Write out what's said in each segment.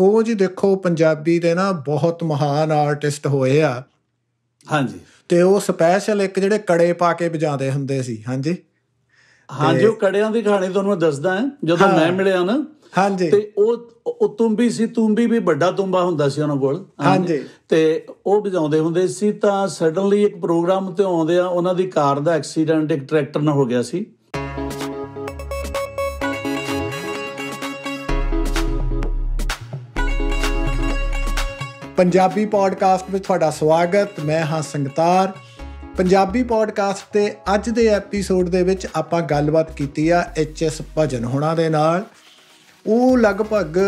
ਉਹ ਜੀ ਦੇਖੋ ਪੰਜਾਬੀ ਦੇ ਨਾ ਬਹੁਤ ਮਹਾਨ ਆਰਟਿਸਟ ਹੋਏ ਆ। ਹਾਂਜੀ। ਤੇ ਉਹ ਸਪੈਸ਼ਲ ਇੱਕ ਜਿਹੜੇ ਕੜੇ ਪਾ ਕੇ ਵਜਾਉਂਦੇ ਹੁੰਦੇ ਸੀ ਹਾਂਜੀ? ਹਾਂਜੀ ਉਹ ਕੜਿਆਂ ਦੀ ਕਹਾਣੀ ਤੁਹਾਨੂੰ ਮੈਂ ਦੱਸਦਾ ਹਾਂ ਜਦੋਂ। ਮੈਂ ਮਿਲਿਆ ਨਾ ਹਾਂਜੀ। ਤੇ ਉਹ ਉਹ ਤੁੰਬੀ ਸੀ ਤੁੰਬੀ ਵੀ ਵੱਡਾ ਤੁੰਬਾ ਹੁੰਦਾ ਸੀ ਉਹਨਾਂ ਕੋਲ ਹਾਂਜੀ। ਤੇ ਉਹ ਵਜਾਉਂਦੇ ਹੁੰਦੇ ਸੀ ਤਾਂ ਸਡਨਲੀ ਇੱਕ ਪ੍ਰੋਗਰਾਮ ਤੇ ਆਉਂਦੇ ਆ ਉਹਨਾਂ ਦੀ ਕਾਰ ਦਾ ਐਕਸੀਡੈਂਟ ਇੱਕ ਟਰੈਕਟਰ ਨਾਲ ਹੋ ਗਿਆ ਸੀ। ਪੰਜਾਬੀ ਪੋਡਕਾਸਟ ਵਿੱਚ ਤੁਹਾਡਾ ਸਵਾਗਤ, ਮੈਂ ਹਾਂ ਸੰਗਤਾਰ। ਪੰਜਾਬੀ ਪੋਡਕਾਸਟ 'ਤੇ ਅੱਜ ਦੇ ਐਪੀਸੋਡ ਦੇ ਵਿੱਚ ਆਪਾਂ ਗੱਲਬਾਤ ਕੀਤੀ ਆ ਐਚਐਸ ਭਜਨ ਹੋਣਾ ਦੇ ਨਾਲ। ਉਹ ਲਗਭਗ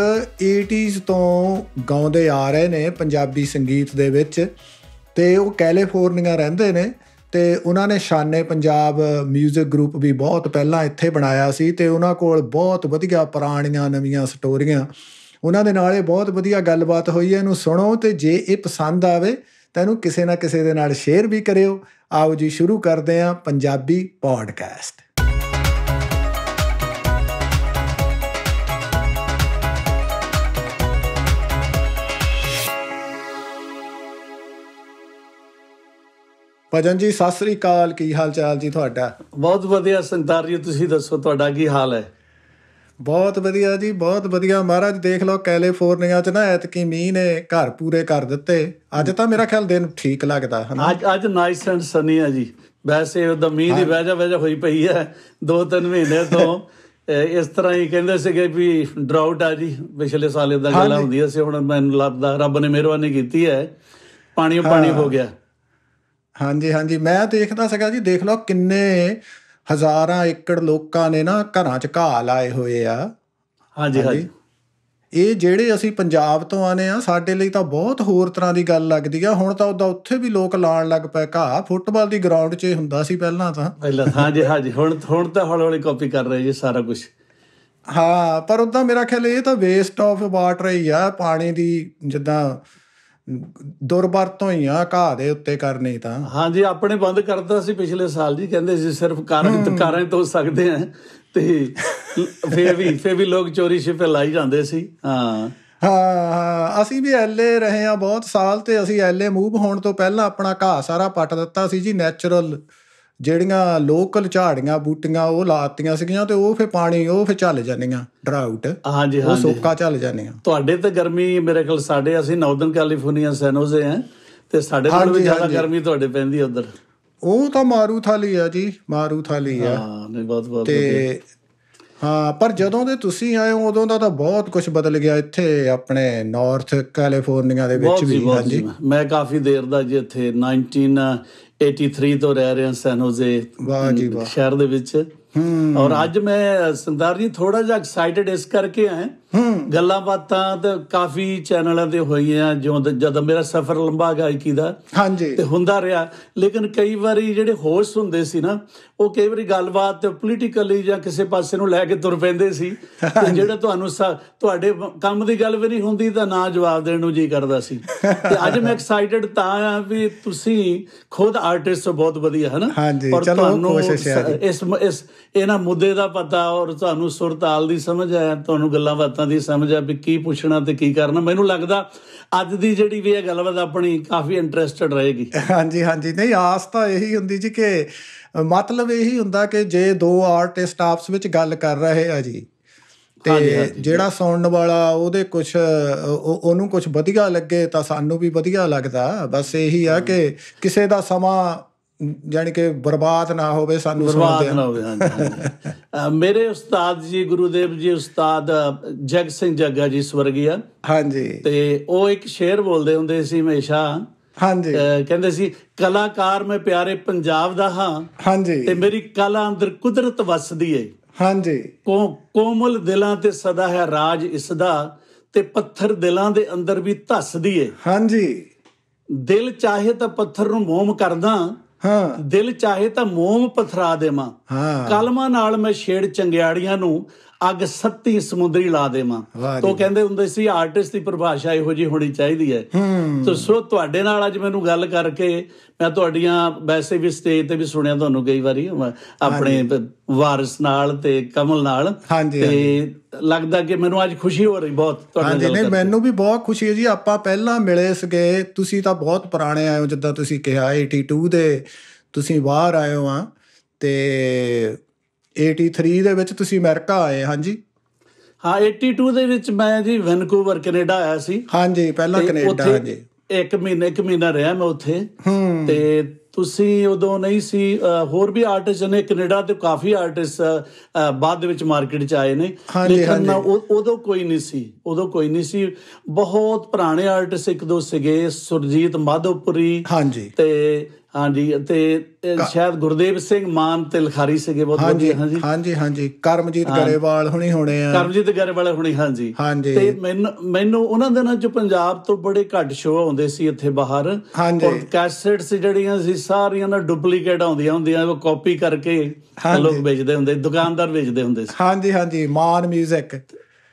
80s ਤੋਂ ਗਾਉਂਦੇ ਆ ਰਹੇ ਨੇ ਪੰਜਾਬੀ ਸੰਗੀਤ ਦੇ ਵਿੱਚ ਤੇ ਉਹ ਕੈਲੀਫੋਰਨੀਆ ਰਹਿੰਦੇ ਨੇ ਤੇ ਉਹਨਾਂ ਨੇ ਸ਼ਾਨੇ ਪੰਜਾਬ 뮤직 ਗਰੁੱਪ ਵੀ ਬਹੁਤ ਪਹਿਲਾਂ ਇੱਥੇ ਬਣਾਇਆ ਸੀ ਤੇ ਉਹਨਾਂ ਕੋਲ ਬਹੁਤ ਵਧੀਆ ਪੁਰਾਣੀਆਂ ਨਵੀਆਂ ਸਟੋਰੀਆਂ ਉਹਨਾਂ ਦੇ ਨਾਲ ਇਹ ਬਹੁਤ ਵਧੀਆ ਗੱਲਬਾਤ ਹੋਈ ਹੈ। ਇਹਨੂੰ ਸੁਣੋ ਤੇ ਜੇ ਇਹ ਪਸੰਦ ਆਵੇ ਤਾਂ ਇਹਨੂੰ ਕਿਸੇ ਨਾ ਕਿਸੇ ਦੇ ਨਾਲ ਸ਼ੇਅਰ ਵੀ ਕਰਿਓ। ਆਓ ਜੀ, ਸ਼ੁਰੂ ਕਰਦੇ ਹਾਂ ਪੰਜਾਬੀ ਪੋਡਕਾਸਟ ਭਜਨ ਜੀ, ਸਤਿ ਸ੍ਰੀ ਅਕਾਲ। ਕੀ ਹਾਲ ਚਾਲ ਜੀ ਤੁਹਾਡਾ? ਬਹੁਤ ਵਧੀਆ ਸੰਤਾਰ ਜੀ, ਤੁਸੀਂ ਦੱਸੋ ਤੁਹਾਡਾ ਕੀ ਹਾਲ ਹੈ? ਬਹੁਤ ਵਧੀਆ ਜੀ ਬਹੁਤ ਵਧੀਆ। ਮਹਾਰਾਜ ਦੇਖ ਲਓ ਕੈਲੀਫੋਰਨੀਆ ਚ ਨਾ ਐਤਕੀ ਮੀਂਹ ਨੇ ਘਰ ਪੂਰੇ ਕਰ ਦਿੱਤੇ। ਅੱਜ ਤਾਂ ਮੇਰਾ ਖਿਆਲ ਦਿਨ ਠੀਕ ਲੱਗਦਾ ਹਨਾ? ਅੱਜ ਅੱਜ ਨਾਈਸ ਐਂਡ ਸਨੀ ਹੈ ਜੀ। ਵੈਸੇ ਉਹਦਾ ਮੀਂਹ ਦੀ ਵਜ੍ਹਾ ਵਜ੍ਹਾ ਹੋਈ ਪਈ ਹੈ ਦੋ ਤਿੰਨ ਮਹੀਨੇ ਤੋਂ। ਇਸ ਤਰ੍ਹਾਂ ਹੀ ਕਹਿੰਦੇ ਸੀਗੇ ਵੀ ਡਰਾਊਟ ਆ ਜੀ ਪਿਛਲੇ ਸਾਲ ਇਦਾਂ ਗੱਲਾਂ। ਹੁੰਦੀਆਂ ਸੀ ਹੁਣ ਮੈਨੂੰ ਲੱਗਦਾ ਰੱਬ ਨੇ ਮਿਹਰਬਾਨੀ ਕੀਤੀ ਹੈ। ਪਾਣੀ ਪਾਣੀ ਹੋ ਗਿਆ। ਹਾਂਜੀ ਹਾਂਜੀ। ਮੈਂ ਦੇਖਦਾ ਸੀਗਾ ਜੀ ਦੇਖ ਲਓ ਕਿੰਨੇ ਹਜ਼ਾਰਾਂ ਏਕੜ ਲੋਕਾਂ ਨੇ ਨਾ ਘਰਾਂ 'ਚ ਘਾਹ ਲਾਏ ਹੋਏ ਆ। ਹਾਂਜੀ ਹਾਂਜੀ। ਇਹ ਜਿਹੜੇ ਅਸੀਂ ਪੰਜਾਬ ਤੋਂ ਆਨੇ ਆ ਸਾਡੇ ਲਈ ਤਾਂ ਬਹੁਤ ਹੋਰ ਤਰ੍ਹਾਂ ਦੀ ਗੱਲ ਲੱਗਦੀ ਆ। ਹੁਣ ਤਾਂ ਉਦਾਂ ਉੱਥੇ ਵੀ ਲੋਕ ਲਾਣ ਲੱਗ ਪਏ ਘਾਹ। ਫੁੱਟਬਾਲ ਦੀ ਗਰਾਊਂਡ 'ਚ ਹੁੰਦਾ ਸੀ ਪਹਿਲਾਂ ਤਾਂ। ਪਹਿਲਾਂ ਹਾਂਜੀ ਹਾਂਜੀ। ਹੁਣ ਹੁਣ ਤਾਂ ਹੌਲੀ ਹੌਲੀ ਕਾਪੀ ਕਰ ਰਹੇ ਜੀ ਸਾਰਾ ਕੁਝ ਹਾਂ ਪਰ ਉਦਾਂ ਮੇਰਾ ਖਿਆਲ ਇਹ ਤਾਂ ਵੇਸਟ ਆਫ ਵਾਟਰ ਹੀ ਆ। ਪਾਣੀ ਦੀ ਜਿੱਦਾਂ ਦੁਰਵਰਤੋਂ ਹੀ ਆ ਘਾਹ ਦੇ ਉੱਤੇ ਕਰਨੀ ਤਾਂ। ਹਾਂਜੀ ਆਪਣੇ ਬੰਦ ਕਰਤਾ ਸੀ ਪਿਛਲੇ ਸਾਲ ਜੀ ਕਹਿੰਦੇ ਸੀ ਸਿਰਫ ਕਾਰਾਂ ਤੇ ਕਾਰਾਂ ਹੀ ਧੋ ਸਕਦੇ ਆ। ਤੇ ਫੇਰ ਵੀ ਫੇਰ ਵੀ ਲੋਕ ਚੋਰੀ ਛਿਪੇ ਲਾਈ ਜਾਂਦੇ ਸੀ। ਹਾਂ। ਹਾਂ ਹਾਂ ਅਸੀਂ ਵੀ ਐਲਏ ਰਹੇ ਆ ਬਹੁਤ ਸਾਲ ਤੇ ਅਸੀਂ ਐਲਏ ਮੂਵ ਹੋਣ ਤੋਂ ਪਹਿਲਾਂ ਆਪਣਾ ਘਾਹ ਸਾਰਾ ਪੱਟ ਦਿੱਤਾ ਸੀ ਜੀ ਨੈਚੁਰਲ। ਜਿਹੜੀਆਂ ਲੋਕਲ ਝਾੜੀਆਂ ਬੂਟੀਆਂ ਉਹ ਲਾਤੀਆਂ ਸੀਗੀਆਂ ਤੇ ਉਹ ਫੇ ਪਾਣੀ ਉਹ ਫੇ ਚੱਲ ਜਾਂਦੀਆਂ ਡਰਾਊਟ ਹਾਂਜੀ ਉਹ ਹਾਂਜੀ। ਸੁੱਕਾ ਚੱਲ ਜਾਂਦੀਆਂ। ਤੁਹਾਡੇ ਤੇ ਗਰਮੀ ਮੇਰੇ ਖਿਆਲ ਸਾਡੇ ਅਸੀਂ ਨਾਰਥਰਨ ਕੈਲੀਫੋਰਨੀਆ ਸੈਨੋਜ਼ੇ ਆ ਤੇ ਸਾਡੇ ਨਾਲੋਂ ਵੀ ਜ਼ਿਆਦਾ। ਗਰਮੀ ਤੁਹਾਡੇ ਪੈਂਦੀ ਉਧਰ। ਉਹ ਤਾਂ ਮਾਰੂ ਥਾਲੀ ਆ ਜੀ ਮਾਰੂ ਥਾਲੀ ਆ। ਹਾਂ ਨਹੀਂ ਬਹੁਤ ਬਹੁਤ। ਤੇ ਹਾਂ ਪਰ ਜਦੋਂ ਦੇ ਤੁਸੀਂ ਆਏ ਹੋ ਉਦੋਂ ਦਾ ਤਾਂ ਬਹੁਤ ਕੁਝ ਬਦਲ ਗਿਆ ਇੱਥੇ ਆਪਣੇ ਨਾਰਥ ਕੈਲੀਫੋਰਨੀਆ ਦੇ ਵਿੱਚ ਵੀ ਹਾਂਜੀ। ਮੈਂ ਕਾਫੀ ਦੇਰ ਦਾ ਜੀ ਇੱਥੇ 1983 ਤੋਂ ਰਹਿ ਰਿਹਾ ਸੈਨੋਜ਼ੇ ਵਾਹ ਜੀ ਵਾਹ। ਸ਼ਹਿਰ ਦੇ ਵਿੱਚ। ਹੂੰ। ਔਰ ਅੱਜ ਮੈਂ ਸਰਦਾਰ ਜੀ ਥੋੜਾ ਜਿਹਾ ਐਕਸਾਈਟਡ ਇਸ ਕਰਕੇ ਹੂੰ ਗੱਲਾਂ ਬਾਤਾਂ ਤੇ ਕਾਫੀ ਚੈਨਲਾਂ ਤੇ ਹੋਈਆਂ ਜਿਉਂ ਜਦੋਂ ਮੇਰਾ ਸਫ਼ਰ ਲੰਬਾ ਗਾਇਕੀ ਦਾ ਹਾਂਜੀ। ਤੇ ਹੁੰਦਾ ਰਿਹਾ। ਲੇਕਿਨ ਕਈ ਵਾਰੀ ਜਿਹੜੇ ਹੋਸਟ ਹੁੰਦੇ ਸੀ ਨਾ ਉਹ ਕਈ ਵਾਰੀ ਗੱਲਬਾਤ ਤੇ ਪੋਲੀਟੀਕਲੀ ਜਾਂ ਕਿਸੇ ਪਾਸੇ ਨੂੰ ਲੈ ਕੇ ਤੁਰ ਪੈਂਦੇ ਸੀ। ਤੇ ਜਿਹੜਾ ਤੁਹਾਨੂੰ ਤੁਹਾਡੇ ਕੰਮ ਦੀ ਗੱਲ ਵੀ ਨਹੀਂ ਹੁੰਦੀ ਤਾਂ ਨਾ ਜਵਾਬ ਦੇਣ ਨੂੰ ਜੀ ਕਰਦਾ ਸੀ। ਤੇ ਅੱਜ ਮੈਂ ਐਕਸਾਈਟਡ ਤਾਂ ਆ ਵੀ ਤੁਸੀਂ ਖੁਦ ਆਰਟਿਸਟ ਹੋ ਬਹੁਤ ਵਧੀਆ ਹੈ ਨਾ ਔਰ ਤੁਹਾਨੂੰ ਇਸ ਇਸ ਇਹਨਾਂ ਮੁੱਦੇ ਦਾ ਪਤਾ ਔਰ ਤੁਹਾਨੂੰ ਸੁਰ ਤਾਲ ਦੀ ਸਮਝ ਆ ਤੁਹਾਨੂੰ ਗੱਲਾਂ ਬਾਤਾਂ ਦੀ ਸਮਝ ਆ ਵੀ ਕੀ ਪੁੱਛਣਾ ਤੇ ਕੀ ਕਰਨਾ। ਮੈਨੂੰ ਲੱਗਦਾ ਅੱਜ ਦੀ ਜਿਹੜੀ ਵੀ ਇਹ ਗੱਲਬਾਤ ਆਪਣੀ ਕਾਫੀ ਇੰਟਰਸਟਡ ਰਹੇਗੀ। ਹਾਂਜੀ ਹਾਂਜੀ। ਨਹੀਂ ਆਸ ਤਾਂ ਇਹੀ ਹੁੰਦੀ ਜੀ ਕਿ ਮਤਲਬ ਇਹੀ ਹੁੰਦਾ ਕਿ ਜੇ ਦੋ ਆਰਟਿਸਟ ਆਪਸ ਵਿੱਚ ਗੱਲ ਕਰ ਰਹੇ ਆ ਜੀ ਤੇ। ਜਿਹੜਾ ਸੁਣਨ ਵਾਲਾ ਉਹਦੇ ਕੁਝ ਉਹਨੂੰ ਕੁਝ ਵਧੀਆ ਲੱਗੇ ਤਾਂ ਸਾਨੂੰ ਵੀ ਵਧੀਆ ਲੱਗਦਾ। ਬਸ ਇਹੀ ਆ ਕਿ ਕਿਸੇ ਦਾ ਸਮਾਂ ਜਾਨੀ ਕਿ ਬਰਬਾਦ ਨਾ ਹੋਵੇ ਸਾਨੂੰ ਬਰਬਾਦ ਸੁਣਦਿਆਂ ਨਾ ਹੋਵੇ ਹਾਂਜੀ ਮੇਰੇ ਉਸਤਾਦ ਜੀ ਗੁਰੂਦੇਵ ਜੀ ਉਸਤਾਦ ਜਗ ਸਿੰਘ ਜੱਗਾ ਜੀ ਸਵਰਗੀਆ। ਹਾਂਜੀ। ਤੇ ਉਹ ਇੱਕ ਸ਼ੇਰ ਬੋਲਦੇ ਹੁੰਦੇ ਸੀ ਹਮੇਸ਼ਾ। ਹਾਂਜੀ। ਕਹਿੰਦੇ ਸੀ ਕਲਾਕਾਰ ਮੈਂ ਪਿਆਰੇ ਪੰਜਾਬ ਦਾ ਹਾਂ। ਹਾਂਜੀ। ਤੇ ਮੇਰੀ ਕਲਾ ਅੰਦਰ ਕੁਦਰਤ ਵਸਦੀ ਏ। ਹਾਂਜੀ। ਕੋ ਕੋਮਲ ਦਿਲਾਂ ਤੇ ਸਦਾ ਹੈ ਰਾਜ ਇਸ ਦਾ ਤੇ ਪੱਥਰ ਦਿਲਾਂ ਦੇ ਅੰਦਰ ਵੀ ਧੱਸਦੀ ਏ। ਹਾਂਜੀ। ਦਿਲ ਚਾਹੇ ਤਾਂ ਪੱਥਰ ਨੂੰ ਮੋਮ ਕਰਦਾ। ਹਾਂ। ਦਿਲ ਚਾਹੇ ਤਾਂ ਮੋਮ ਪਥਰਾ ਦੇਵਾਂ। ਹਾਂ। ਕਲਮਾਂ ਨਾਲ ਮੈਂ ਛੇੜ ਚੰਗਿਆੜੀਆਂ ਨੂੰ ਅੱਗ ਸੱਤੀ ਸਮੁੰਦਰੀ ਲਾ ਦੇਵਾਂ। ਤੋ ਕਹਿੰਦੇ ਹੁੰਦੇ ਸੀ ਆਰਟਿਸਟ ਦੀ ਪਰਿਭਾਸ਼ਾ ਇਹੋ ਜੀ ਹੋਣੀ ਚਾਹੀਦੀ ਹੈ। ਤੋ ਸੋ ਤੁਹਾਡੇ ਨਾਲ ਅੱਜ ਮੈਨੂੰ ਗੱਲ ਕਰਕੇ ਮੈਂ ਤੁਹਾਡੀਆਂ ਵੈਸੇ ਵੀ ਸਟੇਜ ਤੇ ਵੀ ਸੁਣਿਆ ਤੁਹਾਨੂੰ ਕਈ ਵਾਰੀ ਆਪਣੇ ਵਾਰਿਸ ਨਾਲ ਤੇ ਕਮਲ ਨਾਲ। ਹਾਂਜੀ, ਤੇ ਲੱਗਦਾ ਕਿ ਮੈਨੂੰ ਅੱਜ ਖੁਸ਼ੀ ਹੋ ਰਹੀ ਬਹੁਤ ਤੁਹਾਡੇ ਹਾਂਜੀ ਨਾਲ ਕਰਕੇ। ਮੈਨੂੰ ਵੀ ਬਹੁਤ ਖੁਸ਼ੀ ਹੈ ਜੀ। ਆਪਾਂ ਪਹਿਲਾਂ ਮਿਲੇ ਸੀਗੇ ਤੁਸੀਂ ਤਾਂ ਬਹੁਤ ਪੁਰਾਣੇ ਆਏ ਹੋ ਜਿੱਦਾਂ ਤੁਸੀਂ ਕਿਹਾ 82 ਦੇ ਤੁਸੀਂ ਬਾਹਰ ਆਏ ਹੋ ਆ ਤੇ 83 ਦੇ ਵਿੱਚ ਤੁਸੀਂ ਅਮਰੀਕਾ ਆਏ ਹਾਂਜੀ? ਹਾਂ 82 ਦੇ ਵਿੱਚ ਮੈਂ ਜੀ ਵੈਨਕੂਵਰ ਕੈਨੇਡਾ ਆਇਆ ਸੀ। ਹਾਂਜੀ ਪਹਿਲਾਂ ਕੈਨੇਡਾ ਹਾਂਜੀ। ਇੱਕ ਮਹੀਨਾ ਇੱਕ ਮਹੀਨਾ ਰਿਹਾ ਮੈਂ ਉੱਥੇ। ਤੇ ਤੁਸੀਂ ਉਦੋਂ ਨਹੀਂ ਸੀ ਹੋਰ ਵੀ ਆਰਟਿਸਟ ਨੇ ਕੈਨੇਡਾ ਤੇ ਕਾਫੀ ਆਰਟਿਸਟ ਬਾਅਦ ਦੇ ਵਿੱਚ ਮਾਰਕੀਟ 'ਚ ਆਏ ਨੇ। ਲੇਕਿਨ ਉਦੋਂ ਕੋਈ ਨਹੀਂ ਸੀ ਉਦੋਂ ਕੋਈ ਨਹੀਂ ਸੀ। ਬਹੁਤ ਪੁਰਾਣੇ ਆਰਟਿਸਟ ਇੱਕ ਦੋ ਸੀਗੇ ਸੁਰਜੀਤ ਮਾਧੋਪੁਰੀ ਹਾਂਜੀ। ਤੇ ਹਾਂਜੀ ਤੇ ਅ, ਸ਼ਾਇਦ ਗੁਰਦੇਵ ਸਿੰਘ ਮਾਨ ਤੇ ਲਖਾਰੀ ਸੀਗੇ ਬਹੁਤ ਹਾਂਜੀ ਵਧੀਆ ਹਾਂਜੀ ਹਾਂਜੀ ਹਾਂਜੀ ਕਰਮਜੀਤ ਗਰੇਵਾਲ ਹੁਣੀ ਹੋਣੇ ਆ ਕਰਮਜੀਤ ਗਰੇ ਵਾਲੇ ਹੁਣੀ ਹਾਂਜੀ ਹਾਂਜੀ ਤੇ ਮੈਨੂੰ ਮੈਨੂੰ ਉਹਨਾਂ ਦਿਨਾਂ ਚ ਪੰਜਾਬ ਤੋਂ ਬੜੇ ਘੱਟ ਸ਼ੋਅ ਆਉਂਦੇ ਸੀ ਇੱਥੇ ਬਾਹਰ ਹਾਂਜੀ। ਔਰ ਕੈਸੇਟਸ ਜਿਹੜੀਆਂ ਸੀ ਸਾਰੀਆਂ ਨਾ ਡੁਪਲੀਕੇਟ ਆਉਂਦੀਆਂ ਹੁੰਦੀਆਂ ਉਹ ਕਾਪੀ ਕਰਕੇ ਹਾਂਜੀ। ਲੋਕ ਵੇਚਦੇ ਹੁੰਦੇ ਦੁਕਾਨਦਾਰ ਵੇਚਦੇ ਹੁੰਦੇ ਸੀ ਹਾਂਜੀ ਹਾਂਜੀ ਮਾਨ 뮤직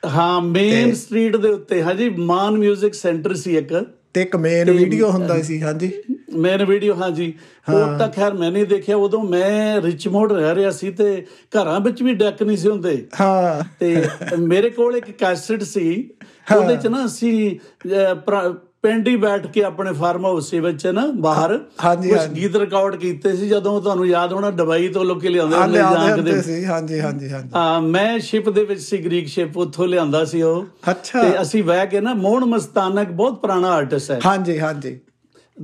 ਹਾਂ ਮੇਨ ਸਟਰੀਟ ਦੇ ਉੱਤੇ ਹਾਂਜੀ ਮਾਨ 뮤직 ਸੈਂਟਰ ਸੀ ਇੱਕ ਤੇ ਇੱਕ ਮੇਨ ਵੀਡੀਓ ਹੁੰਦਾ ਸੀ ਹਾਂਜੀ। ਮੇਨ ਵੀਡੀਓ ਹਾਂਜੀ। ਉਹ ਤਾਂ ਖੈਰ ਮੈਂ ਨਹੀਂ ਦੇਖਿਆ ਉਦੋਂ ਮੈਂ ਰਿਚਮੋਂਡ ਰਹਿ ਰਿਹਾ ਸੀ ਤੇ ਘਰਾਂ ਵਿੱਚ ਵੀ ਡੈਕ ਨਹੀਂ ਸੀ ਹੁੰਦੇ। ਹਾਂ। ਤੇ ਮੇਰੇ ਕੋਲ ਇੱਕ ਕੈਸਟ ਸੀ ਉਹਦੇ ਚ ਨਾ ਅਸੀਂ ਪਿੰਡ ਹੀ ਬੈਠ ਕੇ ਆਪਣੇ ਫਾਰਮ ਹਾਊਸ ਵਿੱਚ ਨਾ ਬਾਹਰ ਹਾਂਜੀ, ਕੁਝ। ਗੀਤ ਰਿਕਾਰਡ ਕੀਤੇ ਸੀ ਜਦੋਂ ਤੁਹਾਨੂੰ ਯਾਦ ਹੋਣਾ ਦੁਬਈ ਤੋਂ ਲੋਕੀ ਲਿਆਉਂਦੇ ਹੁੰਦੇ ਜਾਂ ਕਿਤੇ ਸੀ। ਹਾਂਜੀ ਹਾਂਜੀ ਹਾਂਜੀ। ਹਾਂ ਮੈਂ ਸ਼ਿਪ ਦੇ ਵਿੱਚ ਸੀ ਗ੍ਰੀਕ ਸ਼ਿਪ ਉੱਥੋਂ ਲਿਆਂਦਾ ਸੀ ਉਹ। ਅੱਛਾ। ਤੇ ਅਸੀਂ ਬਹਿ ਕੇ ਨਾ ਮੋਹਨ ਮਸਤਾਨਾ ਇੱਕ ਬਹੁਤ ਪੁਰਾਣਾ ਆਰਟਿਸਟ ਹੈ। ਹਾਂਜੀ ਹਾਂਜੀ।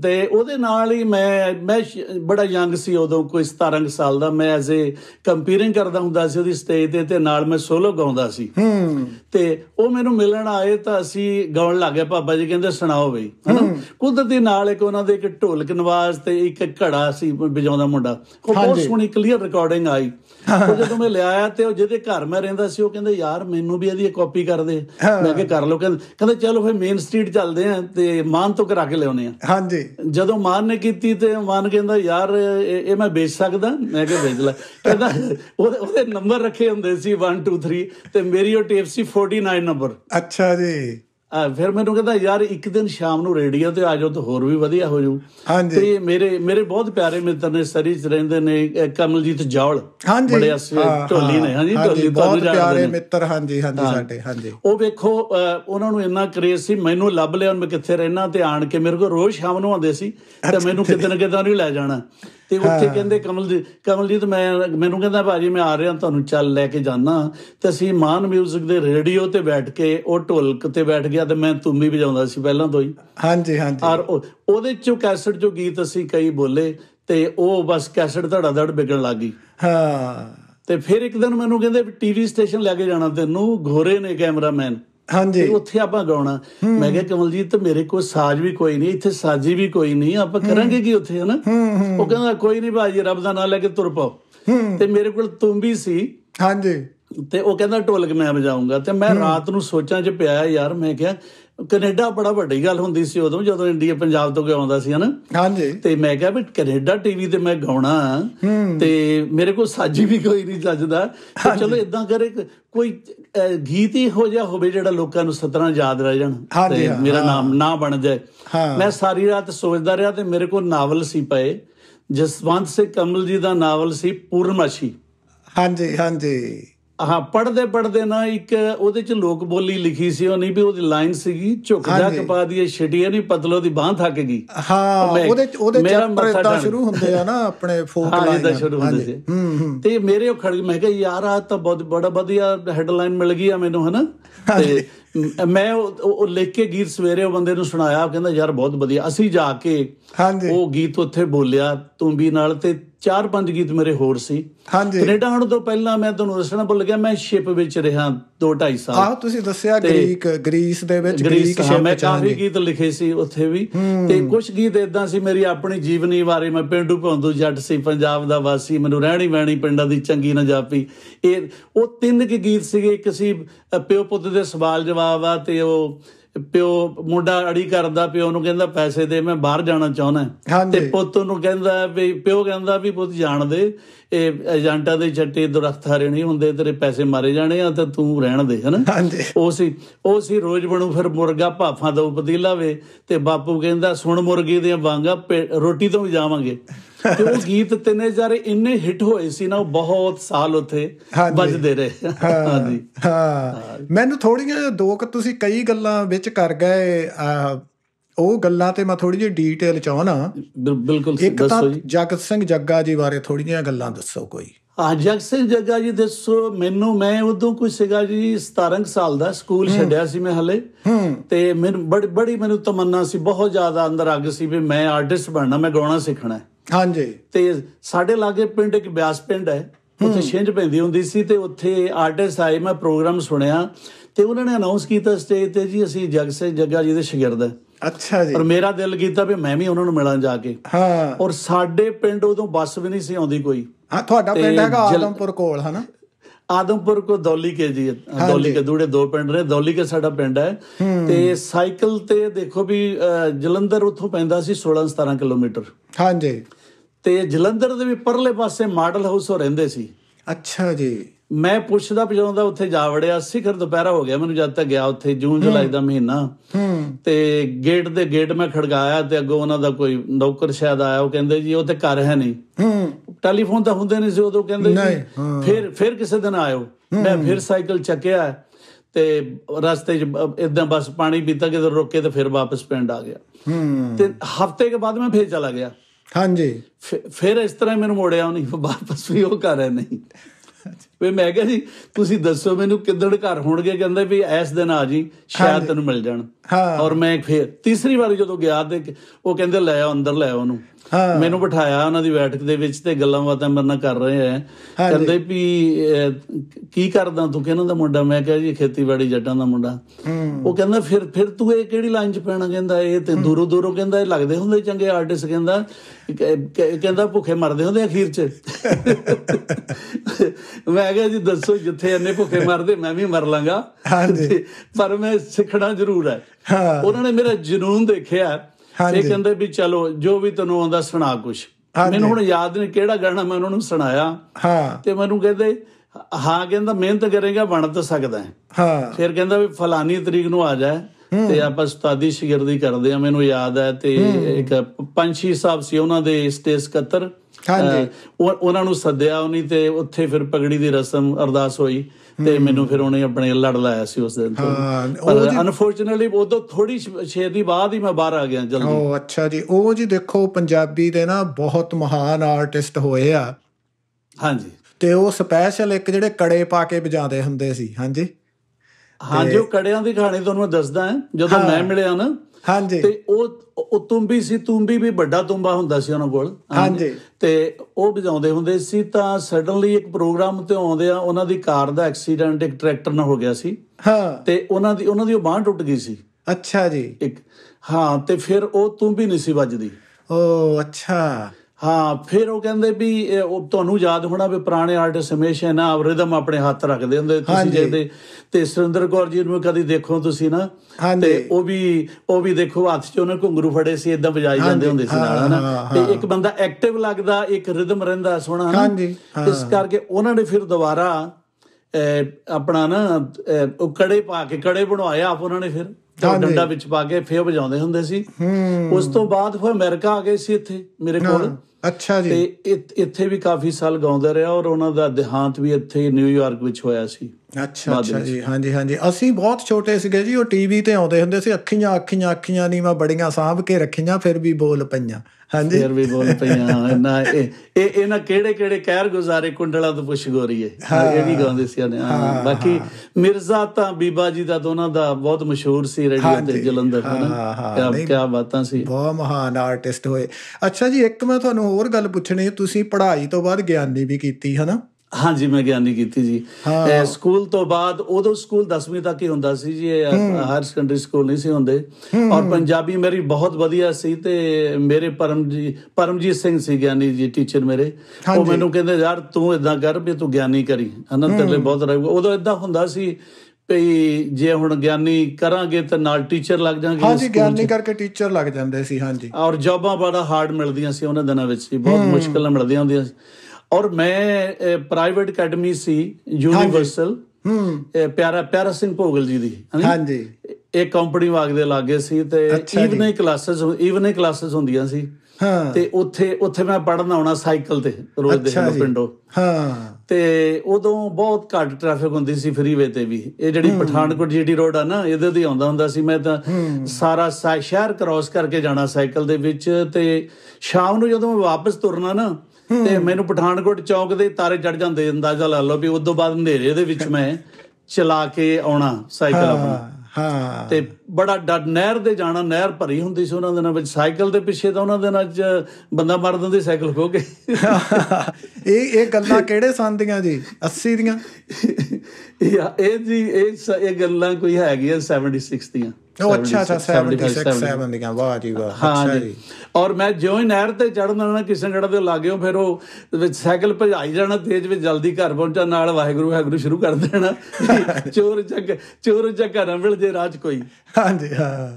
ਤੇ ਉਹਦੇ ਨਾਲ ਹੀ ਮੈਂ ਮੈਂ ਬੜਾ ਯੰਗ ਸੀ ਉਦੋਂ ਕੋਈ 17 ਕੁ ਸਾਲ ਦਾ। ਮੈਂ ਐਜ਼ ਏ ਕੰਪੀਅਰਿੰਗ ਕਰਦਾ ਹੁੰਦਾ ਸੀ ਉਹਦੀ ਸਟੇਜ ਤੇ ਤੇ ਨਾਲ ਮੈਂ ਸੋਲੋ ਗਾਉਂਦਾ ਸੀ। ਹੂੰ। ਤੇ ਉਹ ਮੈਨੂੰ ਮਿਲਣ ਆਏ ਤਾਂ ਅਸੀਂ ਗਾਉਣ ਲੱਗੇ ਪਾਪਾ ਜੀ ਕਹਿੰਦੇ ਸੁਣਾਓ ਬਈ। ਹਨਾ? ਕੁਦਰਤੀ ਨਾਲ ਇੱਕ ਉਹਨਾਂ ਦੇ ਇੱਕ ਢੋਲਕ ਨਵਾਜ਼ ਤੇ ਇੱਕ ਘੜਾ ਸੀ ਵਜਾਉਂਦਾ ਮੁੰਡਾ। ਉਹ ਬਹੁਤ। ਸੋਹਣੀ ਕਲੀਅਰ ਰਿਕਾਰਡਿੰਗ ਆਈ। ਉਹ ਜਦੋਂ ਮੈਂ ਲਿਆਇਆ ਤੇ ਉਹ ਜਿਹਦੇ ਘਰ ਮੈਂ ਰਹਿੰਦਾ ਸੀ ਉਹ ਕਹਿੰਦੇ ਯਾਰ ਮੈਨੂੰ ਵੀ ਇਹਦੀ ਕਾਪੀ ਕਰ ਦੇ। ਮੈਂ ਕਿਹਾ ਕਰ ਲਓ। ਕਹਿੰਦੇ ਚਲੋ ਫਿਰ ਮੇਨ ਸਟਰੀਟ ਚੱਲਦੇ ਆ ਤੇ ਮਾਨ ਤੋਂ ਕਰਾ ਕੇ ਲਿਆਉਨੇ ਆ। ਹਾਂਜੀ। ਜਦੋਂ ਮਾਨ ਨੇ ਕੀਤੀ ਤੇ ਮਾਨ ਕਹਿੰਦਾ, ਯਾਰ, ਇਹ ਮੈਂ ਵੇਚ ਸਕਦਾ? ਮੈਂ ਕਿਹਾ, ਵੇਚ ਲੈ। ਕਹਿੰਦਾ, ਉਹਦੇ ਨੰਬਰ ਰੱਖੇ ਹੁੰਦੇ ਸੀ 1 2 3 ਤੇ ਮੇਰੀ ਉਹ ਟੇਪ ਸੀ 49 ਨੰਬਰ ਅੱਛਾ ਜੀ। ਫਿਰ ਮੈਨੂੰ ਕਹਿੰਦਾ ਯਾਰ ਇੱਕ ਦਿਨ ਸ਼ਾਮ ਨੂੰ ਰੇਡੀਓ ਤੇ ਆ ਜਾਓ ਤਾਂ ਹੋਰ ਵੀ ਵਧੀਆ ਹੋ ਜਾਊ ਹਾਂਜੀ। ਤੇ ਮੇਰੇ ਮੇਰੇ ਬਹੁਤ ਪਿਆਰੇ ਮਿੱਤਰ ਨੇ ਸਰੀ ਚ ਰਹਿੰਦੇ ਨੇ ਕਮਲਜੀਤ ਜੌਲ। ਬੜੇ ਅਸੇ ਢੋਲੀ ਨੇ ਹਾਂਜੀ ਢੋਲੀ ਬਹੁਤ ਪਿਆਰੇ ਮਿੱਤਰ ਹਾਂਜੀ ਹਾਂਜੀ ਸਾਡੇ ਹਾਂਜੀ। ਉਹ ਵੇਖੋ ਉਹਨਾਂ ਨੂੰ ਇੰਨਾ ਕਰੇਜ਼ ਸੀ ਮੈਨੂੰ ਲੱਭ ਲਿਆ ਮੈਂ ਕਿੱਥੇ ਰਹਿਣਾ ਤੇ ਆਣ ਕੇ ਮੇਰੇ ਕੋਲ ਰੋਜ਼ ਸ਼ਾਮ ਨੂੰ ਆਉਂਦੇ ਸੀ ਤੇ ਮੈਨੂੰ ਕਿਤੇ ਨਾ ਕਿਤੇ ਨਹੀਂ ਲੈ ਜਾਣਾ। ਤੇ ਉੱਥੇ ਕਹਿੰਦੇ ਕਮਲਜੀਤ ਕਮਲਜੀਤ ਮੈਂ ਮੈਨੂੰ ਕਹਿੰਦਾ ਭਾਜੀ ਮੈਂ ਆ ਰਿਹਾ ਤੁਹਾਨੂੰ ਚੱਲ ਲੈ ਕੇ ਜਾਣਾ ਤੇ ਅਸੀਂ ਮਾਨ 뮤직 ਦੇ ਰੇਡੀਓ ਤੇ ਬੈਠ ਕੇ ਉਹ ਢੋਲਕ ਤੇ ਬੈਠ ਗਿਆ ਤੇ ਮੈਂ ਤੁੰਬੀ ਵਜਾਉਂਦਾ ਸੀ ਪਹਿਲਾਂ ਤੋਂ ਹੀ। ਹਾਂਜੀ ਹਾਂਜੀ। ਔਰ ਉਹ- ਉਹਦੇ ਚੋਂ ਕੈਸਟ ਚੋਂ ਗੀਤ ਅਸੀਂ ਕਈ ਬੋਲੇ ਤੇ ਉਹ ਬਸ ਕੈਸਟ ਧੜਾ ਧੜ ਵਿਗਣ ਲੱਗ ਹਾਂ। ਤੇ ਫਿਰ ਇੱਕ ਦਿਨ ਮੈਨੂੰ ਕਹਿੰਦੇ ਟੀਵੀ ਸਟੇਸ਼ਨ ਲੈ ਕੇ ਜਾਣਾ ਤੈਨੂੰ ਗੋਰੇ ਨੇ ਕੈਮਰਾਮੈਨ ਹਾਂਜੀ। ਤੇ ਉੱਥੇ ਆਪਾਂ ਗਾਉਣਾ। ਮੈਂ ਕਿਹਾ ਕਮਲਜੀਤ ਮੇਰੇ ਕੋਲ ਸਾਜ਼ ਵੀ ਕੋਈ ਨਹੀਂ ਇੱਥੇ ਸਾਜੀ ਵੀ ਕੋਈ ਨਹੀਂ ਆਪਾਂ ਕਰਾਂਗੇ ਕੀ ਉੱਥੇ ਹਨਾ? ਉਹ ਕਹਿੰਦਾ ਕੋਈ ਨਹੀਂ ਭਾਜੀ ਰੱਬ ਦਾ ਨਾਮ ਲੈ ਕੇ ਤੁਰ ਪਾਓ। ਤੇ ਮੇਰੇ ਕੋਲ ਤੁੰਬੀ ਸੀ। ਹਾਂਜੀ। ਤੇ ਉਹ ਕਹਿੰਦਾ ਢੋਲਕ ਮੈਂ ਵਜਾਊਂਗਾ ਤੇ ਮੈਂ ਰਾਤ ਨੂੰ ਸੋਚਾਂ 'ਚ ਪਿਆ ਯਾਰ ਮੈਂ ਕਿਹਾ ਕੈਨੇਡਾ ਬੜਾ ਵੱਡੀ ਗੱਲ ਹੁੰਦੀ ਸੀ ਉਦੋਂ ਜਦੋਂ ਇੰਡੀਆ ਪੰਜਾਬ ਤੋਂ ਗਿਆ ਆਉਂਦਾ ਸੀ ਹਨਾ? ਹਾਂਜੀ। ਤੇ ਮੈਂ ਕਿਹਾ ਵੀ ਕੈਨੇਡਾ ਟੀਵੀ ਤੇ ਮੈਂ ਗਾਉਣਾ। ਤੇ ਮੇਰੇ ਕੋਲ ਸਾਜੀ ਵੀ ਕੋਈ ਨਹੀਂ ਚੱਜਦਾ ਤੇ ਚਲੋ ਇਦਾਂ ਕਰੇ ਕੋਈ ਗੀਤ ਹੀ ਹੋ ਜਾ ਹੋਵੇ ਜਿਹੜਾ ਲੋਕਾਂ ਨੂੰ ਸਤਰਾਂ ਯਾਦ ਰਹਿ ਜਾਣ। ਤੇ ਮੇਰਾ ਨਾਮ ਨਾ ਬਣ ਜਾਏ। ਮੈਂ ਸਾਰੀ ਰਾਤ ਸੋਚਦਾ ਰਿਹਾ ਤੇ ਮੇਰੇ ਕੋਲ ਨਾਵਲ ਸੀ ਪਏ। ਜਸਵੰਤ ਸਿੰਘ ਕਮਲ ਜੀ ਦਾ ਨਾਵਲ ਸੀ ਪੂਰਨਮਾਸ਼ੀ। ਹਾਂਜੀ ਹਾਂਜੀ। ਹਾਂ ਪੜਦੇ ਪੜਦੇ ਨਾ ਇੱਕ ਉਹਦੇ ਚ ਲੋਕ ਬੋਲੀ ਲਿਖੀ ਸੀ ਉਹ ਨਹੀਂ ਵੀ ਉਹਦੀ ਲਾਈਨ ਸੀਗੀ ਝੁਕ ਜਾ ਹਾਂਜੀ। ਕਪਾ ਦੀ ਛਟੀਏ ਨਹੀਂ ਪਤਲੋ ਦੀ ਬਾਹ ਥੱਕ ਗਈ। ਹਾਂ ਉਹਦੇ ਚ- ਉਹਦੇ ਚੈਪਟਰ ਇਦਾਂ ਸ਼ੁਰੂ ਹੁੰਦੇ ਆ ਨਾ ਆਪਣੇ ਫੋਕ ਹਾਂ ਲਾਈਨ ਜਿੱਦਾਂ ਸ਼ੁਰੂ ਹੁੰਦੇ ਸੀ। ਹੂੰ ਹੂੰ। ਤੇ ਮੇਰੇ ਉਹ ਖੜ ਮੈਂ ਕਿਹਾ ਯਾਰ ਆ ਤਾਂ ਬਹੁਤ ਬੜਾ ਵਧੀਆ ਹੈਡਲਾਈਨ ਮਿਲ ਗਈ ਆ ਮੈਨੂੰ ਹਨਾ? ਤੇ ਮ- ਉਹ ਲਿਖ ਕੇ ਗੀਤ ਸਵੇਰੇ ਉਹ ਬੰਦੇ ਨੂੰ ਸੁਣਾਇਆ ਕਹਿੰਦਾ ਯਾਰ ਬਹੁਤ ਵਧੀਆ। ਅਸੀਂ ਜਾ ਕੇ ਉਹ ਗੀਤ ਉੱਥੇ ਬੋਲਿਆ ਤੁੰਬੀ ਨਾਲ ਤੇ ਚਾਰ ਪੰਜ ਗੀਤ ਮੇਰੇ ਹੋਰ ਸੀ। ਹਾਂਜੀ। ਕੈਨੇਡਾ ਆਉਣ ਤੋਂ ਪਹਿਲਾਂ ਮੈਂ ਤੁਹਾਨੂੰ ਦੱਸਣਾ ਭੁੱਲ ਗਿਆ ਮੈਂ ਸ਼ਿਪ ਵਿੱਚ ਰਿਹਾ 2 2.5 ਸਾਲ। ਆਹ ਤੁਸੀਂ ਦੱਸਿਆ ਗ੍ਰੀਕ ਗ੍ਰੀਸ ਦੇ ਵਿੱਚ ਗ੍ਰੀਕ ਮੈਂ ਸ਼ਿਪ ਚ ਕਾਫੀ ਗੀਤ ਲਿਖੇ ਸੀ ਉੱਥੇ ਵੀ। ਤੇ ਕੁਝ ਗੀਤ ਇਦਾਂ ਸੀ ਮੇਰੀ ਆਪਣੀ ਜੀਵਨੀ ਬਾਰੇ ਮੈਂ ਪਿੰਡੂ ਭੌਂਦੂ ਜੱਟ ਸੀ ਪੰਜਾਬ ਦਾ ਵਾਸੀ ਮੈਨੂੰ ਰਹਿਣੀ ਵਹਿਣੀ ਪਿੰਡਾਂ ਦੀ ਚੰਗੀ ਨਾ ਜਾਪੀ। ਇਹ ਉਹ ਤਿੰਨ ਕੁ ਗੀਤ ਸੀਗੇ ਇੱਕ ਸੀ ਪਿਓ ਪੁੱਤ ਦੇ ਸਵਾਲ ਜਵਾਬ ਆ ਤੇ ਉਹ ਪਿਓ ਮੁੰਡਾ ਅੜੀ ਕਰਦਾ ਪਿਓ ਨੂੰ ਕਹਿੰਦਾ ਪੈਸੇ ਦੇ ਮੈਂ ਬਾਹਰ ਜਾਣਾ ਚਾਹੁੰਦਾ। ਤੇ ਪੁੱਤ ਨੂੰ ਕਹਿੰਦਾ ਵੀ ਪਿਓ ਕਹਿੰਦਾ ਵੀ ਪੁੱਤ ਜਾਣ ਦੇ। ਇਹ ਏਜੰਟਾਂ ਦੇ ਚੱਟੇ ਦਰਖਤ ਹਰੇ ਨਹੀਂ ਹੁੰਦੇ ਤੇਰੇ ਪੈਸੇ ਮਾਰੇ ਜਾਣੇ ਆ ਤੇ ਤੂੰ ਰਹਿਣ ਦੇ ਹਨਾ? ਉਹ ਸੀ ਉਹ ਸੀ ਰੋਜ਼ ਬਣੂ ਫਿਰ ਮੁਰਗਾ ਭਾਫਾਂ ਦੋ ਪਤੀਲਾ ਵੇ ਤੇ ਬਾਪੂ ਕਹਿੰਦਾ ਸੁਣ ਮੁਰਗੀ ਦੀਆਂ ਵਾਂਗਾ ਰੋਟੀ ਤੋਂ ਵੀ ਜਾਵਾਂਗੇ। ਤੇ ਉਹ ਗੀਤ ਤਿੰਨੇ ਜਾਰੇ ਇੰਨੇ ਹਿੱਟ ਹੋਏ ਸੀ ਨਾ ਉਹ ਬਹੁਤ ਸਾਲ ਉੱਥੇ। ਵੱਜਦੇ ਰਹੇ। ਹਾਂਜੀ। ਹਾਂ। ਮੈਨੂੰ ਥੋੜੀਆਂ ਦੋ ਕੁ ਤੁਸੀਂ ਕਈ ਗੱਲਾਂ ਵਿੱਚ ਕਰ ਗਏ ਆ, ਉਹ ਗੱਲਾਂ ਤੇ ਮੈਂ ਥੋੜੀ ਜਿਹੀ ਡੀਟੇਲ ਚਾਹਣਾ। ਬਿਲ- ਬਿਲਕੁਲ ਇੱਕ ਤਾਂ ਜਗਤ ਸਿੰਘ ਜੱਗਾ ਜੀ ਬਾਰੇ ਥੋੜੀਆਂ ਗੱਲਾਂ ਦੱਸੋ ਕੋਈ। ਹਾਂ ਜਗ ਸਿੰਘ ਜੱਗਾ ਜੀ ਦੱਸੋ ਮੈਨੂੰ ਮੈਂ ਉਦੋਂ ਕੁਝ ਸੀਗਾ ਜੀ 17 ਕੁ ਸਾਲ ਦਾ ਸਕੂਲ ਛੱਡਿਆ ਸੀ ਮੈਂ ਹਲੇ। ਤੇ ਮੈਨੂੰ ਬੜੀ ਬੜੀ ਮੈਨੂੰ ਤਮੰਨਾ ਸੀ ਬਹੁਤ ਜ਼ਿਆਦਾ ਅੰਦਰ ਅੱਗ ਸੀ ਵੀ ਮੈਂ ਆਰਟਿਸਟ ਬਣਨਾ ਮੈਂ ਗਾਉਣਾ ਸਿੱਖਣਾ। ਹੈ ਹਾਂਜੀ। ਤੇ ਸਾਡੇ ਲਾਗੇ ਪਿੰਡ ਇੱਕ ਬਿਆਸ ਪਿੰਡ ਹੈ ਉੱਥੇ ਛਿੰਝ ਪੈਂਦੀ ਹੁੰਦੀ ਸੀ ਤੇ ਉੱਥੇ ਆਰਟਿਸਟ ਆਏ ਮੈਂ ਪ੍ਰੋਗਰਾਮ ਸੁਣਿਆ ਤੇ ਉਹਨਾਂ ਨੇ ਅਨਾਉਂਸ ਕੀਤਾ ਸਟੇਜ ਤੇ ਜੀ ਅਸੀਂ ਜਗ ਸਿੰਘ ਜੱਗਾ ਜੀ ਦੇ ਸ਼ਾਗਿਰਦ ਹੈ। ਅੱਛਾ ਜੀ। ਪਰ ਮੇਰਾ ਦਿਲ ਕੀਤਾ ਵੀ ਮੈਂ ਵੀ ਉਹਨਾਂ ਨੂੰ ਮਿਲਾਂ ਜਾ ਕੇ। ਹਾਂ। ਔਰ ਸਾਡੇ ਪਿੰਡ ਉਦੋਂ ਬੱਸ ਵੀ ਨਹੀਂ ਸੀ ਆਉਂਦੀ ਕੋਈ। ਹਾਂ ਤੁਹਾਡਾ ਪਿੰਡ ਹੈਗਾ ਆਦਮਪੁਰ ਕੋਲ ਹਨਾ? ਆਦਮਪੁਰ ਕੋ ਦੌਲੀ ਕੇ ਜੀ ਦੌਲੀ ਕੇ ਦੂੜੇ ਦੋ ਪਿੰਡ ਨੇ ਦੌਲੀ ਕੇ ਸਾਡਾ ਪਿੰਡ ਹੈ। ਤੇ ਸਾਈਕਲ ਤੇ ਦੇਖੋ ਵੀ ਜਲੰਧਰ ਉੱਥੋਂ ਪੈਂਦਾ ਸੀ 16 17 ਕਿਲੋਮੀਟਰ। ਹਾਂਜੀ। ਤੇ ਜਲੰਧਰ ਦੇ ਵੀ ਪਰਲੇ ਪਾਸੇ ਮਾਡਲ ਹਾਊਸ ਹੋ ਰਹਿੰਦੇ ਸੀ। ਅੱਛਾ ਜੀ। ਮੈਂ ਪੁੱਛਦਾ ਪਜਾਉਂਦਾ ਉੱਥੇ ਜਾ ਵੜਿਆ ਸਿਖਰ ਦੁਪਹਿਰਾ ਹੋ ਗਿਆ ਮੈਨੂੰ ਜਦ ਤੱਕ ਗਿਆ ਉੱਥੇ ਜੂਨ ਜੁਲਾਈ ਦਾ ਮਹੀਨਾ। ਹੂੰ। ਤੇ ਗੇਟ ਦੇ ਗੇਟ ਮੈਂ ਖੜਕਾਇਆ ਤੇ ਅੱਗੋਂ ਉਹਨਾਂ ਦਾ ਕੋਈ ਨੌਕਰ ਸ਼ਾਇਦ ਆਇਆ ਉਹ ਕਹਿੰਦੇ ਜੀ ਉਹ ਤੇ ਘਰ ਹੈ ਨਹੀਂ। ਹੂੰ। ਟੈਲੀਫੋਨ ਤਾਂ ਹੁੰਦੇ ਨਹੀਂ ਸੀ ਉਦੋਂ ਕਹਿੰਦੇ ਹਾਂ। ਫਿਰ ਫਿਰ ਕਿਸੇ ਦਿਨ ਆਇਓ। ਮੈਂ ਫਿਰ ਸਾਈਕਲ ਚੱਕਿਆ ਤੇ ਰਸਤੇ 'ਚ ਇਦਾਂ ਬਸ ਪਾਣੀ ਪੀਤਾ ਕਿਤੇ ਰੁਕੇ ਤੇ ਫਿਰ ਵਾਪਸ ਪਿੰਡ ਆ ਗਿਆ। ਤੇ ਹਫ਼ਤੇ ਕੇ ਬਾਅਦ ਮੈਂ ਫੇਰ ਚਲਾ ਗਿਆ। ਹਾਂਜੀ। ਫਿਰ- ਇਸ ਤਰ੍ਹਾਂ ਮੈਨੂੰ ਮੋੜਿਆ ਨਹੀਂ ਵਾਪਸ ਵੀ ਉਹ ਘਰ ਹੈ ਨਹੀਂ। ਵੀ ਮੈਂ ਕਿਹਾ ਜੀ ਤੁਸੀਂ ਦੱਸੋ ਮੈਨੂੰ ਕਿੱਦਣ ਘਰ ਹੋਣਗੇ ਕਹਿੰਦੇ ਵੀ ਇਸ ਦਿਨ ਆ ਜੀ ਸ਼ਾਇਦ। ਤੈਨੂੰ ਮਿਲ ਜਾਣ। ਔਰ ਮੈਂ ਫਿਰ ਤੀਸਰੀ ਵਾਰੀ ਜਦੋਂ ਗਿਆ ਤੇ ਉਹ ਕਹਿੰਦੇ ਲੈ ਆਓ ਅੰਦਰ ਲੈ ਆਓ ਉਹਨੂੰ। ਮੈਨੂੰ ਬਿਠਾਇਆ ਉਹਨਾਂ ਦੀ ਬੈਠਕ ਦੇ ਵਿੱਚ ਤੇ ਗੱਲਾਂ ਬਾਤਾਂ ਮੇਰੇ ਨਾਲ ਕਰ ਰਹੇ ਹਾਂਜੀ। ਕਹਿੰਦੇ ਵੀ ਕੀ ਕਰਦਾ ਤੂੰ? ਕਿਹਨਾਂ ਦਾ ਮੁੰਡਾ। ਮੈਂ ਕਿਹਾ ਜੀ ਖੇਤੀਬਾੜੀ ਜੱਟਾਂ ਦਾ ਮੁੰਡਾ। ਉਹ ਕਹਿੰਦਾ ਫਿਰ ਫਿਰ ਤੂੰ ਇਹ ਕਿਹੜੀ ਲਾਈਨ 'ਚ ਪੈਣਾ? ਕਹਿੰਦਾ ਇਹ ਤੇ ਦੂਰੋਂ ਦੂਰੋਂ ਕਹਿੰਦਾ ਇਹ ਲੱਗਦੇ ਹੁੰਦੇ ਚੰਗੇ ਆਰਟਿਸਟ ਕਹਿੰਦਾ। ਕਹਿੰਦਾ ਭੁੱਖੇ ਮਰਦੇ ਹੁੰਦੇ ਅਖੀਰ 'ਚ। ਮੈਂ ਕਿਹਾ ਜੀ ਦੱਸੋ ਜਿੱਥੇ ਇੰਨੇ ਭੁੱਖੇ ਮਰਦੇ ਮੈਂ ਵੀ ਮਰ ਲਾਂਗਾ। ਹਾਂਜੀ। ਪਰ ਮੈਂ ਸਿੱਖਣਾ ਜ਼ਰੂਰ ਹੈ। ਹਾਂ। ਉਹਨਾਂ ਨੇ ਮੇਰਾ ਜਨੂਨ ਦੇਖਿਆ। ਇਹ ਕਹਿੰਦੇ ਵੀ ਚਲੋ ਜੋ ਵੀ ਤੈਨੂੰ ਆਉਂਦਾ ਸੁਣਾ ਕੁਛ। ਮੈਨੂੰ ਹੁਣ ਯਾਦ ਨਹੀਂ ਕਿਹੜਾ ਗਾਣਾ ਮੈਂ ਉਹਨਾਂ ਨੂੰ ਸੁਣਾਇਆ। ਹਾਂ। ਤੇ ਮੈਨੂੰ ਕਹਿੰਦੇ ਹਾਂ ਕਹਿੰਦਾ ਮਿਹਨਤ ਕਰੇਗਾ ਬਣ ਤਾਂ ਸਕਦਾ ਹੈ। ਹਾਂ। ਫਿਰ ਕਹਿੰਦਾ ਵੀ ਫਲਾਨੀ ਤਰੀਕ ਨੂੰ ਆ ਜਾ। ਤੇ ਆਪਾਂ ਉਸਤਾਦੀ ਸ਼ਾਗਿਰਦੀ ਕਰਦੇ ਆ ਮੈਨੂੰ ਯਾਦ ਹੈ ਤੇ ਇੱਕ ਪੰਛੀ ਸਾਹਿਬ ਸੀ ਉਹਨਾਂ ਦੇ ਸਟੇਜ ਸਕੱਤਰ। ਹਾਂਜੀ। ਉਹਨਾਂ ਨੂੰ ਸੱਦਿਆ ਉਹਨੀ ਤੇ ਉੱਥੇ ਫਿਰ ਪਗੜੀ ਦੀ ਰਸਮ ਅਰਦਾਸ ਹੋਈ। ਤੇ ਮੈਨੂੰ ਫਿਰ ਉਹਨੇ ਆਪਣੇ ਲੜ ਲਾਇਆ ਸੀ ਉਸ ਦਿਨ ਤੋਂ। ਹਾਂ, ਪਰ ਅਨਫੋਰਚੂਨਟਲੀ ਉਦੋਂ ਥੋੜੀ ਛੇਤੀ ਬਾਅਦ ਹੀ ਮੈਂ ਬਾਹਰ ਆ ਗਿਆ ਜਲਦੀ। ਉਹ ਅੱਛਾ ਜੀ। ਉਹ ਜੀ ਦੇਖੋ ਪੰਜਾਬੀ ਦੇ ਨਾ ਬਹੁਤ ਮਹਾਨ ਆਰਟਿਸਟ ਹੋਏ ਆ। ਹਾਂਜੀ। ਤੇ ਉਹ ਸਪੈਸ਼ਲ ਇੱਕ ਜਿਹੜੇ ਕੜੇ ਪਾ ਕੇ ਵਜਾਉਂਦੇ ਹੁੰਦੇ ਸੀ ਹਾਂਜੀ? ਹਾਂਜੀ ਉਹ ਕੜਿਆਂ ਦੀ ਕਹਾਣੀ ਤੁਹਾਨੂੰ ਮੈਂ ਦੱਸਦਾ ਹਾਂ ਜਦੋਂ। ਮੈਂ ਮਿਲਿਆ ਨਾ ਹਾਂਜੀ। ਤੇ ਉਹ ਉਹ ਤੁੰਬੀ ਸੀ ਤੁੰਬੀ ਵੀ ਵੱਡਾ ਤੁੰਬਾ ਹੁੰਦਾ ਸੀ ਉਹਨਾਂ ਕੋਲ। ਹਾਂਜੀ। ਤੇ ਉਹ ਵਜਾਉਂਦੇ ਹੁੰਦੇ ਸੀ ਤਾਂ ਸਡਨਲੀ ਇੱਕ ਪ੍ਰੋਗਰਾਮ ਤੇ ਆਉਂਦੇ ਆ ਉਹਨਾਂ ਦੀ ਕਾਰ ਦਾ ਐਕਸੀਡੈਂਟ ਇੱਕ ਟਰੈਕਟਰ ਨਾਲ ਹੋ ਗਿਆ ਸੀ। ਹਾਂ। ਤੇ ਉਹਨਾਂ ਦੀ ਉਹਨਾਂ ਦੀ ਉਹ ਬਾਂਹ ਟੁੱਟ ਗਈ ਸੀ। ਅੱਛਾ ਜੀ। ਇੱਕ ਹਾਂ ਤੇ ਫਿਰ ਉਹ ਤੁੰਬੀ ਨਹੀਂ ਸੀ ਵੱਜਦੀ। ਉਹ ਅੱਛਾ। ਹਾਂ ਫਿਰ ਉਹ ਕਹਿੰਦੇ ਵੀ ਉਹ ਤੁਹਾਨੂੰ ਯਾਦ ਹੋਣਾ ਵੀ ਪੁਰਾਣੇ ਆਰਟਿਸਟ ਹਮੇਸ਼ਾ ਨਾ ਰਿਦਮ ਆਪਣੇ ਹੱਥ ਰੱਖਦੇ ਹੁੰਦੇ ਤੁਸੀਂ। ਜਿਹਦੇ ਤੇ ਸੁਰਿੰਦਰ ਕੌਰ ਜੀ ਨੂੰ ਕਦੀ ਦੇਖੋ ਤੁਸੀਂ ਨਾ। ਤੇ ਉਹ ਵੀ ਉਹ ਵੀ ਦੇਖੋ ਹੱਥ 'ਚ ਉਹਨੇ ਘੁੰਗਰੂ ਫੜੇ ਸੀ ਇਦਾਂ ਵਜਾਈ ਜਾਂਦੇ ਹੁੰਦੇ ਸੀ ਨਾਲ ਹਨਾ ਤੇ। ਇੱਕ ਬੰਦਾ ਐਕਟਿਵ ਲੱਗਦਾ ਇੱਕ ਰਿਦਮ ਰਹਿੰਦਾ ਸੋਹਣਾ ਹਨਾ। ਇਸ ਕਰਕੇ ਉਹਨਾਂ ਨੇ ਫਿਰ ਦੁਬਾਰਾ ਆਪਣਾ ਨਾ ਉਹ ਕੜੇ ਪਾ ਕੇ ਕੜੇ ਬਣਵਾਇਆ ਆਪ ਉਹਨਾਂ ਨੇ ਫਿਰ ਤੇ ਉਹ। ਡੰਡਾ ਵਿੱਚ ਪਾ ਕੇ ਫੇਰ ਵਜਾਉਂਦੇ ਹੁੰਦੇ ਸੀ। ਉਸ ਤੋਂ ਬਾਅਦ ਫਿਰ ਅਮਰੀਕਾ ਆ ਗਏ ਸੀ ਇੱਥੇ ਮੇਰੇ ਕੋਲ। ਅੱਛਾ ਜੀ। ਤੇ ਇੱਥੇ ਵੀ ਕਾਫੀ ਸਾਲ ਗਾਉਂਦਾ ਰਿਹਾ ਔਰ ਉਹਨਾਂ ਦਾ ਦੇਹਾਂਤ ਵੀ ਇੱਥੇ ਨਿਊਯਾਰਕ ਵਿੱਚ ਹੋਇਆ ਸੀ। ਅੱਛਾ ਅੱਛਾ। ਜੀ ਹਾਂਜੀ ਹਾਂਜੀ। ਅਸੀਂ ਬਹੁਤ ਛੋਟੇ ਸੀਗੇ ਜੀ ਉਹ ਟੀਵੀ ਤੇ ਆਉਂਦੇ ਹੁੰਦੇ ਸੀ ਅੱਖੀਆਂ ਅੱਖੀਆਂ ਅੱਖੀਆਂ ਨਹੀਂ ਮੈਂ ਬੜੀਆਂ ਸਾਂਭ ਕੇ ਰੱਖੀਆਂ ਫਿਰ ਵੀ ਬੋਲ ਪਈਆਂ। ਹਾਂਜੀ। ਫੇਰ ਵੀ ਬੋਲ ਪਈਆਂ ਨਾ ਇਹ ਇਹ ਇਹਨਾਂ ਕਿਹੜੇ ਕਿਹੜੇ ਕਹਿਰ ਗੁਜ਼ਾਰੇ ਕੁੰਡਲਾ ਤੋਂ ਪੁੱਛ ਗੋਰੀਏ। ਇਹ ਵੀ ਗਾਉਂਦੇ ਸੀ ਨੇ ਬਾਕੀ ਮਿਰਜ਼ਾ ਤਾਂ ਬੀਬਾ ਜੀ ਦਾ ਦੋਨਾਂ ਦਾ ਬਹੁਤ ਮਸ਼ਹੂਰ ਸੀ ਰੇਡੀਓ ਤੇ ਜਲੰਧਰ ਹਨਾ। ਕਿਆ ਬਾਤਾਂ ਸੀ। ਬਹੁਤ ਮਹਾਨ ਆਰਟਿਸਟ ਹੋਏ। ਅੱਛਾ ਜੀ ਇੱਕ ਮੈਂ ਤੁਹਾਨੂੰ ਹੋਰ ਗੱਲ ਪੁੱਛਣੀ ਤੁਸੀਂ ਪੜ੍ਹਾਈ ਤੋਂ ਬਾਅਦ ਗਿਆਨੀ ਵੀ ਕੀਤੀ ਹਨਾ? ਹਾਂਜੀ ਮੈਂ ਗਿਆਨੀ ਕੀਤੀ ਜੀ। ਸਕੂਲ ਤੋਂ ਬਾਅਦ ਉਦੋਂ ਸਕੂਲ 10ਵੀਂ ਤੱਕ ਹੀ ਹੁੰਦਾ ਸੀ ਜੀ ਹਾਇਰ ਸੈਕੰਡਰੀ ਸਕੂਲ ਨਹੀਂ ਸੀ ਹੁੰਦੇ। ਔਰ ਪੰਜਾਬੀ ਮੇਰੀ ਬਹੁਤ ਵਧੀਆ ਸੀ ਤੇ ਮੇਰੇ ਪਰਮ ਜੀ ਪਰਮਜੀਤ ਸਿੰਘ ਸੀ ਗਿਆਨੀ ਜੀ ਟੀਚਰ ਮੇਰੇ। ਉਹ। ਮੈਨੂੰ ਕਹਿੰਦੇ ਯਾਰ ਤੂੰ ਇਦਾਂ ਕਰ ਵੀ ਤੂੰ ਗਿਆਨੀ ਕਰੀ ਹਨਾ? ਤੇਰੇ ਬਹੁਤ ਰਹੂਗਾ ਉਦੋਂ ਇਦਾਂ ਹੁੰਦਾ ਸੀ ਵੀ ਜੇ ਹੁਣ ਗਿਆਨੀ ਕਰਾਂਗੇ ਤਾਂ ਨਾਲ ਟੀਚਰ ਲੱਗ ਜਾਣਗੇ ਹਾਂਜੀ। ਗਿਆਨੀ ਕਰਕੇ ਟੀਚਰ ਲੱਗ ਜਾਂਦੇ ਸੀ ਹਾਂਜੀ। ਔਰ ਜੌਬਾਂ ਬੜਾ ਹਾਰਡ ਮਿਲਦੀਆਂ ਸੀ ਉਹਨਾਂ ਦਿਨਾਂ ਵਿੱਚ ਸੀ ਬਹੁਤ ਮੁਸ਼ਕਲ ਮਿਲਦੀਆਂ ਹੁੰਦੀਆਂ ਸੀ। ਔਰ ਮੈਂ ਪ੍ਰਾਈਵੇਟ ਅਕੈਡਮੀ ਸੀ ਯੂਨੀਵਰਸਲ ਹੂੰ। ਪਿਆਰਾ ਪਿਆਰਾ ਸਿੰਘ ਭੋਗਲ ਜੀ ਦੀ ਹਾਂਜੀ। ਇਹ ਕੰਪਨੀ ਵਾਗ ਦੇ ਲਾਗੇ ਸੀ ਤੇ। ਈਵਨਿੰਗ ਕਲਾਸਿਸ ਈਵਨਿੰਗ ਕਲਾਸਿਸ ਹੁੰਦੀਆਂ ਸੀ। ਹਾਂ। ਤੇ ਉੱਥੇ ਉੱਥੇ ਮੈਂ ਪੜਨ ਆਉਣਾ ਸਾਈਕਲ ਤੇ ਰੋਜ਼ ਦੇ। ਪਿੰਡੋਂ। ਹਾਂ। ਤੇ ਉਦੋਂ ਬਹੁਤ ਘੱਟ ਟ੍ਰੈਫਿਕ ਹੁੰਦੀ ਸੀ ਫਰੀਵੇ ਤੇ ਵੀ। ਇਹ ਜਿਹੜੀ ਪਠਾਨਕੋਟ ਜੀਟੀ ਰੋਡ ਆ ਨਾ ਇਹਦੇ ਤੇ ਆਉਂਦਾ ਹੁੰਦਾ ਸੀ। ਮੈਂ ਤਾਂ ਸਾਰਾ ਸ਼ਹਿਰ ਕ੍ਰਾਸ ਕਰਕੇ ਜਾਣਾ ਸਾਈਕਲ ਦੇ ਵਿੱਚ ਤੇ ਸ਼ਾਮ ਨੂੰ ਜਦੋਂ ਮੈਂ ਵਾਪਸ ਤੁਰਨਾ ਨਾ ਤੇ ਮੈਨੂੰ ਪਠਾਨਕੋਟ ਚੌਕ ਦੇ ਤਾਰੇ ਚੜ ਜਾਂਦੇ ਅੰਦਾਜ਼ਾ ਲਾ ਲਓ ਵੀ ਉਸ ਤੋਂ ਬਾਅਦ ਹਨੇਰੇ ਦੇ ਵਿੱਚ ਮੈਂ ਚਲਾ ਕੇ ਆਉਣਾ ਸਾਈਕਲ ਆਪਣਾ। ਹਾਂ। ਤੇ ਬੜਾ ਡਰ ਨਹਿਰ ਦੇ ਜਾਣਾ ਨਹਿਰ ਭਰੀ ਹੁੰਦੀ ਸੀ ਉਹਨਾਂ ਦਿਨਾਂ ਵਿੱਚ ਸਾਈਕਲ ਦੇ ਪਿੱਛੇ ਤਾਂ ਉਹਨਾਂ ਦਿਨਾਂ 'ਚ ਬੰਦਾ ਮਾਰ ਦਿੰਦੇ ਸਾਈਕਲ ਖੋ ਕੇ। ਇਹ ਇਹ ਗੱਲਾਂ ਕਿਹੜੇ ਸੰਨ ਦੀਆਂ ਜੀ? 80 ਦੀਆਂ? ਇਹ ਇਹ ਜੀ ਇਹ ਇਹ ਗੱਲਾਂ ਕੋਈ ਹੈਗੀਆਂ 76 ਦੀਆਂ। ਉਹ ਅੱਛਾ ਅੱਛਾ 76 75, 7 ਦੀਆਂ ਵਾਹ ਜੀ ਵਾਹ ਅੱਛਾ ਜੀ। ਔਰ ਮੈਂ ਜਿਉਂ ਹੀ ਨਹਿਰ ਤੇ ਚੜਨਾ ਨਾ ਕਿਸ਼ਨਗੜ੍ਹ ਦੇ ਲਾਗਿਓ ਫਿਰ ਉਹ ਵਿੱਚ ਸਾਈਕਲ ਭਜਾਈ ਜਾਣਾ ਤੇਜ਼ ਵਿੱਚ ਜਲਦੀ ਘਰ ਪਹੁੰਚਾ ਨਾਲ ਵਾਹਿਗੁਰੂ ਵਾਹਿਗੁਰੂ ਸ਼ੁਰੂ ਕਰ ਦੇਣਾ। ਚੋਰ ਚੱਕ ਚੋਰ ਚੱਕਾ ਨਾ ਮਿਲ ਜੇ ਰਾਜ ਕੋਈ। ਹਾਂਜੀ ਹਾਂ।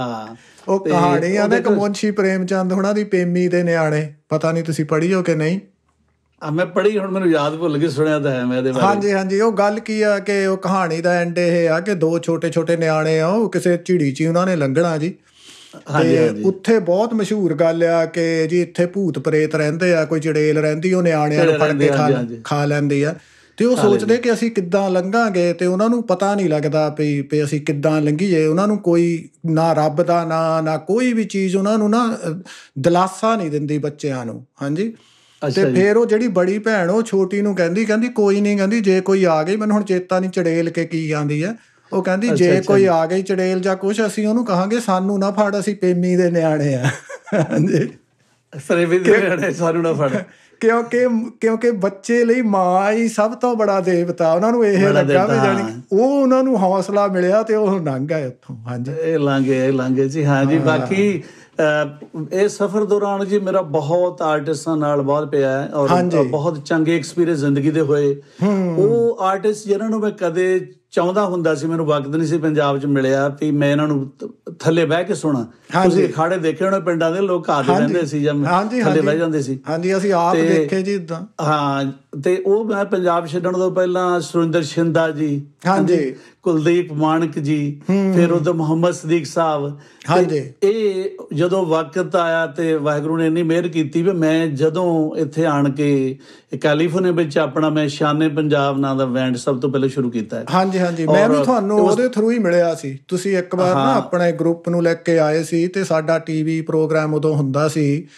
ਹਾਂ। ਉਹ ਤੇ ਕਹਾਣੀ ਆ ਨਾ ਉਹਦੇ ਕਿ ਮੁੰਸ਼ੀ ਪ੍ਰੇਮ ਚੰਦ ਹੁਣਾਂ ਦੀ ਪੇਮੀ ਦੇ ਨਿਆਣੇ ਪਤਾ ਨਹੀਂ ਤੁਸੀਂ ਪੜ੍ਹੀ ਹੋ ਕਿ ਨਹੀਂ। ਆ ਮੈਂ ਪੜ੍ਹੀ ਹੁਣ ਮੈਨੂੰ ਯਾਦ ਭੁੱਲ ਗਈ ਸੁਣਿਆ ਤਾਂ ਹੈ ਮੈਂ ਇਹਦੇ ਬਾਰੇ। ਹਾਂਜੀ ਹਾਂਜੀ ਉਹ ਗੱਲ ਕੀ ਆ ਕਿ ਉਹ ਕਹਾਣੀ ਦਾ ਐਂਡ ਇਹ ਆ ਕਿ ਦੋ ਛੋਟੇ ਛੋਟੇ ਨਿਆਣੇ ਆ ਉਹ ਕਿਸੇ ਝਿੜੀ 'ਚ ਉਹਨਾਂ ਨੇ ਲੰਘਣਾ ਜੀ। ਹਾਂਜੀ ਤੇ ਉੱਥੇ ਬਹੁਤ ਮਸ਼ਹੂਰ ਗੱਲ ਆ ਕਿ ਜੀ ਇੱਥੇ ਭੂਤ ਪ੍ਰੇਤ ਰਹਿੰਦੇ ਆ ਕੋਈ ਚੜੇਲ ਰਹਿੰਦੀ ਉਹ ਨਿਆਣਿਆਂ ਨੂੰ ਫੜ ਕੇ ਖਾ। ਖਾ ਲੈਂਦੀ ਆ। ਤੇ ਉਹ ਸੋਚਦੇ ਕਿ ਅਸੀਂ ਕਿੱਦਾਂ ਲੰਘਾਂਗੇ ਤੇ ਉਹਨਾਂ ਨੂੰ ਪਤਾ ਨਹੀਂ ਲੱਗਦਾ ਵੀ ਵੀ ਅਸੀਂ ਕਿੱਦਾਂ ਲੰਘੀਏ। ਉਹਨਾਂ ਨੂੰ ਕੋਈ ਨਾ ਰੱਬ ਦਾ ਨਾਂ ਨਾ ਕੋਈ ਵੀ ਚੀਜ਼ ਉਹਨਾਂ ਨੂੰ ਨਾ ਦਿਲਾਸਾ ਨਹੀਂ ਦਿੰਦੀ ਬੱਚਿਆਂ ਨੂੰ। ਹਾਂਜੀ? ਤੇ ਫਿਰ ਉਹ ਜਿਹੜੀ ਬੜੀ ਭੈਣ ਉਹ ਛੋਟੀ ਨੂੰ ਕਹਿੰਦੀ ਕਹਿੰਦੀ ਕੋਈ ਨਹੀਂ ਕਹਿੰਦੀ ਜੇ ਕੋਈ ਆ ਗਈ ਮੈਨੂੰ ਹੁਣ ਚੇਤਾ ਨਹੀਂ ਚੜੇਲ ਕੇ ਕੀ ਆਂਦੀ ਆ ਉਹ ਕਹਿੰਦੀ ਜੇ ਕੋਈ ਆ ਗਈ ਚੜੇਲ ਜਾਂ ਕੁਛ ਅਸੀਂ ਉਹਨੂੰ ਕਹਾਂਗੇ ਸਾਨੂੰ ਨਾ ਫੜ ਅਸੀਂ ਪੇਮੀ ਦੇ ਨਿਆਣੇ ਆ। ਹਾਂਜੀ। ਸਰੇਵੀ ਦੇ ਰਹਿਣੇ ਸਾਨੂੰ ਨਾ ਫੜ। ਕਿਉਂਕਿ ਕਿਉਂਕਿ ਬੱਚੇ ਲਈ ਮਾਂ ਹੀ ਸਭ ਤੋਂ ਬੜਾ ਦੇਵਤਾ ਉਹਨਾਂ ਨੂੰ ਇਹ ਲੱਗਾ ਵੀ ਹਾਂ। ਉਹ ਉਹਨਾਂ ਨੂੰ ਹੌਸਲਾ ਮਿਲਿਆ ਤੇ ਉਹ ਲੰਘ ਗਏ ਉੱਥੋਂ ਹਾਂਜੀ। ਇਹ ਲਾਂਗੇ ਇਹ ਲਾਂਗੇ ਜੀ ਹਾਂ ਜੀ ਬਾਕੀ ਇਹ ਸਫ਼ਰ ਦੌਰਾਨ ਜੀ ਮੇਰਾ ਬਹੁਤ ਆਰਟਿਸਟਾਂ ਨਾਲ ਬਹੁਤ ਪਿਆ ਹੈ ਔਰ। ਬਹੁਤ ਚੰਗੇ ਐਕਸਪੀਰੀਅੰਸ ਜ਼ਿੰਦਗੀ ਦੇ ਹੋਏ ਉਹ ਆਰਟਿਸਟ ਜਿਹਨਾਂ ਨੂੰ ਮੈਂ ਕਦੇ ਚਾਹੁੰਦਾ ਹੁੰਦਾ ਸੀ ਮੈਨੂੰ ਵਕਤ ਨਹੀਂ ਸੀ ਪੰਜਾਬ 'ਚ ਮਿਲਿਆ ਵੀ ਮੈਂ ਇਹਨਾਂ ਨੂੰ ਥੱਲੇ ਬਹਿ ਕੇ ਸੁਣਾ ਹਾਂਜੀ। ਤੁਸੀਂ ਅਖਾੜੇ ਦੇਖੇ ਹੋਣੇ ਪਿੰਡਾਂ ਦੇ ਲੋਕ ਘਾਦੇ ਹਾਂਜੀ। ਰਹਿੰਦੇ ਸੀ ਜਾਂ ਹਾਂਜੀ, ਥੱਲੇ ਹਾਂਜੀ। ਬਹਿ ਜਾਂਦੇ ਸੀ ਹਾਂਜੀ ਅਸੀਂ ਆਪ ਦੇਖੇ ਜੀ ਇਦਾਂ ਹਾਂ ਤੇ ਉਹ ਮੈਂ ਪੰਜਾਬ ਛੱਡਣ ਤੋਂ ਪਹਿਲਾਂ ਸੁਰਿੰਦਰ ਸ਼ਿੰਦਾ ਜੀ ਹਾਂਜੀ। ਕੁਲਦੀਪ ਮਾਨਕ ਜੀ ਫਿਰ ਉਦੋਂ ਮੁਹੰਮਦ ਸਦੀਕ ਸਾਹਿਬ ਹਾਂਜੀ। ਇਹ ਜਦੋਂ ਵਕਤ ਆਇਆ ਤੇ ਵਾਹਿਗੁਰੂ ਨੇ ਇੰਨੀ ਮਿਹਰ ਕੀਤੀ ਵੀ ਮੈਂ ਜਦੋਂ ਇੱਥੇ ਆਣ ਕੇ ਕੈਲੀਫੋਰਨੀਆ ਵਿੱਚ ਆਪਣਾ ਮੈਂ ਸ਼ਾਨੇ ਪੰਜਾਬ ਨਾਂ ਦਾ ਬੈਂਡ ਸਭ ਤੋਂ ਪਹਿਲੇ ਸ਼ੁਰੂ ਕੀਤਾ ਹੈ ਹਾਂਜੀ ਹਾਂਜੀ। ਮੈਂ ਵੀ ਤੁਹਾਨੂੰ ਉਹਦੇ ਥਰੂ ਹੀ ਮਿਲਿਆ ਸੀ। ਤੁਸੀਂ ਇੱਕ ਵਾਰ ਨਾ। ਆਪਣੇ ਗਰੁੱਪ ਨੂੰ ਲੈ ਕੇ ਆਏ ਸੀ ਤੇ ਸਾਡਾ ਟੀਵੀ ਪ੍ਰੋਗਰਾਮ ਉਦੋਂ ਹੁੰਦਾ ਸੀ।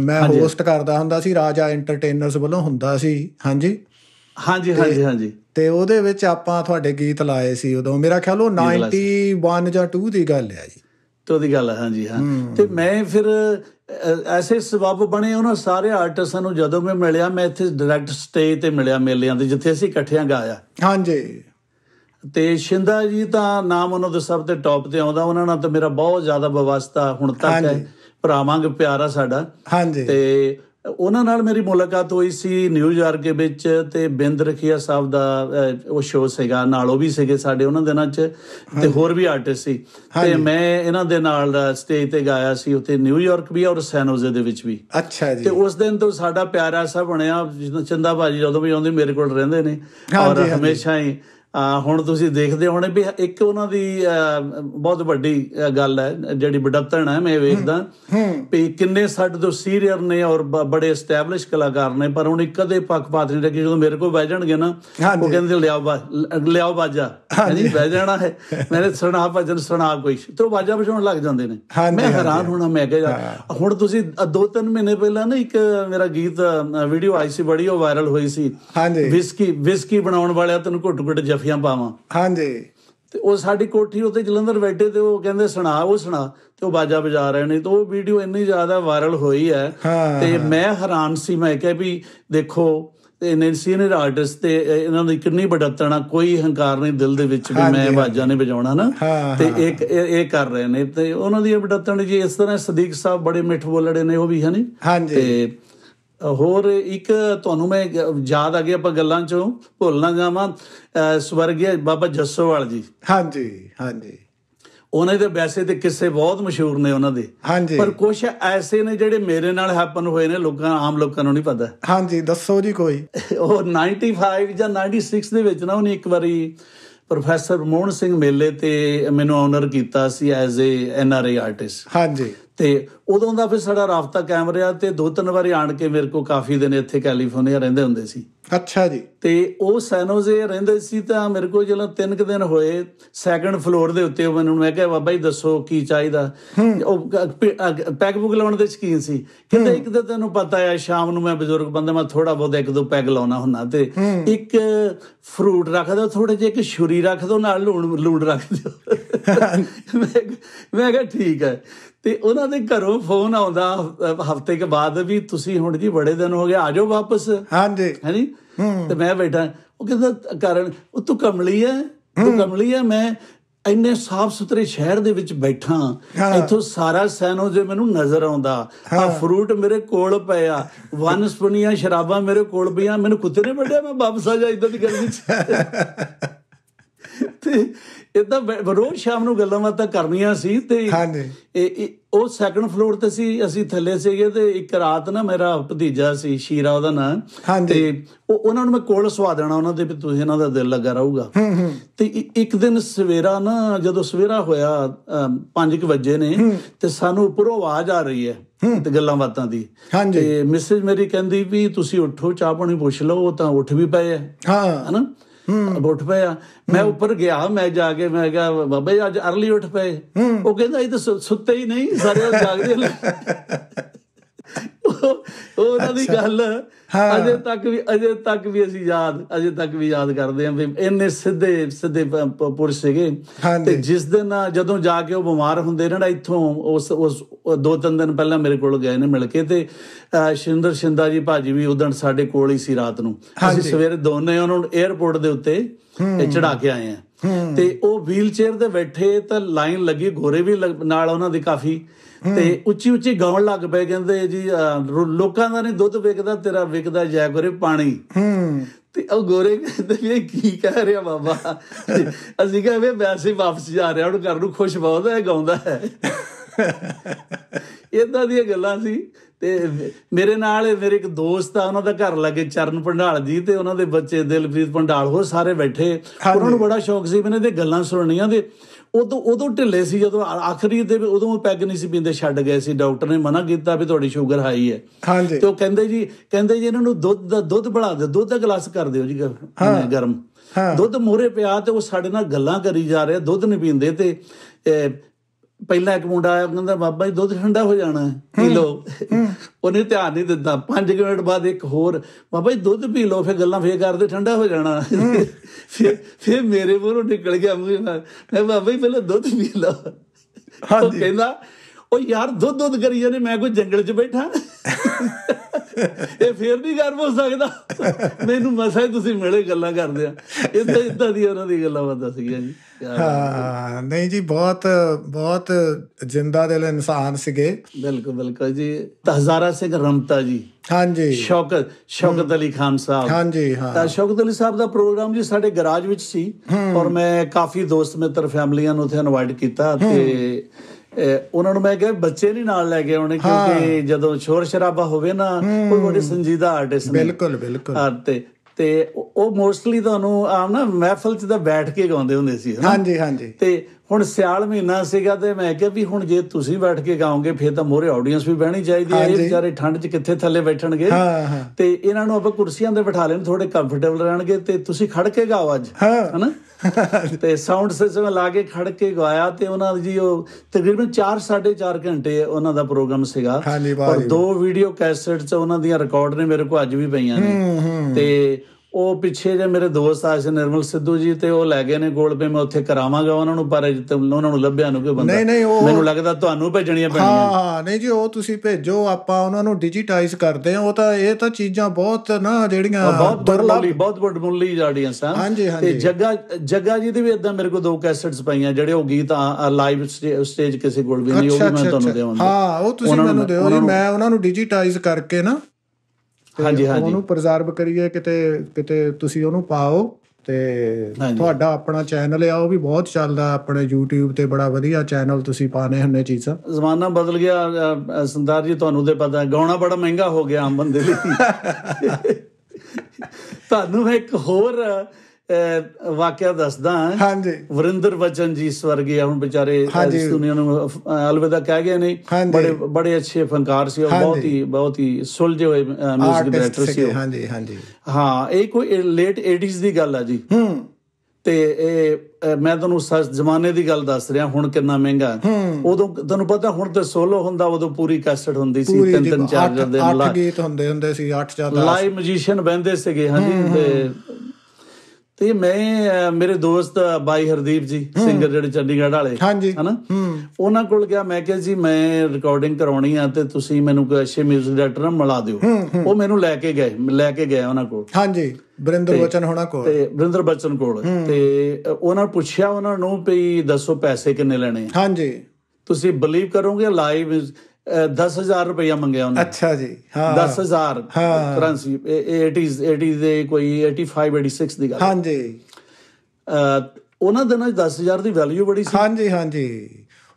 ਮੈਂ। ਹੋਸਟ ਕਰਦਾ ਹੁੰਦਾ ਸੀ ਰਾਜਾ ਐਂਟਰਟੇਨਰਸ ਵੱਲੋਂ ਹੁੰਦਾ ਸੀ। ਹਾਂਜੀ। ਹਾਂਜੀ ਹਾਂਜੀ ਹਾਂਜੀ। ਤੇ ਉਹਦੇ ਵਿੱਚ ਆਪਾਂ ਤੁਹਾਡੇ ਗੀਤ ਲਾਏ ਸੀ ਉਦੋਂ। ਮੇਰਾ ਖਿਆਲ ਉਹ 91 ਜਾਂ 2 ਦੀ ਗੱਲ ਹੈ ਜੀ। ਤੇ ਉਹਦੀ ਗੱਲ ਹੈ ਹਾਂਜੀ ਹਾਂ। ਤੇ ਮੈਂ ਫਿਰ ਐਸੇ ਸਬਬ ਬਣੇ ਉਹਨਾਂ ਸਾਰੇ ਆਰਟਿਸਟਾਂ ਨੂੰ ਜਦੋਂ ਮੈਂ ਮਿਲਿਆ ਮੈਂ ਇੱਥੇ ਡਾਇਰੈਕਟ ਸਟੇਜ ਤੇ ਮਿਲਿਆ ਮੇਲਿਆਂ ਤੇ ਜਿੱਥੇ ਅਸੀਂ ਇਕੱਠਿਆਂ ਗਾਇਆ। ਹਾਂਜੀ। ਤੇ ਸ਼ਿੰਦਾ ਜੀ ਤਾਂ ਨਾਮ ਉਹਨਾਂ ਦੇ ਸਭ ਤੇ ਟੌਪ ਤੇ ਆਉਂਦਾ। ਉਹਨਾਂ ਨਾਲ ਤਾਂ ਮੇਰਾ ਬਹੁਤ ਜ਼ਿਆਦਾ ਵਿਵਸਥਾ ਹੁਣ ਤੱਕ। ਹੈ। ਭਰਾਵਾਂਗ ਪਿਆਰਾ ਸਾਡਾ। ਹਾਂਜੀ। ਤੇ ਉਹਨਾਂ ਨਾਲ ਮੇਰੀ ਮੁਲਾਕਾਤ ਹੋਈ ਸੀ ਨਿਊਯਾਰਕ ਦੇ ਵਿੱਚ ਤੇ ਬਿੰਦ ਰਖੀਆ ਸਾਹਿਬ ਦਾ ਉਹ ਸ਼ੋਅ ਸੀਗਾ। ਨਾਲ ਉਹ ਵੀ ਸੀਗੇ ਸਾਡੇ ਉਹਨਾਂ ਦਿਨਾਂ 'ਚ ਤੇ ਹੋਰ ਵੀ ਆਰਟਿਸਟ ਸੀ। ਤੇ ਮੈਂ ਇਹਨਾਂ ਦੇ ਨਾਲ ਸਟੇਜ ਤੇ ਗਾਇਆ ਸੀ। ਉੱਥੇ ਨਿਊਯਾਰਕ ਵੀ ਔਰ ਸੈਨੋਜ਼ੇ ਦੇ ਵਿੱਚ ਵੀ। ਅੱਛਾ ਜੀ। ਤੇ ਉਸ ਦਿਨ ਤੋਂ ਸਾਡਾ ਪਿਆਰਾ ਸਾ ਬਣਿਆ। ਜਦੋਂ ਚੰਦਾ ਭਾਜੀ ਜਦੋਂ ਵੀ ਆਉਂਦੇ ਮੇਰੇ ਕੋਲ ਰਹਿੰਦੇ ਨੇ। ਔਰ। ਹਮੇਸ਼ਾ ਹੀ ਹੁਣ ਤੁਸੀਂ ਦੇਖਦੇ ਹੋਣੇ ਵੀ ਇੱਕ ਉਹਨਾਂ ਦੀ ਬਹੁਤ ਵੱਡੀ ਗੱਲ ਹੈ ਜਿਹੜੀ ਬੜਤਣ ਹੈ ਮੈਂ ਵੇਖਦਾ। ਵੀ ਕਿੰਨੇ ਸਾਡੇ ਤੋਂ ਸੀਨੀਅਰ ਨੇ ਔਰ ਬੜੇ ਐਸਟੈਬਲਿਸ਼ ਕਲਾਕਾਰ ਨੇ ਪਰ ਹੁਣ ਕਦੇ ਪੱਖਪਾਤ ਨਹੀਂ ਰੱਖੀ ਜਦੋਂ ਮੇਰੇ ਕੋਲ ਬਹਿ ਜਾਣਗੇ ਨਾ। ਉਹ ਕਹਿੰਦੇ ਲਿਆਓ ਲਿਆਓ ਬਾਜਾ। ਹਾਂਜੀ। ਬਹਿ ਜਾਣਾ ਹੈ। ਮੈਨੇ ਸੁਣਾ ਭਜਨ ਸੁਣਾ ਕੋਈ। ਤੇ ਉਹ ਬਾਜਾ ਵਜਾਉਣ ਲੱਗ ਜਾਂਦੇ ਨੇ। ਮੈਂ। ਹੈਰਾਨ ਹੋਣਾ ਮੈਂ ਕਿਹਾ ਹੁਣ ਤੁਸੀਂ ਦੋ ਤਿੰਨ ਮਹੀਨੇ ਪਹਿਲਾਂ ਨਾ ਇੱਕ ਮੇਰਾ ਗੀਤ ਵੀਡੀਓ ਆਈ ਸੀ ਬੜੀ ਉਹ ਵਾਇਰਲ ਹੋਈ ਸੀ। ਹਾਂਜੀ। ਵਿਸਕੀ ਵਿਸਕੀ ਬਣਾਉਣ ਵਾਲਿਆ ਤੈਨੂੰ ਘੁੱਟ ਘੁੱਟ ਜਫੀਆਂ ਪਾਵਾਂ। ਹਾਂਜੀ। ਤੇ ਉਹ ਸਾਡੀ ਕੋਠੀ ਉੱਤੇ ਜਲੰਧਰ ਬੈਠੇ ਤੇ ਉਹ ਕਹਿੰਦੇ ਸੁਣਾ ਉਹ ਸੁਣਾ। ਤੇ ਉਹ ਬਾਜਾ ਵਜਾ ਰਹੇ ਨੇ। ਤੇ ਉਹ ਵੀਡੀਓ ਇੰਨੀ ਜ਼ਿਆਦਾ ਵਾਇਰਲ ਹੋਈ ਹੈ ਤੇ ਮੈਂ ਹੈਰਾਨ ਸੀ। ਮੈਂ ਕਿਹਾ ਵੀ ਦੇਖੋ ਤੇ ਇਹਨੇ ਸੀਨੀਅਰ ਆਰਟਿਸਟ ਤੇ ਇਹ- ਇਹਨਾਂ ਦੀ ਕਿੰਨੀ ਬੜਤਣਾ ਕੋਈ ਹੰਕਾਰ ਨਹੀਂ ਦਿਲ ਦੇ ਵਿੱਚ ਵੀ ਮੈਂ। ਬਾਜਾ ਨਹੀਂ ਵਜਾਉਣਾ ਨਾ। ਤੇ। ਇੱਕ ਇਹ ਕਰ ਰਹੇ ਨੇ। ਤੇ ਉਹਨਾਂ ਦੀ ਬੜਤਣ ਜੀ ਇਸ ਤਰ੍ਹਾਂ ਸਦੀਕ ਸਾਹਿਬ ਬੜੇ ਮਿੱਠ ਬੋਲੜੇ ਨੇ ਉਹ ਵੀ ਹਨੀ ਹਾਂਜੀ। ਤੇ ਹੋਰ ਇੱਕ ਤੁਹਾਨੂੰ ਮੈਂ ਯਾਦ ਆ ਗਿਆ ਆਪਾਂ ਗੱਲਾਂ ਚੋਂ ਭੁੱਲ ਨਾ ਜਾਵਾਂ ਸਵਰਗੀ ਬਾਬਾ ਜੱਸੋਵਾਲ ਜੀ। ਹਾਂਜੀ ਹਾਂਜੀ। ਉਹਨਾਂ ਦੇ ਵੈਸੇ ਤੇ ਕਿੱਸੇ ਬਹੁਤ ਮਸ਼ਹੂਰ ਨੇ ਉਹਨਾਂ ਦੇ। ਹਾਂਜੀ। ਪਰ ਕੁਝ ਐਸੇ ਨੇ ਜਿਹੜੇ ਮੇਰੇ ਨਾਲ ਹੈਪਨ ਹੋਏ ਨੇ ਲੋਕਾਂ ਆਮ ਲੋਕਾਂ ਨੂੰ ਨਹੀਂ ਪਤਾ। ਹਾਂਜੀ ਦੱਸੋ ਜੀ ਕੋਈ। ਉਹ 95 ਜਾਂ 96 ਦੇ ਵਿੱਚ ਨਾ ਉਹਨੇ ਇੱਕ ਵਾਰੀ ਪ੍ਰੋਫੈਸਰ ਮੋਹਨ ਸਿੰਘ ਮੇਲੇ ਤੇ ਮੈਨੂੰ ਆਨਰ ਕੀਤਾ ਸੀ as a N R I artist ਹਾਂਜੀ। ਤੇ ਉਦੋਂ ਦਾ ਫਿਰ ਸਾਡਾ ਰਾਬਤਾ ਕਾਇਮ ਰਿਹਾ ਤੇ ਦੋ ਤਿੰਨ ਵਾਰੀ ਆਣ ਕੇ ਮੇਰੇ ਕੋ ਕਾਫੀ ਦਿਨ ਇੱਥੇ ਕੈਲੀਫੋਰਨੀਆ ਰਹਿੰਦੇ ਹੁੰਦੇ ਸੀ। ਅੱਛਾ ਜੀ। ਤੇ ਉਹ ਸੈਨੋਜ਼ੇ ਰਹਿੰਦੇ ਸੀ ਤਾਂ ਮੇਰੇ ਕੋਲ ਜਦੋਂ ਤਿੰਨ ਕੁ ਦਿਨ ਹੋਏ ਸੈਕੰਡ ਫਲੋਰ ਦੇ ਉੱਤੇ ਉਹ ਮੈਨੂੰ ਮੈਂ ਕਿਹਾ ਬਾਬਾ ਜੀ ਦੱਸੋ ਕੀ ਚਾਹੀਦਾ? ਉਹ ਪੈਗ ਪੁਗ ਲਾਉਣ ਦੇ ਸ਼ਕੀਨ ਸੀ। ਕਹਿੰਦੇ ਇੱਕ ਤਾਂ ਤੈਨੂੰ ਪਤਾ ਹੈ ਸ਼ਾਮ ਨੂੰ ਮੈਂ ਬਜ਼ੁਰਗ ਬੰਦਾ ਮੈਂ ਥੋੜਾ ਬਹੁਤ ਇੱਕ ਦੋ ਪੈਗ ਲਾਉਣਾ ਹੁੰਦਾ ਤੇ ਇੱਕ ਫਰੂਟ ਰੱਖ ਦਿਓ ਥੋੜੇ ਜਿਹੇ ਇੱਕ ਛੁਰੀ ਰੱਖ ਦਿਓ ਨਾਲ ਲੂਣ ਲੂਣ ਰੱਖ ਦਿਓ। ਮੈਂ ਕਿਹਾ ਠੀਕ ਹੈ। ਤੇ ਉਹਨਾਂ ਦੇ ਘਰੋਂ ਫੋਨ ਆਉਂਦਾ ਹਫ਼ਤੇ ਕੇ ਬਾਅਦ ਵੀ ਤੁਸੀਂ ਹੁਣ ਜੀ ਬੜੇ ਦਿਨ ਹੋ ਗਏ ਆ ਜਾਓ ਵਾਪਸ। ਹਾਂਜੀ। ਹੈਨੀ? ਤੇ ਮੈਂ ਬੈਠਾ ਉਹ ਕਹਿੰਦਾ ਕਾਰਨ ਉਹ ਤੂੰ ਕਮਲੀ ਹੈ ਤੂੰ ਕਮਲੀ ਹੈ ਮੈਂ ਇੰਨੇ ਸਾਫ਼ ਸੁਥਰੇ ਸ਼ਹਿਰ ਦੇ ਵਿੱਚ ਬੈਠਾ। ਇੱਥੋਂ ਸਾਰਾ ਸੈਨੋ ਜੇ ਮੈਨੂੰ ਨਜ਼ਰ ਆਉਂਦਾ। ਆ ਫਰੂਟ ਮੇਰੇ ਕੋਲ ਪਿਆ ਵਨ ਸਪੁਨੀਆਂ ਸ਼ਰਾਬਾਂ ਮੇਰੇ ਕੋਲ ਪਈਆਂ ਮੈਨੂੰ ਕੁੱਤੇ ਨੇ ਵੱਢਿਆ ਮੈਂ ਵਾਪਸ ਆ ਜਾ ਇਦਾਂ ਦੀ ਗੱਲ ਵਿੱਚ ਤੇ ਇਦਾਂ ਰੋਜ਼ ਸ਼ਾਮ ਨੂੰ ਗੱਲਾਂ ਬਾਤਾਂ ਕਰਨੀਆਂ ਸੀ ਤੇ ਹਾਂਜੀ। ਉਹ ਸੈਕੰਡ ਫਲੋਰ ਤੇ ਸੀ ਅਸੀਂ ਥੱਲੇ ਸੀਗੇ ਤੇ ਇੱਕ ਰਾਤ ਨਾ ਮੇਰਾ ਭਤੀਜਾ ਸੀ ਸ਼ੀਰਾ ਉਹਦਾ ਨਾਂ। ਤੇ ਉਹ ਉਹਨਾਂ ਨੂੰ ਮੈਂ ਕੋਲ ਸਵਾ ਦੇਣਾ ਉਹਨਾਂ ਦੇ ਵੀ ਤੁਸੀਂ ਇਹਨਾਂ ਦਾ ਦਿਲ ਲੱਗਾ ਰਹੂਗਾ। ਤੇ ਇੱਕ ਦਿਨ ਸਵੇਰਾ ਨਾ ਜਦੋਂ ਸਵੇਰਾ ਹੋਇਆ 5 ਵਜੇ ਨੇ ਤੇ ਸਾਨੂੰ ਉੱਪਰੋਂ ਆਵਾਜ਼ ਆ ਰਹੀ ਹੈ ਤੇ ਗੱਲਾਂ ਬਾਤਾਂ ਦੀ। ਤੇ ਮਿਸਿਸ ਮੇਰੀ ਕਹਿੰਦੀ ਵੀ ਤੁਸੀਂ ਉੱਠੋ ਚਾਹ ਪਾਣੀ ਪੁੱਛ ਲਓ ਤਾਂ ਉੱਠ ਵੀ ਪਏ ਆ। ਹਾਂ। ਹਨਾ? ਉੱਠ ਪਿਆ ਮੈਂ ਉੱਪਰ ਗਿਆ ਮੈਂ ਜਾ ਕੇ ਮੈਂ ਕਿਹਾ ਬਾਬਾ ਜੀ ਅੱਜ ਅਰਲੀ ਉੱਠ ਪਏ। ਉਹ ਕਹਿੰਦਾ ਇਹ ਤਾਂ ਸੁੱਤੇ ਹੀ ਨਹੀਂ ਸਾਰੇ ਜਾਗਦੇ ਉਹਨਾਂ ਦੀ ਗੱਲ। ਅਜੇ ਤੱਕ ਵੀ ਅਜੇ ਤੱਕ ਵੀ ਅਸੀਂ ਯਾਦ ਅਜੇ ਤੱਕ ਵੀ ਯਾਦ ਕਰਦੇ ਆਂ ਵੀ ਇੰਨੇ ਸਿੱਧੇ ਸਿੱਧੇ ਪੁਰਸ਼ ਸੀਗੇ। ਤੇ ਜਿਸ ਦਿਨ ਜਦੋਂ ਜਾ ਕੇ ਉਹ ਬਿਮਾਰ ਹੁੰਦੇ ਨੇ ਨਾ ਇੱਥੋਂ ਉਸ ਉਸ ਦੋ ਤਿੰਨ ਦਿਨ ਪਹਿਲਾਂ ਮੇਰੇ ਕੋਲ ਗਏ ਨੇ ਮਿਲ ਕੇ ਤੇ ਸ਼ਿੰਦਰ ਸ਼ਿੰਦਾ ਜੀ ਭਾਜੀ ਵੀ ਉਦੋਂ ਸਾਡੇ ਕੋਲ ਹੀ ਸੀ ਰਾਤ ਨੂੰ ਅਸੀਂ। ਸਵੇਰੇ ਦੋਨੇ ਉਹਨਾਂ ਨੂੰ 에어ਪੋਰਟ ਦੇ ਉੱਤੇ ਚੜਾ ਕੇ ਆਏ ਆ ਤੇ ਉਹ ਵੀਲ ਚੇਅਰ ਤੇ ਬੈਠੇ ਤਾਂ ਲਾਈਨ ਲੱਗੀ ਗੋਰੇ ਵੀ ਨਾਲ ਉਹਨਾਂ ਦੀ ਕਾਫੀ। ਤੇ ਉੱਚੀ ਉੱਚੀ ਗਾਉਣ ਲੱਗ ਪਏ ਕਹਿੰਦੇ ਜੀ ਲੋਕਾਂ ਦਾ ਨਹੀਂ ਦੁੱਧ ਵਿਕਦਾ ਤੇਰਾ ਵਿਕਦਾ ਜੈ ਗੋਰੇ ਪਾਣੀ। ਤੇ ਉਹ ਗੋਰੇ ਕਹਿੰਦੇ ਵੀ ਕੀ ਕਹਿ ਰਿਹਾ ਬਾਬਾ? ਅਸੀਂ ਕਿਹਾ ਵੀ ਵੈਸੇ ਵਾਪਸ ਜਾ ਰਿਹਾ ਹੁਣ ਘਰ ਨੂੰ ਖੁਸ਼ ਬਹੁਤ ਹੈ ਗਾਉਂਦਾ ਹੈ। ਇਦਾਂ ਦੀਆਂ ਗੱਲਾਂ ਸੀ। ਤੇ ਮੇਰੇ ਨਾਲ ਮੇਰੇ ਇੱਕ ਦੋਸਤ ਆ ਉਹਨਾਂ ਦਾ ਘਰ ਲੱਗੇ ਚਰਨ ਭੰਡਾਲ ਜੀ ਤੇ ਉਹਨਾਂ ਦੇ ਬੱਚੇ ਦਿਲਪ੍ਰੀਤ ਭੰਡਾਲ ਹੋਰ ਸਾਰੇ ਬੈਠੇ। ਉਹਨਾਂ ਨੂੰ ਬੜਾ ਸ਼ੌਕ ਸੀ ਮੈਨੂੰ ਇਹਦੇ ਗੱਲਾਂ ਸੁਣਨੀਆਂ ਤੇ ਉਦੋਂ ਉਦੋਂ ਢਿੱਲੇ ਸੀ ਜਦੋਂ ਆਖਰੀ ਤੇ ਉਦੋਂ ਪੈਗ ਨਹੀਂ ਸੀ ਪੀਂਦੇ ਛੱਡ ਗਏ ਸੀ। ਡਾਕਟਰ ਨੇ ਮਨਾ ਕੀਤਾ ਵੀ ਤੁਹਾਡੀ ਸ਼ੂਗਰ ਹਾਈ ਹੈ। ਹਾਂਜੀ। ਤੇ ਉਹ ਕਹਿੰਦੇ ਜੀ ਕਹਿੰਦੇ ਜੀ ਇਹਨਾਂ ਨੂੰ ਦੁੱਧ ਦਾ ਦੁੱਧ ਬਣਾ ਦਿਓ ਦੁੱਧ ਦਾ ਗਲਾਸ ਕਰ ਦਿਓ ਜੀ ਗਰਮ। ਦੁੱਧ ਮੋਰੇ ਪਿਆ ਤੇ ਉਹ ਸਾਡੇ ਨਾਲ ਗੱਲਾਂ ਕਰੀ ਜਾ ਰਿਹਾ ਦੁੱਧ ਨਹੀਂ ਪੀਂਦੇ ਤੇ ਪਹਿਲਾਂ ਇੱਕ ਮੁੰਡਾ ਆਇਆ ਕਹਿੰਦਾ ਬਾਬਾ ਜੀ ਦੁੱਧ ਠੰਡਾ ਹੋ ਜਾਣਾ ਹੈ, ਪੀ ਲਓ। ਉਹਨੇ ਧਿਆਨ ਨਹੀਂ ਦਿੱਤਾ। 5 ਮਿੰਟ ਬਾਅਦ ਇੱਕ ਹੋਰ ਬਾਬਾ ਜੀ ਦੁੱਧ ਪੀ ਲਓ ਫਿਰ ਗੱਲਾਂ ਫੇਰ ਕਰਦੇ ਠੰਡਾ ਹੋ ਜਾਣਾ। ਫਿਰ ਫਿਰ ਮੇਰੇ ਮੂੰਹੋਂ ਨਿਕਲ ਗਿਆ ਮੂੰਹ ਨਾਲ। ਮੈਂ ਬਾਬਾ ਜੀ ਪਹਿਲਾਂ ਦੁੱਧ ਪੀ ਲਓ। ਹਾਂਜੀ। ਕਹਿੰਦਾ ਉਹ ਯਾਰ ਦੁੱਧ ਦੁੱਧ ਕਰੀ ਜਾਂਦੇ ਮੈਂ ਕੋਈ ਜੰਗਲ 'ਚ ਬੈਠਾ? ਇਹ ਫੇਰ ਨਹੀਂ ਗਰਮ ਹੋ ਸਕਦਾ। ਮੈਨੂੰ ਮਸਾ ਹੀ ਤੁਸੀਂ ਮਿਲੇ ਗੱਲਾਂ ਕਰਦੇ ਆ। ਇਦਾਂ ਇਦਾਂ ਦੀ ਉਹਨਾਂ ਦੀ ਗੱਲਾਂ ਬਾਤਾਂ ਸੀਗੀਆਂ ਜੀ। ਹਾਂ ਨਹੀਂ ਜੀ ਬਹੁਤ ਬਹੁਤ ਜਿੰਦਾ ਦਿਲ ਇਨਸਾਨ ਸੀਗੇ। ਬਿਲਕੁਲ ਬਿਲਕੁਲ ਜੀ। ਹਜ਼ਾਰਾ ਸਿੰਘ ਰਮਤਾ ਜੀ। ਹਾਂਜੀ। ਸ਼ੌਕਤ ਸ਼ੌਕਤ ਅਲੀ ਖਾਨ ਸਾਹਿਬ। ਹਾਂਜੀ ਹਾਂ। ਤਾਂ ਸ਼ੌਕਤ ਅਲੀ ਸਾਹਿਬ ਦਾ ਪ੍ਰੋਗਰਾਮ ਜੀ ਸਾਡੇ ਗਰਾਜ ਵਿੱਚ ਸੀ। ਔਰ ਮੈਂ ਕਾਫੀ ਦੋਸਤ ਮਿੱਤਰ ਫੈਮਲੀਆਂ ਨੂੰ ਉੱਥੇ ਇਨਵਾਈਟ ਕੀਤਾ ਤੇ ਉਹਨਾਂ ਨੂੰ ਮੈਂ ਕਿਹਾ ਬੱਚੇ ਨਹੀਂ ਨਾਲ ਲੈ ਕੇ ਆਉਣੇ ਕਿਉਂਕਿ ਜਦੋਂ ਸ਼ੋਰ ਸ਼ਰਾਬਾ ਹੋਵੇ ਨਾ ਉਹ ਬੜੇ ਸੰਜੀਦਾ ਆਰਟਿਸਟ ਨੇ। ਬਿਲਕੁਲ ਬਿਲਕੁਲ। ਤੇ ਤੇ ਉਹ- ਮੋਸਟਲੀ ਤੁਹਾਨੂੰ ਆਮ ਨਾ ਮਹਿਫਲ 'ਚ ਤਾਂ ਬੈਠ ਕੇ ਗਾਉਂਦੇ ਹੁੰਦੇ ਸੀ ਹਾਂਜੀ ਹਾਂਜੀ। ਤੇ ਹੁਣ ਸਿਆਲ ਮਹੀਨਾ ਸੀਗਾ ਤੇ ਮੈਂ ਕਿਹਾ ਵੀ ਹੁਣ ਜੇ ਤੁਸੀਂ ਬੈਠ ਕੇ ਗਾਓਗੇ ਫਿਰ ਤਾਂ ਮੋਰੇ ਆਡੀਅנס ਵੀ ਬਹਿਣੀ ਚਾਹੀਦੀ ਹੈ। ਇਹ। ਵਿਚਾਰੇ ਠੰਡ 'ਚ ਕਿੱਥੇ ਥੱਲੇ ਬੈਠਣਗੇ? ਤੇ ਇਹਨਾਂ ਨੂੰ ਆਪਾਂ ਕੁਰਸੀਆਂ ਤੇ ਬਿਠਾ ਲੈਣ ਥੋੜੇ ਕੰਫਰਟੇਬਲ ਰਹਿਣਗੇ ਤੇ ਤੁਸੀਂ ਖੜ ਕੇ ਗਾਓ ਅੱਜ ਹਾਂ। ਹਨਾ? ਤੇ ਸਾਊਂਡ ਸਿਸਟਮ ਲਾ ਕੇ ਖੜ ਕੇ ਗਾਇਆ ਤੇ ਉਹਨਾਂ ਦੀ ਉਹ ਤਕਰੀਬਨ 4 4.5 ਘੰਟੇ ਉਹਨਾਂ ਦਾ ਪ੍ਰੋਗਰਾਮ ਸੀਗਾ। ਔਰ ਦੋ ਵੀਡੀਓ ਕੈਸੇਟਸ ਉਹਨਾਂ ਦੀਆਂ ਰਿਕਾਰਡ ਨੇ ਮੇਰੇ ਕੋਲ ਅੱਜ ਵੀ ਪਈਆਂ ਨੇ। ਤੇ ਉਹ ਪਿੱਛੇ ਜੇ ਮੇਰੇ ਦੋਸਤ ਆਏ ਸੀ ਨਿਰਮਲ ਸਿੱਧੂ ਜੀ ਤੇ ਉਹ ਲੈ ਗਏ ਨੇ ਗੋਲ ਪੇ ਮੈਂ ਉੱਥੇ ਕਰਾਵਾਂਗਾ ਉਹਨਾਂ ਨੂੰ ਪਰ ਉਹਨਾਂ ਨੂੰ ਲੱਭਿਆ ਨੂੰ ਕੋਈ ਬੰਦਾ। ਨਹੀਂ, ਨਹੀਂ, ਉਹ- ਮੈਨੂੰ ਲੱਗਦਾ ਤੁਹਾਨੂੰ ਭੇਜਣੀਆਂ ਪੈਣੀਆਂ। ਹਾਂ ਹਾਂ ਨਹੀਂ ਜੀ ਉਹ ਤੁਸੀਂ ਭੇਜੋ ਆਪਾਂ ਉਹਨਾਂ ਨੂੰ ਡਿਜੀਟਾਈਜ਼ ਕਰਦੇ ਆ ਉਹ ਤਾਂ ਇਹ ਤਾਂ ਚੀਜ਼ਾਂ ਬਹੁਤ ਨਾ ਜਿਹੜੀਆਂ ਬਹੁਤ ਬੜਮੁੱਲੀ ਬਹੁਤ ਸਨ। ਹਾਂਜੀ, ਹਾਂਜੀ। ਤੇ ਜੱਗਾ ਜੱਗਾ ਜੀ ਦੇ ਵੀ ਇਦਾਂ ਮੇਰੇ ਕੋਲ ਦੋ ਕੈਸੇਟਸ ਪਈਆਂ ਜਿਹੜੇ ਉਹ ਗੀਤ ਲਾਈਵ ਸਟੇਜ ਕਿਸੇ ਕੋਲ ਵੀ ਨਹੀਂ ਉਹ ਮੈਂ ਤੁਹਾਨੂੰ ਦੇਵਾਂਗਾ। ਹਾਂ ਉਹ ਤੁਸੀਂ ਮੈਨੂੰ ਦਿਓ ਮੈਂ ਉਹਨਾਂ ਨੂੰ ਡਿਜੀਟਾਈਜ਼ ਕਰਕੇ ਨਾ ਹਾਂਜੀ, ਹਾਂਜੀ। ਉਹਨੂੰ ਪ੍ਰੀਜ਼ਰਵ ਕਰੀਏ ਕਿਤੇ ਕਿਤੇ ਤੁਸੀਂ ਉਹਨੂੰ ਪਾਓ ਤੇ। ਤੁਹਾਡਾ ਆਪਣਾ ਚੈਨਲ ਆ ਉਹ ਵੀ ਬਹੁਤ ਚੱਲਦਾ ਆਪਣੇ YouTube ਤੇ ਬੜਾ ਵਧੀਆ ਚੈਨਲ ਤੁਸੀਂ ਪਾਣੇ ਹੁੰਨੇ ਚੀਜ਼ਾਂ ਜ਼ਮਾਨਾ ਬਦਲ ਗਿਆ ਸੰਦਾਰ ਜੀ ਤੁਹਾਨੂੰ ਤੇ ਪਤਾ ਗਾਉਣਾ ਬੜਾ ਮਹਿੰਗਾ ਹੋ ਗਿਆ ਆਮ ਬੰਦੇ ਲਈ ਤੁਹਾਨੂੰ ਇੱਕ ਹੋਰ ਵਾਕਿਆ ਦੱਸਦਾ ਹਾਂਜੀ ਵਰਿੰਦਰ ਬਚਨ ਜੀ ਸਵਰਗੀ ਹੁਣ ਵਿਚਾਰੇ। ਇਸ ਦੁਨੀਆ ਨੂੰ ਅਲਵਿਦਾ ਕਹਿ ਗਏ ਨੇ। ਬੜੇ ਬੜੇ ਅੱਛੇ ਫਨਕਾਰ ਸੀ ਉਹ। ਬਹੁਤ ਹੀ ਬਹੁਤ ਹੀ ਸੁਲਝੇ ਹੋਏ ਮਿਊਜ਼ਿਕ ਡਾਇਰੈਕਟਰ ਸੀ। ਹਾਂਜੀ ਹਾਂਜੀ ਹਾਂ ਇਹ ਕੋਈ ਲੇਟ 80s ਦੀ ਗੱਲ ਆ ਜੀ ਹੂੰ ਤੇ ਇਹ ਮੈਂ ਤੁਹਾਨੂੰ ਸੱਚ ਜ਼ਮਾਨੇ ਦੀ ਗੱਲ ਦੱਸ ਰਿਹਾ ਹੁਣ ਕਿੰਨਾ ਮਹਿੰਗਾ। ਉਦੋਂ ਤੁਹਾਨੂੰ ਪਤਾ ਹੁਣ ਤੇ ਸੋਲੋ ਹੁੰਦਾ ਉਦੋਂ ਪੂਰੀ ਕੈਸਟ ਹੁੰਦੀ ਸੀ ਤਿੰਨ ਤਿੰਨ ਚਾਰ ਚਾਰ ਦਿਨ ਅੱਠ ਗੀਤ ਹੁੰਦੇ ਹੁੰਦੇ ਸੀ 8 ਜਾਂ 10 ਲਾਈਵ ਮਿਊਜ਼ੀਸ਼ੀਅਨ ਬੰਦੇ ਸੀਗੇ ਹਾਂਜੀ ਤੇ ਤੇ ਮੈਂ ਮੇਰੇ ਦੋਸਤ ਬਾਈ ਹਰਦੀਪ ਜੀ ਸਿੰਗਰ ਜਿਹੜੇ ਚੰਡੀਗੜ੍ਹ ਵਾਲੇ ਹਨਾ? ਉਹਨਾਂ ਕੋਲ ਗਿਆ ਮੈਂ ਕਿਹਾ ਜੀ ਮੈਂ ਰਿਕਾਰਡਿੰਗ ਕਰਾਉਣੀ ਆ ਤੇ ਤੁਸੀਂ ਮੈਨੂੰ ਕੋਈ ਅੱਛੇ 뮤직 ਡਾਇਰੈਕਟਰ ਨਾਲ ਮਿਲਾ ਦਿਓ। ਉਹ ਮੈਨੂੰ ਲੈ ਕੇ ਗਏ ਲੈ ਕੇ ਗਏ ਉਹਨਾਂ ਕੋਲ। ਹਾਂਜੀ ਬਰਿੰਦਰ ਬਚਨ ਹੋਣਾ ਕੋਲ। ਤੇ ਵਰਿੰਦਰ ਬੱਚਨ ਕੋਲ। ਤੇ ਉਹਨਾਂ ਨੂੰ ਪੁੱਛਿਆ ਉਹਨਾਂ ਨੂੰ ਵੀ ਦੱਸੋ ਪੈਸੇ ਕਿੰਨੇ ਲੈਣੇ ਹਾਂਜੀ। ਤੁਸੀਂ ਬਲੀਵ ਕਰੋਗੇ ਲਾਈਵ 10000 ਰੁਪਇਆ ਮੰਗਿਆ ਉਹਨੇ। ਅੱਛਾ ਜੀ ਹਾਂ। 10000 ਹਾਂ। ਕਰੰਸੀ 80s 80s ਦੇ ਕੋਈ 85 86 ਦੀ ਗੱਲ ਹਾਂਜੀ। ਅ, ਉਹਨਾਂ ਦਿਨਾਂ 'ਚ 10000 ਦੀ ਵੈਲਿਊ ਬੜੀ ਸੀ। ਹਾਂਜੀ ਹਾਂਜੀ।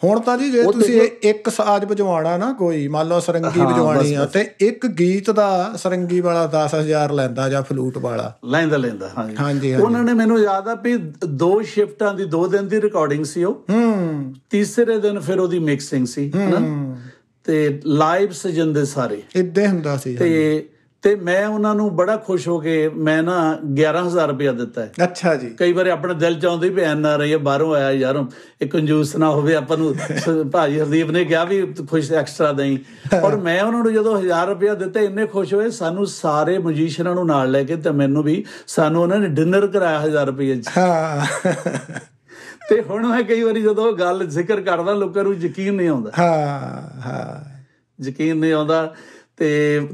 ਹੁਣ ਤਾਂ ਜੀ ਜੇ ਤੁਸੀਂ ਇੱਕ ਸਾਜ਼ ਵਜਵਾਣਾ ਨਾ ਕੋਈ ਮੰਨ ਲਓ ਸਰੰਗੀ ਵਜਵਾਣੀ ਆ ਤੇ ਇੱਕ ਗੀਤ ਦਾ ਸਰੰਗੀ ਵਾਲਾ 10000 ਲੈਂਦਾ ਜਾਂ ਫਲੂਟ ਵਾਲਾ। ਲੈਂਦਾ ਲੈਂਦਾ ਹਾਂਜੀ, ਹਾਂਜੀ। ਉਹਨਾਂ ਨੇ ਮੈਨੂੰ ਯਾਦ ਆ ਵੀ ਦੋ ਸ਼ਿਫਟਾਂ ਦੀ ਦੋ ਦਿਨ ਦੀ ਰਿਕਾਰਡਿੰਗ ਸੀ ਉਹ। ਹੂੰ। ਤੀਸਰੇ ਦਿਨ ਫਿਰ ਉਹਦੀ ਮਿਕਸਿੰਗ ਸੀ ਹਨਾ? ਤੇ ਲਾਈਵ ਸਜੰਦੇ ਸਾਰੇ। ਇਦਾਂ ਹੁੰਦਾ ਸੀ ਤੇ ਤੇ ਮੈਂ ਉਹਨਾਂ ਨੂੰ ਬੜਾ ਖੁਸ਼ ਹੋ ਕੇ ਮੈਂ ਨਾ 11000 ਰੁਪਇਆ ਦਿੱਤਾ ਹੈ। ਅੱਛਾ ਜੀ। ਕਈ ਵਾਰੀ ਆਪਣੇ ਦਿਲ ਚ ਆਉਂਦੀ ਵੀ ਐਨ ਆ ਰਹੀ ਹੈ ਬਾਹਰੋਂ ਆਇਆ ਯਾਰ ਇਹ ਕੰਜੂਸ ਨਾ ਹੋਵੇ ਆਪਾਂ ਨੂੰ ਭਾਜੀ ਹਰਦੀਪ ਨੇ ਕਿਹਾ ਵੀ ਖੁਸ਼ ਐਕਸਟਰਾ ਦੇਈ। ਔਰ ਮੈਂ ਉਹਨਾਂ ਨੂੰ ਜਦੋਂ 1000 ਰੁਪਇਆ ਦਿੱਤਾ ਇੰਨੇ ਖੁਸ਼ ਹੋਏ ਸਾਨੂੰ ਸਾਰੇ ਮਿਊਜ਼ੀਸ਼ੀਅਨਾਂ ਨੂੰ ਨਾਲ ਲੈ ਕੇ ਤੇ ਮੈਨੂੰ ਵੀ ਸਾਨੂੰ ਉਹਨਾਂ ਨੇ ਡਿਨਰ ਕਰਾਇਆ 1000 ਰੁਪਏ ਚ। ਹਾਂ। ਤੇ ਹੁਣ ਮੈਂ ਕਈ ਵਾਰੀ ਜਦੋਂ ਗੱਲ ਜ਼ਿਕਰ ਕਰਦਾ ਲੋਕਾਂ ਨੂੰ ਯਕੀਨ ਨਹੀਂ ਆਉਂਦਾ। ਹਾਂ ਹਾਂ। ਯਕੀਨ ਨਹੀਂ ਆਉਂਦਾ। ਤੇ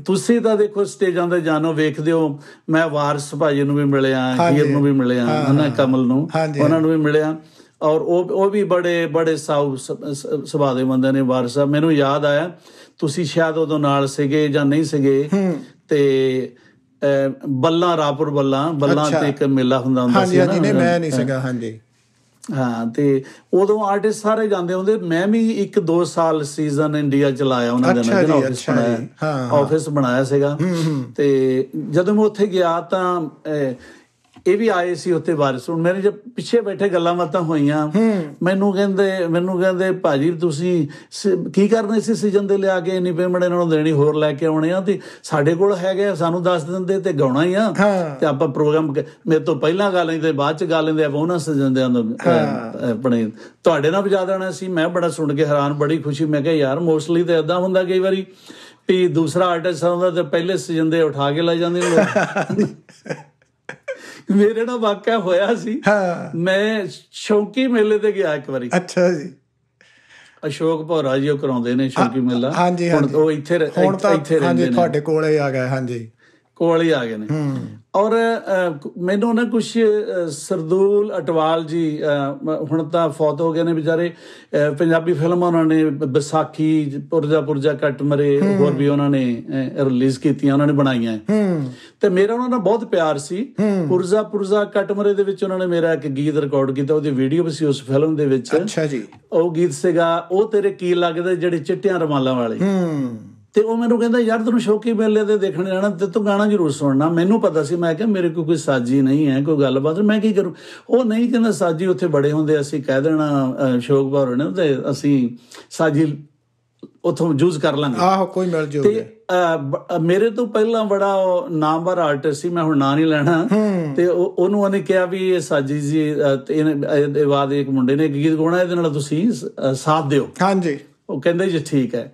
ਤੁਸੀਂ ਤਾਂ ਦੇਖੋ ਸਟੇਜਾਂ ਤੇ ਜਾਣੋ ਵੇਖਦੇ ਹੋ ਮੈਂ ਵਾਰਸ ਭਾਜੀ ਨੂੰ ਵੀ ਮਿਲਿਆ। ਹੀਰ ਨੂੰ ਵੀ ਮਿਲਿਆ ਹਨਾ ਕਮਲ ਨੂੰ ਉਹਨਾਂ ਨੂੰ ਵੀ ਮਿਲਿਆ। ਔਰ ਉਹ ਉਹ ਵੀ ਬੜੇ ਬੜੇ ਸਾਊ ਸੁਭਾਅ ਦੇ ਬੰਦੇ ਨੇ ਵਾਰਸ ਸਾਹਿਬ ਮੈਨੂੰ ਯਾਦ ਆਇਆ ਤੁਸੀਂ ਸ਼ਾਇਦ ਉਦੋਂ ਨਾਲ ਸੀਗੇ ਜਾਂ ਨਹੀਂ ਸੀਗੇ। ਤੇ ਬੱਲਾ ਰਾਪੁਰ ਬੱਲਾ ਬੱਲਾ। ਤੇ ਇੱਕ ਮੇਲਾ ਹੁੰਦਾ ਹੁੰਦਾ ਸੀ ਹਾਂਜੀ ਨਹੀਂ ਮੈਂ ਨਹੀਂ ਸੀਗਾ ਹਾਂਜੀ। ਹਾਂ ਤੇ ਉਦੋਂ ਆਰਟਿਸਟ ਸਾਰੇ ਜਾਂਦੇ ਹੁੰਦੇ ਮੈਂ ਵੀ ਇੱਕ ਦੋ ਸਾਲ ਸੀਜ਼ਨ ਇੰਡੀਆ ਚ ਲਾਇਆ ਉਹਨਾਂ ਦੇ ਨਾਲ ਆਫਿਸ ਬਣਾਇਆ ਹਾਂ। ਆਫਿਸ ਬਣਾਇਆ ਸੀਗਾ ਤੇ ਜਦੋਂ ਮੈਂ ਉੱਥੇ ਗਿਆ ਤਾਂ ਇਹ ਵੀ ਆਏ ਸੀ ਉੱਥੇ ਵਾਰਿਸ ਹੁਣ। ਮੇਰੇ ਜੇ ਪਿੱਛੇ ਬੈਠੇ ਗੱਲਾਂ ਬਾਤਾਂ ਹੋਈਆਂ ਮੈਨੂੰ ਕਹਿੰਦੇ ਮੈਨੂੰ ਕਹਿੰਦੇ ਭਾਜੀ ਤੁਸੀਂ ਕੀ ਕਰਨੇ ਸੀ ਸੀਜ਼ਨ ਦੇ ਲਿਆ ਕੇ ਇੰਨੀ ਪੇਮੈਂਟ ਇਹਨਾਂ ਨੂੰ ਦੇਣੀ ਹੋਰ ਲੈ ਕੇ ਆਉਣੇ ਆ? ਤੇ ਸਾਡੇ ਕੋਲ ਹੈਗੇ ਸਾਨੂੰ ਦੱਸ ਦਿੰਦੇ ਤੇ ਗਾਉਣਾ ਹੀ ਆ। ਤੇ ਆਪਾਂ ਪ੍ਰੋਗਰਾਮ ਮੇਰੇ ਤੋਂ ਪਹਿਲਾਂ ਗਾ ਲੈਂਦੇ ਬਾਅਦ ਚ ਗਾ ਲੈਂਦੇ ਆ ਦਿੰਦੇ ਆ ਅਹ, ਆਪਣੇ ਤੁਹਾਡੇ ਨਾਲ ਵਜਾ ਦੇਣਾ ਸੀ। ਮੈਂ ਬੜਾ ਸੁਣ ਕੇ ਹੈਰਾਨ ਬੜੀ ਖੁਸ਼ੀ ਮੈਂ ਕਿਹਾ ਯਾਰ ਮੋਸਟਲੀ ਤੇ ਇਦਾਂ ਹੁੰਦਾ ਕਈ ਵਾਰੀ ਵੀ ਦੂਸਰਾ ਆਰਟਿਸਟ ਆਉਂਦਾ ਤੇ ਪਹਿਲੇ ਸੀਜ਼ਨ ਦੇ ਉਠਾ ਕੇ ਲੈ ਜਾਂਦੇ ਲੋਕ। ਮੇਰੇ ਨਾਲ ਵਾਕਿਆ ਹੋਇਆ ਸੀ। ਹਾਂ। ਮੈਂ ਸ਼ੌਂਕੀ ਮੇਲੇ ਤੇ ਗਿਆ ਇੱਕ ਵਾਰੀ। ਅੱਛਾ ਜੀ। ਅਸ਼ੋਕ ਭੌਰਾ ਜੀ ਉਹ ਕਰਾਉਂਦੇ ਨੇ ਸ਼ੌਂਕੀ ਮੇਲਾ। ਹਾਂਜੀ, ਹੁਣ ਹਾਂਜੀ। ਉਹ ਇੱਥੇ ਰ- ਹੁਣ ਤਾਂ ਇੱਥੇ ਹਾਂਜੀ ਰਹਿੰਦੇ ਨੇ। ਤੁਹਾਡੇ ਕੋਲੇ ਆ ਗਏ ਹਾਂਜੀ। ਕੋਲ ਹੀ ਆ ਗਏ ਨੇ। ਔਰ ਮੈਨੂੰ ਨਾ ਕੁਝ ਸਰਦੂਲ ਅਟਵਾਲ ਜੀ ਹੁਣ ਤਾਂ ਫੌਤ ਹੋ ਗਏ ਨੇ ਵਿਚਾਰੇ। ਪੰਜਾਬੀ ਫਿਲਮਾਂ ਉਹਨਾਂ ਨੇ ਵਿਸਾਖੀ ਪੁਰਜਾ ਪੁਰਜਾ ਕੱਟ ਮਰੇ ਹੋਰ ਵੀ ਉਹਨਾਂ ਨੇ ਰਿਲੀਜ਼ ਕੀਤੀਆਂ ਉਹਨਾਂ ਨੇ ਬਣਾਈਆਂ। ਤੇ ਮੇਰਾ ਉਹਨਾਂ ਨਾਲ ਬਹੁਤ ਪਿਆਰ ਸੀ। ਪੁਰਜਾ ਪੁਰਜਾ ਕੱਟ ਮਰੇ ਦੇ ਵਿੱਚ ਉਹਨਾਂ ਨੇ ਮੇਰਾ ਇੱਕ ਗੀਤ ਰਿਕਾਰਡ ਕੀਤਾ ਉਹਦੀ ਵੀਡੀਓ ਵੀ ਸੀ ਉਸ ਫਿਲਮ ਦੇ ਵਿੱਚ। ਅੱਛਾ ਜੀ। ਉਹ ਗੀਤ ਸੀਗਾ ਉਹ ਤੇਰੇ ਕੀ ਲੱਗਦਾ? ਜਿਹੜੇ ਚਿੱਟਿਆਂ ਰਮਾਲਾਂ ਵਾਲੇ। ਹੂੰ। ਤੇ ਉਹ ਮੈਨੂੰ ਕਹਿੰਦਾ ਯਾਰ ਤੈਨੂੰ ਸ਼ੌਕੀ ਮੇਲੇ ਤੇ ਦੇਖਣ ਜਾਣਾ ਤੇ ਤੂੰ ਗਾਣਾ ਜ਼ਰੂਰ ਸੁਣਨਾ। ਮੈਨੂੰ ਪਤਾ ਸੀ ਮੈਂ ਕਿਹਾ ਮੇਰੇ ਕੋਲ ਕੋਈ ਸਾਜੀ ਨਹੀਂ ਹੈ ਕੋਈ ਗੱਲਬਾਤ ਮੈਂ ਕੀ ਕਰੂੰ? ਉਹ ਨਹੀਂ ਕਹਿੰਦਾ ਸਾਜੀ ਉੱਥੇ ਬੜੇ ਹੁੰਦੇ ਅਸੀਂ ਕਹਿ ਦੇਣਾ ਸ਼ੌਕ ਭੌਰ ਨੇ ਤੇ ਅਸੀਂ ਸਾਜੀ ਉਥੋਂ ਯੂਜ਼ ਕਰ ਲਾਂਗੇ। ਆਹੋ ਕੋਈ ਮਿਲ ਤੇ ਜੂਗੇ ਅਹ, ਮੇਰੇ ਤੋਂ ਪਹਿਲਾਂ ਬੜਾ ਨਾਮਵਰ ਆਰਟਿਸਟ ਸੀ ਮੈਂ ਹੁਣ ਨਾਂ ਨਹੀਂ ਲੈਣਾ। ਤੇ ਉਹ- ਉਹਨੂੰ ਉਹਨੇ ਕਿਹਾ ਵੀ ਇਹ ਸਾਜੀ ਜੀ ਤੇ ਇਹਦੇ ਬਾਅਦ ਇੱਕ ਮੁੰਡੇ ਨੇ ਗੀਤ ਗਾਉਣਾ ਇਹਦੇ ਨਾਲ ਤੁਸੀਂ ਸਾਥ ਦਿਓ। ਹਾਂਜੀ। ਉਹ ਕਹਿੰਦੇ ਜੀ ਠੀਕ ਹੈ।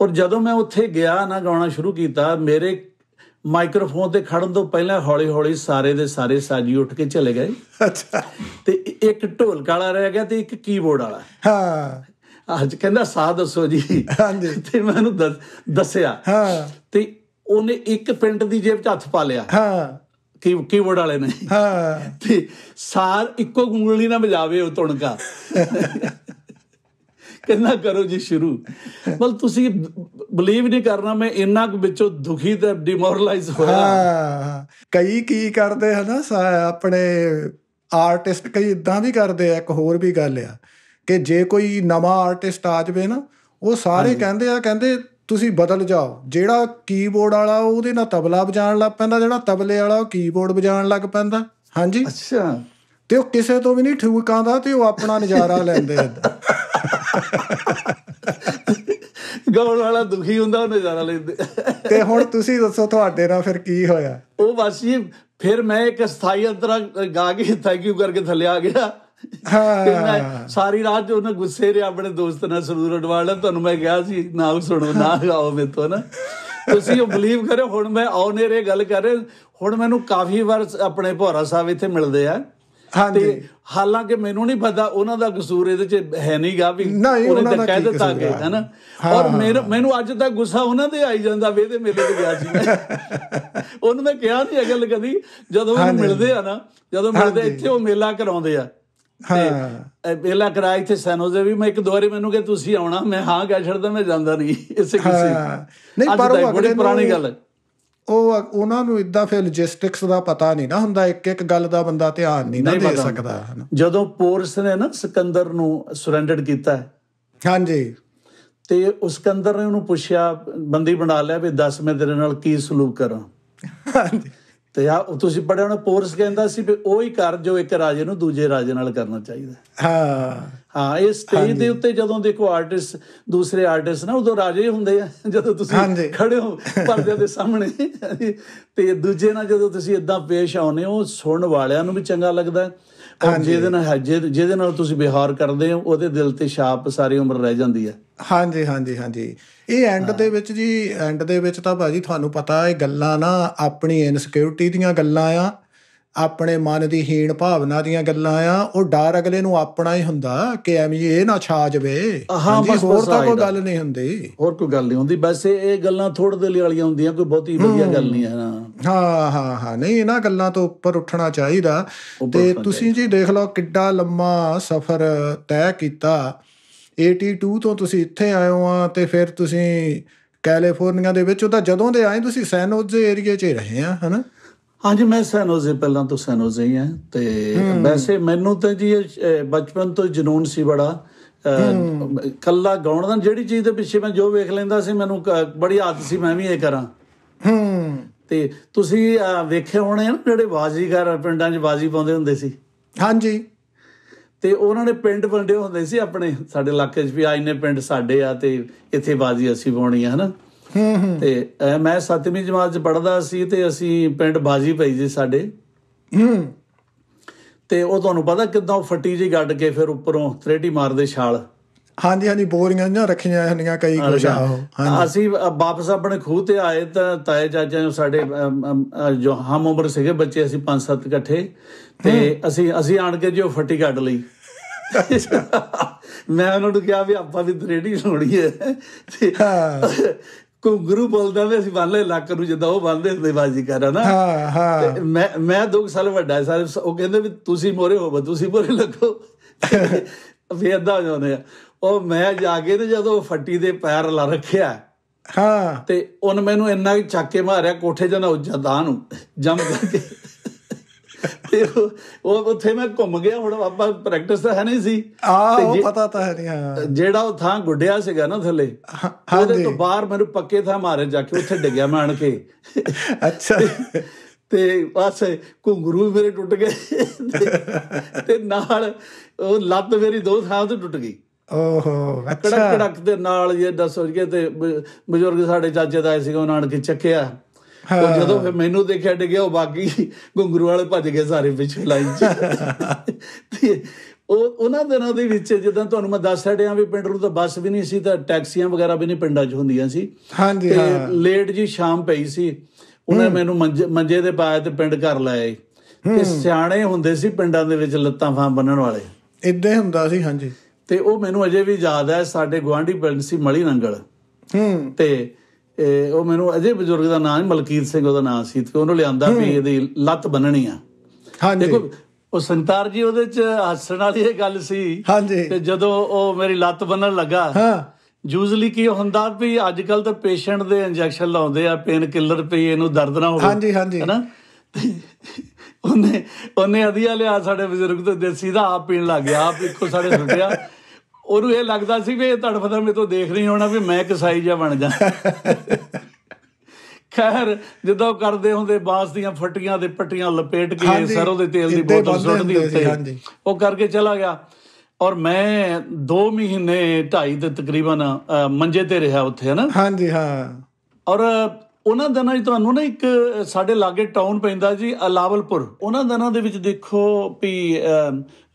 ਔਰ ਜਦੋਂ ਮੈਂ ਉੱਥੇ ਗਿਆ ਨਾ ਗਾਉਣਾ ਸ਼ੁਰੂ ਕੀਤਾ ਮੇਰੇ ਮਾਈਕ੍ਰੋਫੋਨ ਤੇ ਖੜਨ ਤੋਂ ਪਹਿਲਾਂ ਹੌਲੀ ਹੌਲੀ ਸਾਰੇ ਦੇ ਸਾਰੇ ਸਾਜੀ ਉੱਠ ਕੇ ਚਲੇ ਗਏ। ਅੱਛਾ। ਤੇ ਇੱਕ ਢੋਲਕ ਵਾਲਾ ਰਹਿ ਗਿਆ ਤੇ ਇੱਕ ਕੀਬੋਰਡ ਵਾਲਾ। ਹਾਂ। ਅੱਜ ਕਹਿੰਦਾ ਸਾਹ ਦੱਸੋ ਜੀ। ਹਾਂਜੀ। ਤੇ ਮੈਂ ਉਹਨੂੰ ਦੱਸ- ਦੱਸਿਆ। ਹਾਂ। ਤੇ ਉਹਨੇ ਇੱਕ ਪਿੰਟ ਦੀ ਜੇਬ 'ਚ ਹੱਥ ਪਾ ਲਿਆ। ਹਾਂ। ਕੀ ਕੀਬੋਰਡ ਵਾਲੇ ਨੇ। ਹਾਂ। ਤੇ ਸਾਰ ਇੱਕੋ ਉਂਗਲੀ ਨਾਲ ਵਜਾਵੇ ਉਹ ਤੁਣਕਾ। ਕਹਿੰਦਾ ਕਰੋ ਜੀ ਸ਼ੁਰੂ। ਮਤਲਬ ਤੁਸੀਂ ਬਲੀਵ ਨਹੀਂ ਕਰਨਾ ਮੈਂ ਇੰਨਾ ਕੁ ਵਿੱਚੋਂ ਦੁਖੀ ਤੇ ਡਿਮੋਰਲਾਈਜ਼ ਹੋਇਆ। ਹਾਂ। ਕਈ ਕੀ ਕਰਦੇ ਹਨਾ ਆਪਣੇ ਆਰਟਿਸਟ ਕਈ ਇਦਾਂ ਵੀ ਕਰਦੇ ਆ ਇੱਕ ਹੋਰ ਵੀ ਗੱਲ ਆ ਕਿ ਜੇ ਕੋਈ ਨਵਾਂ ਆਰਟਿਸਟ ਆ ਜਾਵੇ ਨਾ ਉਹ ਸਾਰੇ ਕਹਿੰਦੇ ਆ ਕਹਿੰਦੇ ਤੁਸੀਂ ਬਦਲ ਜਾਓ। ਜਿਹੜਾ ਕੀਬੋਰਡ ਵਾਲਾ ਉਹਦੇ ਨਾਲ ਤਬਲਾ ਵਜਾਉਣ ਲੱਗ ਪੈਂਦਾ ਜਿਹੜਾ ਤਬਲੇ ਵਾਲਾ ਉਹ ਕੀਬੋਰਡ ਵਜਾਉਣ ਲੱਗ ਪੈਂਦਾ। ਹਾਂਜੀ। ਅੱਛਾ। ਤੇ ਉਹ ਕਿਸੇ ਤੋਂ ਵੀ ਨਹੀਂ ਠੀਕ ਆਉਂਦਾ ਤੇ ਉਹ ਆਪਣਾ ਨਜ਼ਾਰਾ ਲੈਂਦੇ ਆ ਗਾਉਣ ਵਾਲਾ ਦੁਖੀ ਹੁੰਦਾ ਉਹ ਨਜ਼ਾਰਾ ਲੈਂਦੇ ਤੇ ਹੁਣ ਤੁਸੀਂ ਦੱਸੋ ਤੁਹਾਡੇ ਨਾਲ ਫਿਰ ਕੀ ਹੋਇਆ? ਉਹ ਜੀ ਫਿਰ ਮੈਂ ਇੱਕ ਸਥਾਈ ਅੰਤਰਾ ਗਾ ਕੇ ਥੈਂਕ ਯੂ ਕਰਕੇ ਥੱਲੇ ਆ ਗਿਆ। ਹਾਂ। ਸਾਰੀ ਰਾਤ ਉਹਨੇ ਗੁੱਸੇ ਰਿਹਾ ਆਪਣੇ ਦੋਸਤ ਨਾਲ ਸਰੂਰ ਅਡਵਾਲ ਤੁਹਾਨੂੰ ਮੈਂ ਕਿਹਾ ਸੀ ਨਾ ਸੁਣੋ ਨਾ ਗਾਓ ਮੇਰੇ ਤੋਂ ਨਾ। ਤੁਸੀਂ ਉਹ ਬਲੀਵ ਕਰੇ ਹੁਣ ਮੈਂ ਆਉਨੇ ਰੇ ਗੱਲ ਕਰ ਰਿਹਾ ਹੁਣ ਮੈਨੂੰ ਕਾਫੀ ਵਾਰ ਆਪਣੇ ਭੋਰਾ ਸਾਹਿਬ ਇੱਥੇ ਮਿਲਦੇ ਆ। ਤੇ ਹਾਲਾਂਕਿ ਮੈਨੂੰ ਨਹੀਂ ਪਤਾ ਉਹਨਾਂ ਦਾ ਕਸੂਰ ਇਹਦੇ ਚ ਹੈ ਨਹੀਂਗਾ ਵੀ ਉਹਨੇ ਤਾਂ ਦਾ ਕਹਿ ਦਿੱਤਾ ਕਿ। ਹਨਾ? ਔਰ ਮੈਨੂੰ ਮੈਨੂੰ ਅੱਜ ਤੱਕ ਗੁੱਸਾ ਉਹਨਾਂ ਤੇ ਆਈ ਜਾਂਦਾ ਵੇ ਤੇ ਮੇਲੇ ਤੇ ਗਿਆ ਸੀ। ਉਹਨੂੰ ਮੈਂ ਕਿਹਾ ਨਹੀਂ ਅਗਲ ਕਦੀ ਜਦੋਂ ਮੈਨੂੰ ਮਿਲਦੇ ਆ ਨਾ ਜਦੋਂ ਮਿਲਦੇ ਇੱਥੇ ਉਹ ਮੇਲਾ ਕਰਾਉਂਦੇ ਆ। ਹਾਂ। ਮੇਲਾ ਕਰਾਇਆ ਇੱਥੇ ਸੈਨੋਜ਼ੇ ਵੀ ਮੈਂ ਇੱਕ ਦੋ ਵਾਰੀ ਮੈਨੂੰ ਕਿ ਤੁਸੀਂ ਆਉਣਾ? ਮੈਂ ਹਾਂ ਕਹਿ ਛੱਡਦਾ ਮੈਂ ਜਾਂਦਾ ਨਹੀਂ। ਇਸੇ ਕਿਸੇ। ਨਹੀਂ, ਪਰ ਉਹ ਬੜੀ ਪੁਰਾਣੀ ਗੱਲ ਹੈ। ਉਹ ਉਹਨਾਂ ਨੂੰ ਇਦਾਂ ਫਿਰ ਲੌਜਿਸਟਿਕਸ ਦਾ ਪਤਾ ਨਹੀਂ ਨਾ ਹੁੰਦਾ ਇੱਕ ਇੱਕ ਗੱਲ ਦਾ ਬੰਦਾ ਧਿਆਨ ਨਹੀਂ ਨਾ ਦੇ ਸਕਦਾ। ਜਦੋਂ ਪੋਰਸ ਨੇ ਨਾ ਸਿਕੰਦਰ ਨੂੰ ਸਰੈਂਡਰ ਕੀਤਾ ਹਾਂਜੀ। ਤੇ ਉਸ ਸਿਕੰਦਰ ਨੇ ਉਹਨੂੰ ਪੁੱਛਿਆ ਬੰਦੀ ਬਣਾ ਲਿਆ ਵੀ ਦੱਸ ਮੈਂ ਤੇਰੇ ਨਾਲ ਕੀ ਸਲੂਕ ਕਰਾਂ। ਹਾਂਜੀ। ਤੇ ਆ ਉਹ ਤੁਸੀਂ ਪੜਿਆ ਹੋਣਾ ਪੋਰਸ ਕਹਿੰਦਾ ਸੀ ਵੀ ਉਹ ਹੀ ਕਰ ਜੋ ਇੱਕ ਰਾਜੇ ਨੂੰ ਦੂਜੇ ਰਾਜੇ ਨਾਲ ਕਰਨਾ ਚਾਹੀਦਾ। ਹਾਂ। ਹਾਂ ਇਹ ਸਟੇਜ ਦੇ ਉੱਤੇ ਜਦੋਂ ਦੇਖੋ ਆਰਟਿਸਟ ਦੂਸਰੇ ਆਰਟਿਸਟ ਨਾ ਉਦੋਂ ਰਾਜੇ ਹੁੰਦੇ ਆ ਜਦੋਂ ਤੁਸੀਂ। ਖੜੇ ਹੋ ਪਰਦੇ ਦੇ ਸਾਹਮਣੇ। ਤੇ ਦੂਜੇ ਨਾਲ ਜਦੋਂ ਤੁਸੀਂ ਇਦਾਂ ਪੇਸ਼ ਆਉਨੇ ਹੋ ਸੁਣਨ ਵਾਲਿਆਂ ਨੂੰ ਵੀ ਚੰਗਾ ਲੱਗਦਾ ਔਰ ਜਿਹਦੇ ਨਾਲ ਜਿਹਦੇ ਨਾਲ ਤੁਸੀਂ ਵਿਹਾਰ ਕਰਦੇ ਹੋ ਉਹਦੇ ਦਿਲ ਤੇ ਛਾਪ ਸਾਰੀ ਉਮਰ ਰਹਿ ਜਾਂਦੀ ਹੈ। ਹਾਂਜੀ ਹਾਂਜੀ ਹਾਂਜੀ। ਇਹ ਐਂਡ ਦੇ ਵਿੱਚ ਜੀ ਐਂਡ ਦੇ ਵਿੱਚ ਤਾਂ ਭਾਜੀ ਤੁਹਾਨੂੰ ਪਤਾ ਇਹ ਗੱਲਾਂ ਨਾ ਆਪਣੀ ਇਨਸਿਕਿਉਰਿਟੀ ਦੀਆਂ ਗੱਲਾਂ ਆ। ਆਪਣੇ ਮਨ ਦੀ ਹੀਣ ਭਾਵਨਾ ਦੀਆਂ ਗੱਲਾਂ ਆ ਉਹ ਡਰ ਅਗਲੇ ਨੂੰ ਆਪਣਾ ਹੀ ਹੁੰਦਾ ਕਿ ਐਵੇਂ ਇਹ ਨਾ ਛਾ ਜਵੇ। ਹਾਂ, ਬਸ- ਹੋਰ ਬਸ ਤਾਂ ਕੋਈ। ਗੱਲ ਨਹੀਂ ਹੁੰਦੀ। ਹੋਰ ਕੋਈ ਗੱਲ ਨਹੀਂ ਹੁੰਦੀ ਵੈਸੇ ਇਹ ਗੱਲਾਂ ਥੋੜੇ ਦਿਲ ਵਾਲੀਆਂ ਹੁੰਦੀਆਂ ਕੋਈ ਬਹੁਤੀ ਵਧੀਆ ਗੱਲ ਨਹੀਂ ਹੈ ਨਾ ਹਾਂ ਹਾਂ ਹਾਂ ਨਹੀਂ ਇਹਨਾਂ ਗੱਲਾਂ ਤੋਂ ਉੱਪਰ ਉੱਠਣਾ ਚਾਹੀਦਾ। ਤੇ ਤੁਸੀਂ ਜੀ ਦੇਖ ਲਓ ਕਿੱਡਾ ਲੰਮਾ ਸਫ਼ਰ ਤੈਅ ਕੀਤਾ। 82 ਤੋਂ ਤੁਸੀਂ ਇੱਥੇ ਆਏ ਹੋ ਆ ਤੇ ਫਿਰ ਤੁਸੀਂ ਕੈਲੀਫੋਰਨੀਆ ਦੇ ਵਿੱਚ ਉਹ ਤਾਂ ਜਦੋਂ ਦੇ ਆਏ ਤੁਸੀਂ ਸੈਨ ਹੋਜ਼ੇ ਏਰੀਆ 'ਚ ਹੀ ਰਹੇ ਆ ਹਨਾ? ਹਾਂਜੀ ਮੈਂ ਸੈਨੋਜ਼ੇ ਪਹਿਲਾਂ ਤੋਂ ਸੈਨੋਜ਼ੇ ਹੀ ਹਾਂ ਤੇ ਵੈਸੇ ਮੈਨੂੰ ਤਾਂ ਜੀ ਬਚਪਨ ਤੋਂ ਜਨੂਨ ਸੀ ਬੜਾ। ਕੱਲਾ ਗਾਉਣ ਦਾ ਜਿਹੜੀ ਚੀਜ਼ ਦੇ ਪਿੱਛੇ ਮੈਂ ਜੋ ਵੇਖ ਲੈਂਦਾ ਸੀ ਮੈਨੂੰ ਬੜੀ ਆਦਤ ਸੀ ਮੈਂ ਵੀ ਇਹ ਕਰਾਂ। ਹੂੰ। ਤੇ ਤੁਸੀਂ ਵੇਖੇ ਹੋਣੇ ਆ ਨਾ ਜਿਹੜੇ ਬਾਜ਼ੀਗਰ ਪਿੰਡਾਂ 'ਚ ਬਾਜ਼ੀ ਪਾਉਂਦੇ ਹੁੰਦੇ ਸੀ? ਹਾਂਜੀ। ਤੇ ਉਹਨਾਂ ਨੇ ਪਿੰਡ ਵੰਡੇ ਹੁੰਦੇ ਸੀ ਆਪਣੇ ਸਾਡੇ ਇਲਾਕੇ 'ਚ ਵੀ ਆ ਇੰਨੇ ਪਿੰਡ ਸਾਡੇ ਆ ਤੇ ਇੱਥੇ ਬਾਜ਼ੀ ਅਸੀਂ ਪਾਉਣੀ ਆ ਹਨਾ? ਤੇ ਮੈਂ 7ਵੀਂ ਜਮਾਤ 'ਚ ਪੜ੍ਹਦਾ ਸੀ ਤੇ ਅਸੀਂ ਪਿੰਡ ਬਾਜ਼ੀ ਪਈ ਜੀ ਸਾਡੇ। ਤੇ ਉਹ ਤੁਹਾਨੂੰ ਪਤਾ ਕਿਦਾਂ ਫੱਟੀ ਜੀ ਗੱਡ ਕੇ ਫਿਰ ਉੱਪਰੋਂ ਤਰੇਟੀ ਮਾਰਦੇ ਛਾਲ। ਹਾਂਜੀ ਹਾਂਜੀ ਬੋਰੀਆਂ ਜਿਹੀਆਂ ਰੱਖੀਆਂ ਹੁੰਦੀਆਂ ਕਈ ਕੁਝ ਆਹੋ ਹਾਂ ਅਸੀਂ ਵਾਪਸ ਆਪਣੇ ਖੂਹ ਤੇ ਆਏ ਤਾਂ ਤਾਏ ਚਾਚਾ ਸਾਡੇ ਜੋ ਹਮ ਉਮਰ ਸੀਗੇ ਬੱਚੇ ਅਸੀਂ ਪੰਜ ਸੱਤ ਇਕੱਠੇ। ਤੇ ਅਸੀਂ ਅਸੀਂ ਆਣ ਕੇ ਜੋ ਫੱਟੀ ਕੱਢ ਲਈ। ਮੈਂ ਉਹਨਾਂ ਨੂੰ ਕਿਹਾ ਵੀ ਆਪਾਂ ਵੀ ਤਰੇੜੀ ਲਾਉਣੀ ਹੈ। ਹਾਂ। ਘੁੰਗਰੂ ਬੋਲਦਾ ਵੀ ਅਸੀਂ ਬੰਨ ਲੈ ਲੱਕ ਨੂੰ ਜਿੱਦਾਂ ਉਹ ਬੰਨਦੇ ਹੁੰਦੇ ਬਾਜੀ ਕਰਾਂ ਨਾ ਹਾਂ ਹਾਂ। ਮੈਂ ਮੈਂ ਦੋ ਕੁ ਸਾਲ ਵੱਡਾ ਸਾਰੇ ਉਹ ਕਹਿੰਦੇ ਵੀ ਤੁਸੀਂ ਮੋਰੇ ਹੋਵੋ ਤੁਸੀਂ ਮੋਰੇ ਲੱਗੋ। ਵੀ ਹੋ ਜਾਂਦੇ ਆ। ਉਹ ਮੈਂ ਜਾ ਕੇ ਤੇ ਜਦੋਂ ਫੱਟੀ ਦੇ ਪੈਰ ਲਾ ਰੱਖਿਆ ਹਾਂ। ਤੇ ਉਹਨ ਮੈਨੂੰ ਇੰਨਾ ਚੱਕ ਕੇ ਮਾਰਿਆ ਕੋਠੇ ਜਨਾ ਉੱਜਾ ਨੂੰ ਜੰਮ ਕਰਕੇ। ਤੇ ਉਹ- ਉੱਥੇ ਮੈਂ ਘੁੰਮ ਗਿਆ ਹੁਣ ਆਪਾਂ ਪ੍ਰੈਕਟਿਸ ਤਾਂ ਹੈ ਨਹੀਂ ਸੀ। ਤੇ ਉਹ ਜੇ- ਪਤਾ ਤਾਂ ਹੈ ਨਹੀਂ ਹਾਂ। ਜਿਹੜਾ ਉਹ ਥਾਂ ਗੁੱਡਿਆ ਸੀਗਾ ਨਾ ਥੱਲੇ ਹਾਂ- ਉਹਦੇ। ਤੋਂ ਬਾਹਰ ਮੈਨੂੰ ਪੱਕੇ ਥਾਂ ਮਾਰੇ ਜਾ ਕੇ ਉੱਥੇ ਡਿੱਗਿਆ ਮੈਂ ਆਣ ਕੇ। ਅੱਛਾ। ਤੇ ਬਸ ਘੁੰਗਰੂ ਵੀ ਮੇਰੇ ਟੁੱਟ ਗਏ। ਤੇ- ਨਾਲ ਉਹ ਲੱਤ ਮੇਰੀ ਦੋ ਥਾਂ ਤੋਂ ਟੁੱਟ ਗਈ। ਓਹੋ ਕੜਕ ਅੱਛਾ। ਕੜਕ ਦੇ ਨਾਲ ਇਹ ਦੱਸੋ ਕੇ ਤੇ ਬਜ਼ੁਰਗ ਸਾਡੇ ਚਾਚੇ ਦਾ ਸੀਗਾ ਉਹਨਾਂ ਕੇ ਚੱਕਿਆ। ਉਹ ਜਦੋਂ ਫਿਰ ਮੈਨੂੰ ਦੇਖਿਆ ਡਿੱਗਿਆ ਉਹ ਬਾਕੀ ਘੁੰਗਰੂ ਵਾਲੇ ਭੱਜ ਗਏ ਸਾਰੇ ਪਿੱਛੇ ਲਾਈਨ 'ਚ। ਤੇ ਉਹ ਉਹਨਾਂ ਦਿਨਾਂ ਦੇ ਵਿੱਚ ਜਿੱਦਾਂ ਤੁਹਾਨੂੰ ਮੈਂ ਦੱਸ ਛੜਿਆ ਵੀ ਪਿੰਡ ਨੂੰ ਤਾਂ ਬੱਸ ਵੀ ਨਹੀਂ ਸੀ ਤਾਂ ਟੈਕਸੀਆਂ ਵਗੈਰਾ ਵੀ ਨਹੀਂ ਪਿੰਡਾਂ 'ਚ ਹੁੰਦੀਆਂ ਸੀ। ਹਾਂਜੀ ਹਾਂ। ਲੇਟ ਜੀ ਸ਼ਾਮ ਪਈ ਸੀ ਉਹਨੇ ਮੈਨੂੰ ਮੰਜੇ ਦੇ ਪਾਇਆ ਤੇ ਪਿੰਡ ਘਰ ਲਾਏ ਤੇ ਸਿਆਣੇ ਹੁੰਦੇ ਸੀ ਪਿੰਡਾਂ ਦੇ ਵਿੱਚ ਲੱਤਾਂ ਫਾਂ ਬੰਨਣ ਵਾਲੇ। ਇਦਾਂ ਹੀ ਹੁੰਦਾ ਸੀ ਹਾਂਜੀ। ਤੇ ਉਹ ਮੈਨੂੰ ਅਜੇ ਵੀ ਯਾਦ ਹੈ ਸਾਡੇ ਗਵਾਂਢੀ ਪਿੰਡ ਸੀ ਮਲੀ ਨੰਗਲ। ਹੂੰ। ਤੇ ਉਹ ਮੈਨੂੰ ਅਜੇ ਬਜ਼ੁਰਗ ਦਾ ਨਾਮ ਮਲਕੀਤ ਸਿੰਘ ਉਹਦਾ ਨਾਮ ਸੀ ਤੇ ਉਹਨੂੰ ਲਿਆਂਦਾ ਵੀ ਇਹਦੀ ਲੱਤ ਬੰਨਣੀ ਆ। ਹਾਂਜੀ। ਦੇਖੋ ਉਹ ਸੰਤਾਰ ਜੀ ਉਹਦੇ ਚ ਹੱਸਣ ਵਾਲੀ ਇਹ ਗੱਲ ਸੀ ਹਾਂਜੀ। ਤੇ ਜਦੋਂ ਉਹ ਮੇਰੀ ਲੱਤ ਬੰਨਣ ਲੱਗਾ ਹਾਂ। ਯੂਜ਼ਲੀ ਕੀ ਹੁੰਦਾ ਵੀ ਅੱਜ ਕੱਲ ਤਾਂ ਪੇਸ਼ੈਂਟ ਦੇ ਇੰਜੈਕਸ਼ਨ ਲਾਉਂਦੇ ਆ ਪੇਨ ਕਿਲਰ ਪਈ ਇਹਨੂੰ ਦਰਦ ਨਾ ਹੋਵੇ। ਹਾਂਜੀ ਹਾਂਜੀ। ਹੈਨਾ? ਉਹਨੇ ਉਹਨੇ ਅਧੀਆ ਲਿਆ ਸਾਡੇ ਬਜ਼ੁਰਗ ਤੋਂ ਦੇਸੀ ਦਾ ਆਪ ਪੀਣ ਲੱਗ ਗਿਆ ਆਪ ਇੱਕੋ ਸਾਡੇ ਸੁੱਟਿਆ। ਉਹਨੂੰ ਇਹ ਲੱਗਦਾ ਸੀ ਵੀ ਇਹ ਤੜਫਦਾ ਮੇਰੇ ਤੋਂ ਦੇਖ ਨਹੀਂ ਹੋਣਾ ਵੀ ਮੈਂ ਕਸਾਈ ਜਿਹਾ ਬਣ ਜਾ। ਖੈਰ ਜਦੋਂ ਕਰਦੇ ਹੁੰਦੇ ਬਾਂਸ ਦੀਆਂ ਫੱਟੀਆਂ ਦੇ ਪੱਟੀਆਂ ਲਪੇਟ ਕੇ ਸਰੋਂ ਦੇ ਤੇਲ ਦੀ ਬੋਤਲ ਸੁੱਟਦੀ ਉੱਤੇ। ਉਹ ਕਰਕੇ ਚਲਾ ਗਿਆ। ਔਰ ਮੈਂ 2 ਮਹੀਨੇ ਢਾਈ ਦੇ ਤਕਰੀਬਨ ਮੰਜੇ ਤੇ ਰਿਹਾ ਉੱਥੇ ਹਨਾ? ਹਾਂਜੀ ਹਾਂ। ਔਰ ਉਹਨਾਂ ਦਿਨਾਂ 'ਚ ਤੁਹਾਨੂੰ ਨਾ ਇੱਕ ਸਾਡੇ ਲਾਗੇ ਟਾਊਨ ਪੈਂਦਾ ਜੀ ਅਲਾਵਲਪੁਰ। ਉਹਨਾਂ ਦਿਨਾਂ ਦੇ ਵਿੱਚ ਦੇਖੋ ਵੀ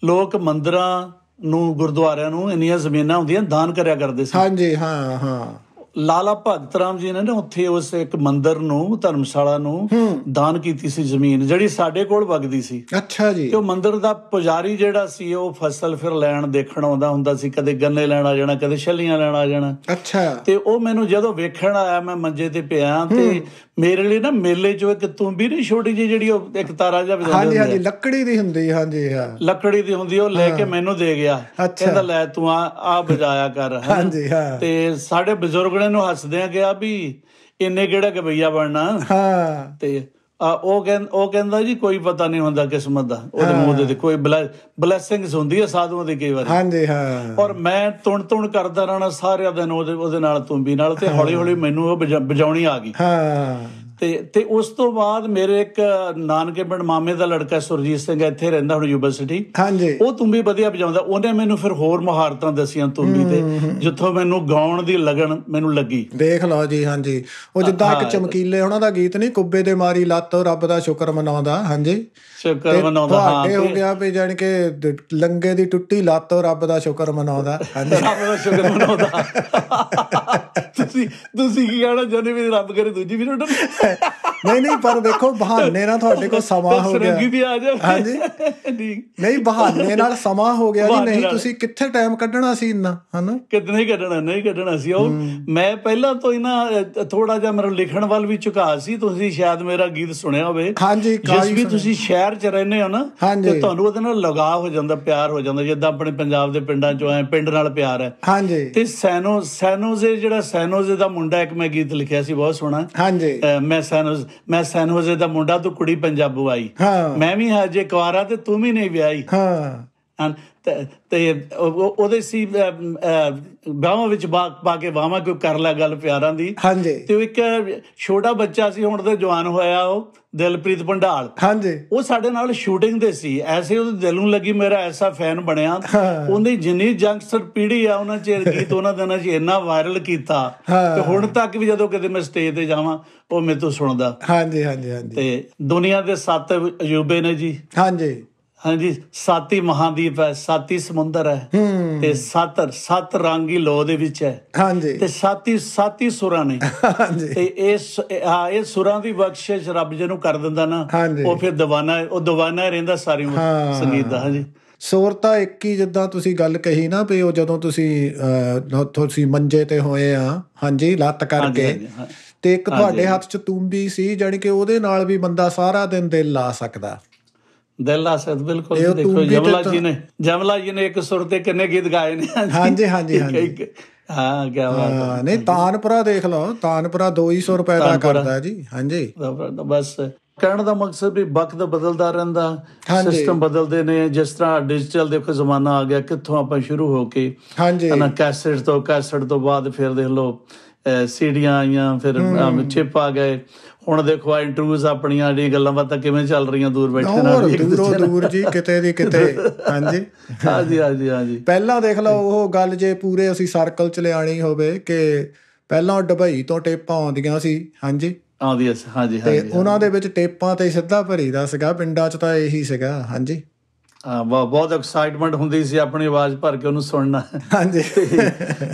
ਲੋਕ ਮੰਦਰਾਂ ਨੂੰ ਗੁਰਦੁਆਰਿਆਂ ਨੂੰ ਇੰਨੀਆਂ ਜ਼ਮੀਨਾਂ ਹੁੰਦੀਆਂ ਦਾਨ ਕਰਿਆ ਕਰਦੇ ਸੀ। ਹਾਂਜੀ ਹਾਂ ਹਾਂ। ਲਾਲਾ ਭਗਤ ਰਾਮ ਜੀ ਨੇ ਨਾ ਉੱਥੇ ਉਸ ਇੱਕ ਮੰਦਿਰ ਨੂੰ ਧਰਮਸ਼ਾਲਾ ਨੂੰ ਦਾਨ ਕੀਤੀ ਸੀ ਜ਼ਮੀਨ ਜਿਹੜੀ ਸਾਡੇ ਕੋਲ ਵਗਦੀ ਸੀ। ਅੱਛਾ ਜੀ। ਤੇ ਉਹ ਮੰਦਿਰ ਦਾ ਪੁਜਾਰੀ ਜਿਹੜਾ ਸੀ ਉਹ ਫਸਲ ਫਿਰ ਲੈਣ ਦੇਖਣ ਆਉਂਦਾ ਹੁੰਦਾ ਸੀ ਕਦੇ ਗੰਨੇ ਲੈਣ ਆ ਜਾਣਾ ਕਦੇ ਛੱਲੀਆਂ ਲੈਣ ਆ ਜਾਣਾ। ਅੱਛਾ। ਤੇ ਉਹ ਮੈਨੂੰ ਜਦੋਂ ਵੇਖਣ ਆਇਆ ਮੈਂ ਮੰਜੇ ਤੇ ਪਿਆ ਤੇ ਮੇਰੇ ਲਈ ਨਾ ਮੇਲੇ ਚੋਂ ਇੱਕ ਤੂੰਬੀ ਨਹੀਂ ਛੋਟੀ ਜਿਹੀ ਜਿਹੜੀ ਉਹ ਇੱਕ ਤਾਰਾ ਜਿਹਾ ਵਜਾਉਂਦੇ ਹਾਂਜੀ ਹਾਂਜੀ ਲੱਕੜੀ ਦੀ ਹੁੰਦੀ ਹਾਂਜੀ ਹਾਂ। ਲੱਕੜੀ ਦੀ ਹੁੰਦੀ ਉਹ ਲੈ ਕੇ ਮੈਨੂੰ ਦੇ ਗਿਆ। ਕਹਿੰਦਾ ਲੈ ਤੂੰ ਆ ਆ ਵਜਾਇਆ ਕਰ। ਹਾਂਜੀ ਹਾਂ। ਤੇ ਸਾਡੇ ਬਜ਼ੁਰਗ ਨੇ ਨੂੰ ਹੱਸਦਿਆਂ ਕਿਹਾ ਵੀ ਇੰਨੇ ਕਿਹੜਾ ਗਵਈਆ ਬਣਨਾ? ਹਾਂ। ਤੇ ਆ ਉਹ ਕਹਿੰਦਾ ਉਹ ਕਹਿੰਦਾ ਜੀ ਕੋਈ ਪਤਾ ਨਹੀਂ ਹੁੰਦਾ ਕਿਸਮਤ ਦਾ। ਉਹਦੇ ਮੂੰਹ ਦੇ ਕੋਈ ਬਲੇਸਿੰਗਸ ਹੁੰਦੀ ਹੈ ਸਾਧੂਆਂ ਦੀ ਕਈ ਵਾਰੀ। ਹਾਂਜੀ ਹਾਂ। ਔਰ ਮੈਂ ਤੁਣ ਤੁਣ ਕਰਦਾ ਰਹਿਣਾ ਸਾਰਿਆਂ ਦਿਨ ਉਹਦੇ ਉਹਦੇ ਨਾਲ ਤੁੰਬੀ ਨਾਲ ਤੇ ਹੌਲੀ ਹੌਲੀ ਮੈਨੂੰ ਉਹ ਵਜਾ- ਵਜਾਉਣੀ ਆ ਗਈ। ਹਾਂ। ਤੇ ਤੇ ਉਸ ਤੋਂ ਬਾਅਦ ਮੇਰੇ ਇੱਕ ਨਾਨਕੇ ਪਿੰਡ ਮਾਮੇ ਦਾ ਲੜਕਾ ਸੁਰਜੀਤ ਸਿੰਘ ਇੱਥੇ ਰਹਿੰਦਾ ਹੁਣ ਯੂਨੀਵਰਸਿਟੀ ਹਾਂਜੀ। ਉਹ ਤੁੰਬੀ ਵਧੀਆ ਵਜਾਉਂਦਾ ਉਹਨੇ ਮੈਨੂੰ ਫਿਰ ਹੋਰ ਮਹਾਰਤਾਂ ਦਸੀਆਂ ਤੁੰਬੀ ਤੇ ਜਿੱਥੋਂ ਮੈਨੂੰ ਗਾਉਣ ਦੀ ਲਗਨ ਮੈਨੂੰ ਲੱਗੀ। ਦੇਖ ਲਓ ਜੀ ਹਾਂਜੀ। ਉਹ ਜਿੱਦਾਂ ਇੱਕ ਚਮਕੀਲੇ ਉਹਨਾਂ ਦਾ ਗੀਤ ਨਹੀਂ ਕੁੱਬੇ ਦੇ ਮਾਰੀ ਲੱਤ ਰੱਬ ਦਾ ਸ਼ੁਕਰ ਮਨਾਉਂਦਾ ਹਾਂਜੀ। ਸ਼ੁਕਰ ਮਨਾਉਂਦਾ ਹਾਂ। ਤੁਹਾਡੇ ਹੋ ਗਿਆ ਵੀ ਜਾਣ ਕੇ ਲੰਗੇ ਦੀ ਟੁੱਟੀ ਲੱਤ ਰੱਬ ਦਾ ਸ਼ੁਕਰ ਮਨਾਉਂਦਾ ਹਾਂਜੀ। ਰੱਬ ਦਾ ਸ਼ੁਕਰ ਮਨਾਉਂਦਾ। ਤੁਸੀਂ ਤੁਸੀਂ ਕੀ ਕਹਿਣਾ ਚਾਹੁੰਦੇ ਵੀ ਰੱਬ ਕਰੇ ਦੂਜੀ ਵੀ ਰੋਟਨ ਨਹੀਂ ਨਹੀਂ ਪਰ ਦੇਖੋ ਬਹਾਨੇ ਨਾਲ ਤੁਹਾਡੇ ਕੋਲ ਸਮਾਂ ਹੋ ਗਿਆ। ਸਰੰਗੀ ਵੀ ਆ ਜਾ ਹਾਂਜੀ। ਨਹੀਂ। ਬਹਾਨੇ ਨਾਲ ਸਮਾਂ ਹੋ ਗਿਆ ਜੀ। ਨਹੀਂ। ਤੁਸੀਂ ਕਿੱਥੇ ਟਾਈਮ ਕੱਢਣਾ ਸੀ ਇੰਨਾ ਹਨਾ? ਕਿਤੇ ਨਹੀਂ ਕੱਢਣਾ ਨਹੀਂ ਕੱਢਣਾ ਸੀ ਉਹ। ਮੈਂ ਪਹਿਲਾਂ ਤੋਂ ਹੀ ਨਾ ਥੋੜਾ ਜਿਹਾ ਮੇਰਾ ਲਿਖਣ ਵੱਲ ਵੀ ਝੁਕਾ ਸੀ। ਤੁਸੀਂ ਸ਼ਾਇਦ ਮੇਰਾ ਗੀਤ ਸੁਣਿਆ ਹੋਵੇ। ਹਾਂਜੀ ਜਿਸ ਵੀ ਤੁਸੀਂ ਸ਼ਹਿਰ 'ਚ ਰਹਿੰਦੇ ਹੋ ਨਾ। ਤੇ ਤੁਹਾਨੂੰ ਉਹਦੇ ਨਾਲ ਲਗਾਅ ਹੋ ਜਾਂਦਾ ਪਿਆਰ ਹੋ ਜਾਂਦਾ। ਜਿੱਦਾਂ ਆਪਣੇ ਪੰਜਾਬ ਦੇ ਪਿੰਡਾਂ 'ਚੋਂ ਐ ਪਿੰਡ ਨਾਲ ਪਿਆਰ ਹੈ। ਹਾਂਜੀ। ਤੇ ਸੈਨੋ ਸੈਨੋਜ਼ੇ ਜਿਹੜਾ ਸੈਨੋਜ਼ੇ ਦਾ ਮੁੰਡਾ ਇੱਕ ਮੈਂ ਗੀਤ ਲਿਖਿਆ ਸੀ ਬਹੁਤ ਸੋਹਣਾ। ਹਾਂਜੀ। ਮੈਂ ਸੈਨੋਜ਼ ਮੈਂ ਸੈਨੋਜ਼ੇ ਦਾ ਮੁੰਡਾ ਤੂੰ ਕੁੜੀ ਪੰਜਾਬੂ ਆਈ। ਮੈਂ ਵੀ ਹਜੇ ਕੁਆਰਾ ਤੇ ਤੂੰ ਵੀ ਨਹੀਂ ਵਿਆਹੀ। ਹਾਂ। ਹਨ। ਤੇ ਤੇ ਉਹ- ਉਹ- ਉਹਦੇ ਸੀ ਬਾਹਾਂ ਵਿੱਚ ਪਾ ਕੇ ਬਾਹਾਂ ਕੋਈ ਕਰ ਲੈ ਗੱਲ ਪਿਆਰਾਂ ਦੀ। ਹਾਂਜੀ। ਤੇ ਉਹ ਇੱਕ ਛੋਟਾ ਬੱਚਾ ਸੀ ਹੁਣ ਤੇ ਜਵਾਨ ਹੋਇਆ ਉਹ ਦਿਲਪ੍ਰੀਤ ਭੰਡਾਲ। ਹਾਂਜੀ। ਉਹ ਸਾਡੇ ਨਾਲ ਸ਼ੂਟਿੰਗ ਦੇ ਸੀ। ਐਸੇ ਉਹਦੇ ਦਿਲ ਨੂੰ ਲੱਗੀ ਮੇਰਾ ਐਸਾ ਫੈਨ ਬਣਿਆ। ਹਾਂ। ਉਹਨੇ ਜਿੰਨੀ ਜੰਗਸਟਰ ਪੀੜ੍ਹੀ ਆ ਉਹਨਾਂ ਚ ਗੀਤ ਉਹਨਾਂ ਦਿਨਾਂ ਚ ਇੰਨਾ ਵਾਇਰਲ ਕੀਤਾ। ਤੇ ਹੁਣ ਤੱਕ ਵੀ ਜਦੋਂ ਕਿਤੇ ਮੈਂ ਸਟੇਜ ਤੇ ਜਾਵਾਂ ਉਹ ਮੇਰੇ ਤੋਂ ਸੁਣਦਾ। ਹਾਂਜੀ ਹਾਂਜੀ ਹਾਂਜੀ। ਤੇ ਦੁਨੀਆ ਦੇ ਸੱਤ ਅਜੂਬੇ ਨੇ ਜੀ। ਹਾਂਜੀ। ਹਾਂਜੀ ਸਾਤੀ ਮਹਾਦੀਪ ਹੈ ਸਾਤੀ ਸਮੁੰਦਰ ਹੈ ਹੂੰ। ਤੇ ਸੱਤ ਸੱਤ ਰੰਗੀ ਲੋ ਦੇ ਵਿੱਚ ਹੈ। ਹਾਂਜੀ। ਤੇ ਸਾਤੀ ਸਾਤੀ ਸੁਰਾਂ ਨੇ। ਹਾਂਜੀ। ਤੇ ਇਸ ਹਾਂ ਇਹ ਸੁਰਾਂ ਦੀ ਬਖਸ਼ਿਸ਼ ਰੱਬ ਜੀ ਨੂੰ ਕਰ ਦਿੰਦਾ ਨਾ। ਉਹ ਫਿਰ ਦੀਵਾਨਾ ਉਹ ਦੀਵਾਨਾ ਹੀ ਰਹਿੰਦਾ ਸਾਰੀ ਉਮਰ ਹਾਂ। ਸੰਗੀਤ ਦਾ ਹਾਂਜੀ। ਸੁਰ ਤਾਂ ਇੱਕ ਹੀ ਜਿੱਦਾਂ ਤੁਸੀਂ ਗੱਲ ਕਹੀ ਨਾ ਵੀ ਉਹ ਜਦੋਂ ਤੁਸੀਂ ਤੁਸੀਂ ਮੰਜੇ ਤੇ ਹੋਏ ਆ ਹਾਂਜੀ ਲੱਤ ਕਰਕੇ ਹਾਂ। ਤੇ ਇੱਕ ਤੁਹਾਡੇ ਹੱਥ 'ਚ ਤੂੰਬੀ ਸੀ ਜਾਣੀ ਕਿ ਉਹਦੇ ਨਾਲ ਵੀ ਬੰਦਾ ਸਾਰਾ ਦਿਨ ਦਿਲ ਲਾ ਸਕਦਾ। ਦਿਲ ਸਕਦਾ ਬਿਲਕੁਲ ਦੇਖੋ ਜਮਲਾ ਜੀ ਨੇ ਜਮਲਾ ਜੀ ਨੇ ਇੱਕ ਸੁਰ ਤੇ ਕਿੰਨੇ ਗੀਤ ਗਾਏ ਨੇ ਹਾਂਜੀ, ਹਾਂਜੀ, ਹਾਂਜੀ। ਹਾਂ ਕੀ ਬਾਤ ਹੈ ਨਹੀਂ ਤਾਨਪੁਰਾ ਦੇਖ ਲਓ ਤਾਨਪੁਰਾ 200 ਰੁਪਏ ਦਾ। ਕਰਦਾ ਜੀ ਹਾਂਜੀ ਬਸ ਕਹਿਣ ਦਾ ਮਕਸਦ ਵੀ ਵਕਤ ਬਦਲਦਾ ਰਹਿੰਦਾ। ਸਿਸਟਮ ਬਦਲਦੇ ਨੇ ਜਿਸ ਤਰ੍ਹਾਂ ਡਿਜੀਟਲ ਦੇਖੋ ਜ਼ਮਾਨਾ ਆ ਗਿਆ ਕਿੱਥੋਂ ਆਪਾਂ ਸ਼ੁਰੂ ਹੋ ਕੇ ਹਾਂਜੀ ਕੈਸੇਟ ਤੋਂ ਕੈਸੇਟ ਤੋਂ ਬਾਅਦ ਫਿਰ ਦੇਖ ਲਓ ਸੀਡੀਆਂ ਆਈਆਂ ਫਿਰ ਚਿਪ ਆ ਗਏ। ਹੁਣ ਦੇਖੋ ਆ ਇੰਟਰਵਿਊਜ਼ ਆਪਣੀਆਂ ਜਿਹੜੀਆਂ ਗੱਲਾਂ ਬਾਤਾਂ ਕਿਵੇਂ ਚੱਲ ਰਹੀਆਂ ਦੂਰ ਬੈਠੇ ਨਾਲ ਇੱਕ ਦੂਰੋਂ। ਦੂਰ ਜੀ ਕਿਤੇ ਦੀ ਕਿਤੇ। ਹਾਂਜੀ। ਹਾਂਜੀ ਹਾਂਜੀ ਹਾਂਜੀ। ਪਹਿਲਾਂ ਦੇਖ ਲਓ ਉਹ ਗੱਲ ਜੇ ਪੂਰੇ ਅਸੀਂ ਸਰਕਲ ਚ ਲਿਆਣੀ ਹੋਵੇ ਕਿ ਪਹਿਲਾਂ ਡਬਈ ਤੋਂ ਟੇਪਾਂ ਆਉਂਦੀਆਂ ਸੀ ਹਾਂਜੀ। ਆਉਂਦੀ ਹੈ ਹਾਂਜੀ ਤੇ ਹਾਂਜੀ। ਉਹਨਾਂ ਦੇ ਵਿੱਚ ਟੇਪਾਂ ਤੇ ਸਿੱਧਾ ਭਰੀਦਾ ਸੀਗਾ ਪਿੰਡਾਂ 'ਚ ਤਾਂ ਇਹੀ ਸੀਗਾ ਹਾਂਜੀ। ਬਹੁਤ ਬਹੁਤ ਐਕਸਾਈਟਮੈਂਟ ਹੁੰਦੀ ਸੀ ਆਪਣੀ ਆਵਾਜ਼ ਭਰ ਕੇ ਉਹਨੂੰ ਸੁਣਨਾ। ਹਾਂਜੀ।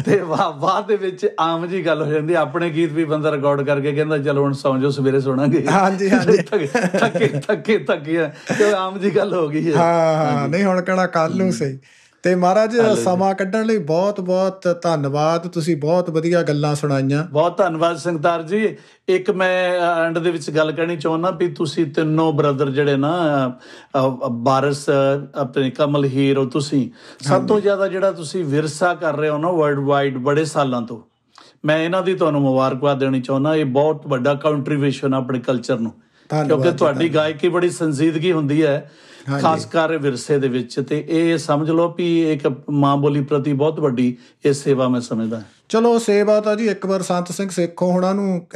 ਤੇ- ਬਾਅਦ ਦੇ ਵਿੱਚ ਆਮ ਜੀ ਗੱਲ ਹੋ ਜਾਂਦੀ ਆਪਣੇ ਗੀਤ ਵੀ ਬੰਦਾ ਰਿਕਾਰਡ ਕਰਕੇ ਕਹਿੰਦਾ ਚਲੋ ਹੁਣ ਸੌਂ ਜਾਓ ਸਵੇਰੇ ਸੁਣਾਂਗੇ। ਹਾਂਜੀ, ਹਾਂਜੀ। ਥੱਕੇ ਥੱਕੇ ਥੱਕੇ। ਤੇ ਆਮ ਜੀ ਗੱਲ ਹੋ ਗਈ ਹੈ। ਹਾਂ ਹਾਂ ਨਹੀਂ ਹੁਣ ਕਹਣਾ ਕੱਲ ਨੂੰ ਸਹੀ। ਤੇ ਮਹਾਰਾਜ ਸਮਾਂ ਕੱਢਣ ਲਈ ਬਹੁਤ ਬਹੁਤ ਧੰਨਵਾਦ। ਤੁਸੀਂ ਬਹੁਤ ਵਧੀਆ ਗੱਲਾਂ ਸੁਣਾਈਆਂ। ਬਹੁਤ ਧੰਨਵਾਦ ਸੰਗਤਾਰ ਜੀ। ਇੱਕ ਮੈਂ ਐਂਡ ਦੇ ਵਿੱਚ ਗੱਲ ਕਰਨੀ ਚਾਹੁੰਦਾ ਵੀ ਤੁਸੀਂ ਤਿੰਨੋਂ ਬ੍ਰਦਰ ਜਿਹੜੇ ਨਾ ਬਾਰਸ ਆਪਣੇ ਕਮਲ ਹੀਰ ਤੁਸੀਂ ਸਭ ਤੋਂ ਜ਼ਿਆਦਾ ਜਿਹੜਾ ਤੁਸੀਂ ਵਿਰਸਾ ਕਰ ਰਹੇ ਹੋ ਨਾ ਵਰਲਡ ਵਾਈਡ ਬੜੇ ਸਾਲਾਂ ਤੋਂ ਮੈਂ ਇਹਨਾਂ ਦੀ ਤੁਹਾਨੂੰ ਮੁਬਾਰਕਬਾਦ ਦੇਣੀ ਚਾਹੁੰਦਾ। ਇਹ ਬਹੁਤ ਵੱਡਾ ਕੰਟਰੀਬਿਊਸ਼ਨ ਆਪਣੇ ਕਲਚਰ ਨੂੰ। ਕਿਉਂਕਿ ਤੁਹਾਡੀ ਗਾਇਕੀ ਬੜੀ ਸੰਜੀਦਗੀ ਹੁੰਦੀ ਹੈ। ਖਾਸ ਕਰ ਵਿਰਸੇ ਦੇ ਵਿੱਚ ਤੇ ਇਹ ਸਮਝ ਲਓ ਵੀ ਇੱਕ ਮਾਂ ਬੋਲੀ ਪ੍ਰਤੀ ਬਹੁਤ ਵੱਡੀ ਇਹ ਸੇਵਾ ਮੈਂ ਸਮਝਦਾ। ਚਲੋ ਸੇਵਾ ਤਾਂ ਜੀ ਇੱਕ ਵਾਰ ਸੰਤ ਸਿੰਘ ਸੇਖੋਂ ਹੁਣਾਂ ਨੂੰ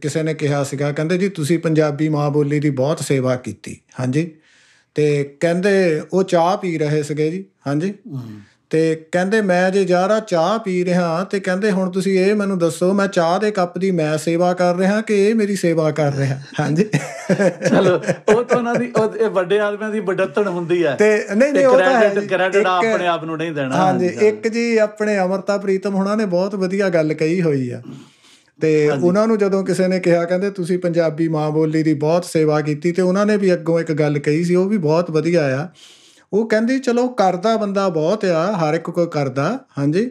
ਕਿਸੇ ਨੇ ਕਿਹਾ ਸੀਗਾ ਕਹਿੰਦੇ ਜੀ ਤੁਸੀਂ ਪੰਜਾਬੀ ਮਾਂ ਬੋਲੀ ਦੀ ਬਹੁਤ ਸੇਵਾ ਕੀਤੀ ਹਾਂਜੀ। ਤੇ ਕਹਿੰਦੇ ਉਹ ਚਾਹ ਪੀ ਰਹੇ ਸੀਗੇ ਜੀ ਹਾਂਜੀ। ਤੇ ਕਹਿੰਦੇ ਮੈਂ ਜੇ ਜਾਰਾ ਚਾਹ ਪੀ ਰਿਹਾ ਤੇ ਕਹਿੰਦੇ ਹੁਣ ਤੁਸੀਂ ਇਹ ਮੈਨੂੰ ਦੱਸੋ ਮੈਂ ਚਾਹ ਦੇ ਕੱਪ ਦੀ ਮੈਂ ਸੇਵਾ ਕਰ ਰਿਹਾ ਕਿ ਇਹ ਮੇਰੀ ਸੇਵਾ ਕਰ ਰਿਹਾ? ਹਾਂਜੀ। ਚਲੋ ਉਹ ਤਾਂ ਉਹਨਾਂ ਦੀ ਇਹ ਵੱਡੇ ਆਦਮੀਆਂ ਦੀ ਵੱਡਤਣ ਹੁੰਦੀ ਹੈ। ਤੇ ਨਹੀਂ ਨਹੀਂ ਉਹ ਤਾਂ ਹੈ ਕ੍ਰੈਡਿਟ ਆਪਣੇ ਆਪ ਨੂੰ ਨਹੀਂ ਦੇਣਾ। ਹਾਂਜੀ ਇੱਕ ਜੀ ਆਪਣੇ ਅਮਰਤਾ ਪ੍ਰੀਤਮ ਹੁਣਾਂ ਨੇ ਬਹੁਤ ਵਧੀਆ ਗੱਲ ਕਹੀ ਹੋਈ ਆ। ਤੇ ਉਹਨਾਂ ਨੂੰ ਜਦੋਂ ਕਿਸੇ ਨੇ ਕਿਹਾ ਕਹਿੰਦੇ ਤੁਸੀਂ ਪੰਜਾਬੀ ਮਾਂ ਬੋਲੀ ਦੀ ਬਹੁਤ ਸੇਵਾ ਕੀਤੀ ਤੇ ਉਹਨਾਂ ਨੇ ਵੀ ਅੱਗੋਂ ਇੱਕ ਗੱਲ ਕਹੀ ਸੀ ਉਹ ਵੀ ਬਹੁਤ ਵਧੀਆ ਆ। ਉਹ ਕਹਿੰਦੀ ਚਲੋ ਕਰਦਾ ਬੰਦਾ ਬਹੁਤ ਆ ਹਰ ਇੱਕ ਕੋਈ ਕਰਦਾ। ਹਾਂਜੀ।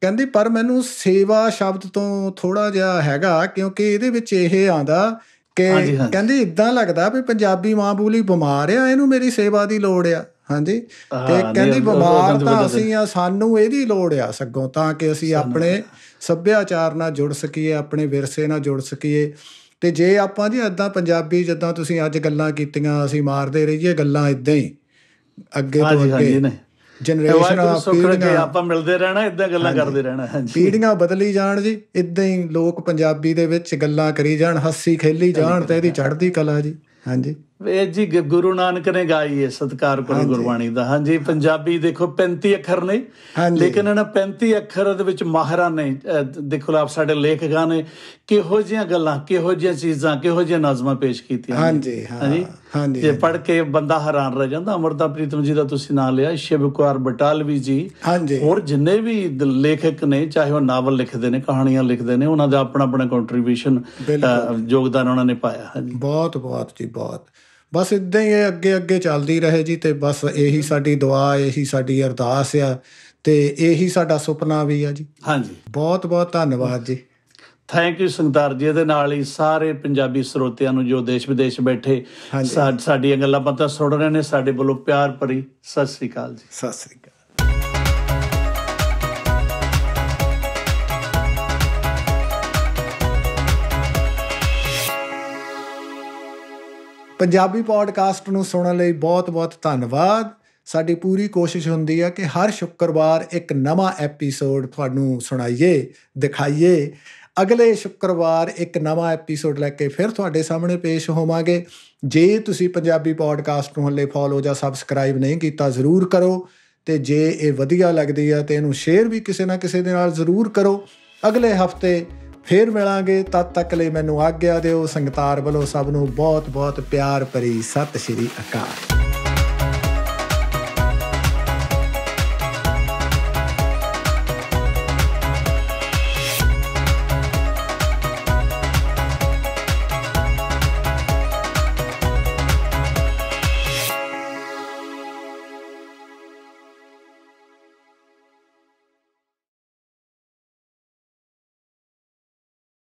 ਕਹਿੰਦੀ ਪਰ ਮੈਨੂੰ ਸੇਵਾ ਸ਼ਬਦ ਤੋਂ ਥੋੜਾ ਜਿਹਾ ਹੈਗਾ ਕਿਉਂਕਿ ਇਹਦੇ ਵਿੱਚ ਇਹ ਆਂਦਾ ਕਿ। ਕਹਿੰਦੀ ਇਦਾਂ ਲੱਗਦਾ ਵੀ ਪੰਜਾਬੀ ਮਾਂ ਬੋਲੀ ਬਿਮਾਰ ਆ ਇਹਨੂੰ ਮੇਰੀ ਸੇਵਾ ਦੀ ਲੋੜ ਆ। ਹਾਂਜੀ। ਤੇ ਕਹਿੰਦੀ ਬਿਮਾਰ ਤਾਂ ਅਸੀਂ ਆ ਸਾਨੂੰ ਇਹਦੀ ਲੋੜ ਆ ਸਗੋਂ ਤਾਂ ਕਿ ਅਸੀਂ ਆਪਣੇ ਸੱਭਿਆਚਾਰ ਨਾਲ ਜੁੜ ਸਕੀਏ ਆਪਣੇ ਵਿਰਸੇ ਨਾਲ ਜੁੜ ਸਕੀਏ। ਤੇ ਜੇ ਆਪਾਂ ਜੀ ਇਦਾਂ ਪੰਜਾਬੀ ਜਿੱਦਾਂ ਤੁਸੀਂ ਅੱਜ ਗੱਲਾਂ ਕੀਤੀਆਂ ਅਸੀਂ ਮਾਰਦੇ ਰਹੀਏ ਗੱਲਾਂ ਇਦਾਂ ਹੀ। ਅੱਗੇ ਤੋਂ ਅੱਗੇ ਜਨਰੇਸ਼ਨ ਵਾਹਿਗੁਰੂ ਸੁੱਖ ਰੱਖੇ ਪੀੜ੍ਹੀਆਂ ਆਪਾਂ ਮਿਲਦੇ ਰਹਿਣਾ ਇਦਾਂ ਗੱਲਾਂ ਕਰਦੇ ਰਹਿਣਾ ਹਾਂਜੀ। ਪੀੜ੍ਹੀਆਂ ਬਦਲੀ ਜਾਣ ਜੀ ਇਦਾਂ ਹੀ ਲੋਕ ਪੰਜਾਬੀ ਦੇ ਵਿੱਚ ਗੱਲਾਂ ਕਰੀ ਜਾਣ ਹੱਸੀ ਖੇਲੀ ਜਾਣ ਤੇ ਇਹਦੀ ਚੜ੍ਹਦੀ ਕਲਾ ਜੀ। ਹਾਂਜੀ। ਇਹ ਜੀ ਗੁਰੂ ਨਾਨਕ ਨੇ ਗਾਈ ਹੈ ਸਤਕਾਰ ਕਰੋ ਗੁਰਬਾਣੀ ਦਾ। ਹਾਂਜੀ ਪੰਜਾਬੀ ਦੇਖੋ 35 ਅੱਖਰ ਨੇ। ਲੇਕਿਨ ਇਹਨਾਂ 35 ਅੱਖਰ ਦੇ ਵਿੱਚ ਮਾਹਰਾਂ ਨੇ ਦੇਖੋ ਆਪ ਸਾਡੇ ਲੇਖਕਾਂ ਨੇ ਕਿਹੋ ਜਿਹੀਆਂ ਗੱਲਾਂ ਕਿਹੋ ਜਿਹੀਆਂ ਚੀਜ਼ਾਂ ਕਿਹੋ ਜਿਹੀਆਂ ਨਜ਼ਮਾਂ ਪੇਸ਼ ਕੀਤੀਆਂ। ਹਾਂਜੀ ਹਾਂ। ਹਾਂਜੀ ਜੇ ਪੜ੍ਹ ਕੇ ਬੰਦਾ ਹੈਰਾਨ ਰਹਿ ਜਾਂਦਾ। ਅਮਰਤਾ ਪ੍ਰੀਤਮ ਜੀ ਦਾ ਤੁਸੀਂ ਨਾਮ ਲਿਆ ਸ਼ਿਵ ਕੁਮਾਰ ਬਟਾਲਵੀ ਜੀ। ਹਾਂਜੀ। ਹੋਰ ਜਿੰਨੇ ਵੀ ਲੇਖਕ ਨੇ ਚਾਹੇ ਉਹ ਨਾਵਲ ਲਿਖਦੇ ਨੇ ਕਹਾਣੀਆਂ ਲਿਖਦੇ ਨੇ ਉਹਨਾਂ ਦਾ ਆਪਣਾ ਆਪਣਾ ਕੰਟਰੀਬਿਊਸ਼ਨ ਯੋਗਦਾਨ ਉਹਨਾਂ ਨੇ ਪਾਇਆ। ਹਾਂਜੀ। ਬਹੁਤ ਬਹੁਤ ਜੀ ਬਹੁਤ। ਬਸ ਇਦਾਂ ਹੀ ਅੱਗੇ ਅੱਗੇ ਚੱਲਦੀ ਰਹੇ ਜੀ ਤੇ ਬਸ ਇਹੀ ਸਾਡੀ ਦੁਆ ਇਹੀ ਸਾਡੀ ਅਰਦਾਸ ਆ ਤੇ ਇਹੀ ਸਾਡਾ ਸੁਪਨਾ ਵੀ ਆ ਜੀ। ਹਾਂਜੀ। ਬਹੁਤ ਬਹੁਤ ਧੰਨਵਾਦ ਜੀ। ਥੈਂਕ ਯੂ ਸੰਗਤਾਰ ਜੀ ਇਹਦੇ ਨਾਲ ਹੀ ਸਾਰੇ ਪੰਜਾਬੀ ਸਰੋਤਿਆਂ ਨੂੰ ਜੋ ਦੇਸ਼ ਵਿਦੇਸ਼ ਬੈਠੇ ਸਾਡੀਆਂ ਗੱਲਾਂ ਬਾਤਾਂ ਸੁਣ ਰਹੇ ਨੇ ਸਾਡੇ ਵੱਲੋਂ ਪਿਆਰ ਭਰੀ ਸਤਿ ਸ੍ਰੀ ਅਕਾਲ ਜੀ। ਸਤਿ ਸ੍ਰੀ ਅਕਾਲ। ਪੰਜਾਬੀ ਪੋਡਕਾਸਟ ਨੂੰ ਸੁਣਨ ਲਈ ਬਹੁਤ-ਬਹੁਤ ਧੰਨਵਾਦ। ਸਾਡੀ ਪੂਰੀ ਕੋਸ਼ਿਸ਼ ਹੁੰਦੀ ਹੈ ਕਿ ਹਰ ਸ਼ੁੱਕਰਵਾਰ ਇੱਕ ਨਵਾਂ ਐਪੀਸੋਡ ਤੁਹਾਨੂੰ ਸੁਣਾਈਏ ਦਿਖਾਈਏ। ਅਗਲੇ ਸ਼ੁੱਕਰਵਾਰ ਇੱਕ ਨਵਾਂ ਐਪੀਸੋਡ ਲੈ ਕੇ ਫਿਰ ਤੁਹਾਡੇ ਸਾਹਮਣੇ ਪੇਸ਼ ਹੋਵਾਂਗੇ। ਜੇ ਤੁਸੀਂ ਪੰਜਾਬੀ ਪੋਡਕਾਸਟ ਨੂੰ ਹਲੇ ਫੋਲੋ ਜਾਂ ਸਬਸਕ੍ਰਾਈਬ ਨਹੀਂ ਕੀਤਾ, ਜ਼ਰੂਰ ਕਰੋ। ਤੇ ਜੇ ਇਹ ਵਧੀਆ ਲੱਗਦੀ ਹੈ ਤੇ ਇਹਨੂੰ ਸ਼ੇਅਰ ਵੀ ਕਿਸੇ ਨਾ ਕਿਸੇ ਦੇ ਨਾਲ ਜ਼ਰੂਰ ਕਰੋ। ਅਗਲੇ ਹਫ਼ਤੇ ਫੇਰ ਮਿਲਾਂਗੇ। ਤਦ ਤੱਕ ਲਈ ਮੈਨੂੰ ਆਗਿਆ ਦਿਓ। ਸੰਗਤਾਰ ਵੱਲੋਂ ਸਭ ਨੂੰ ਬਹੁਤ ਬਹੁਤ ਪਿਆਰ ਭਰੀ ਸਤਿ ਸ਼੍ਰੀ ਅਕਾਲ।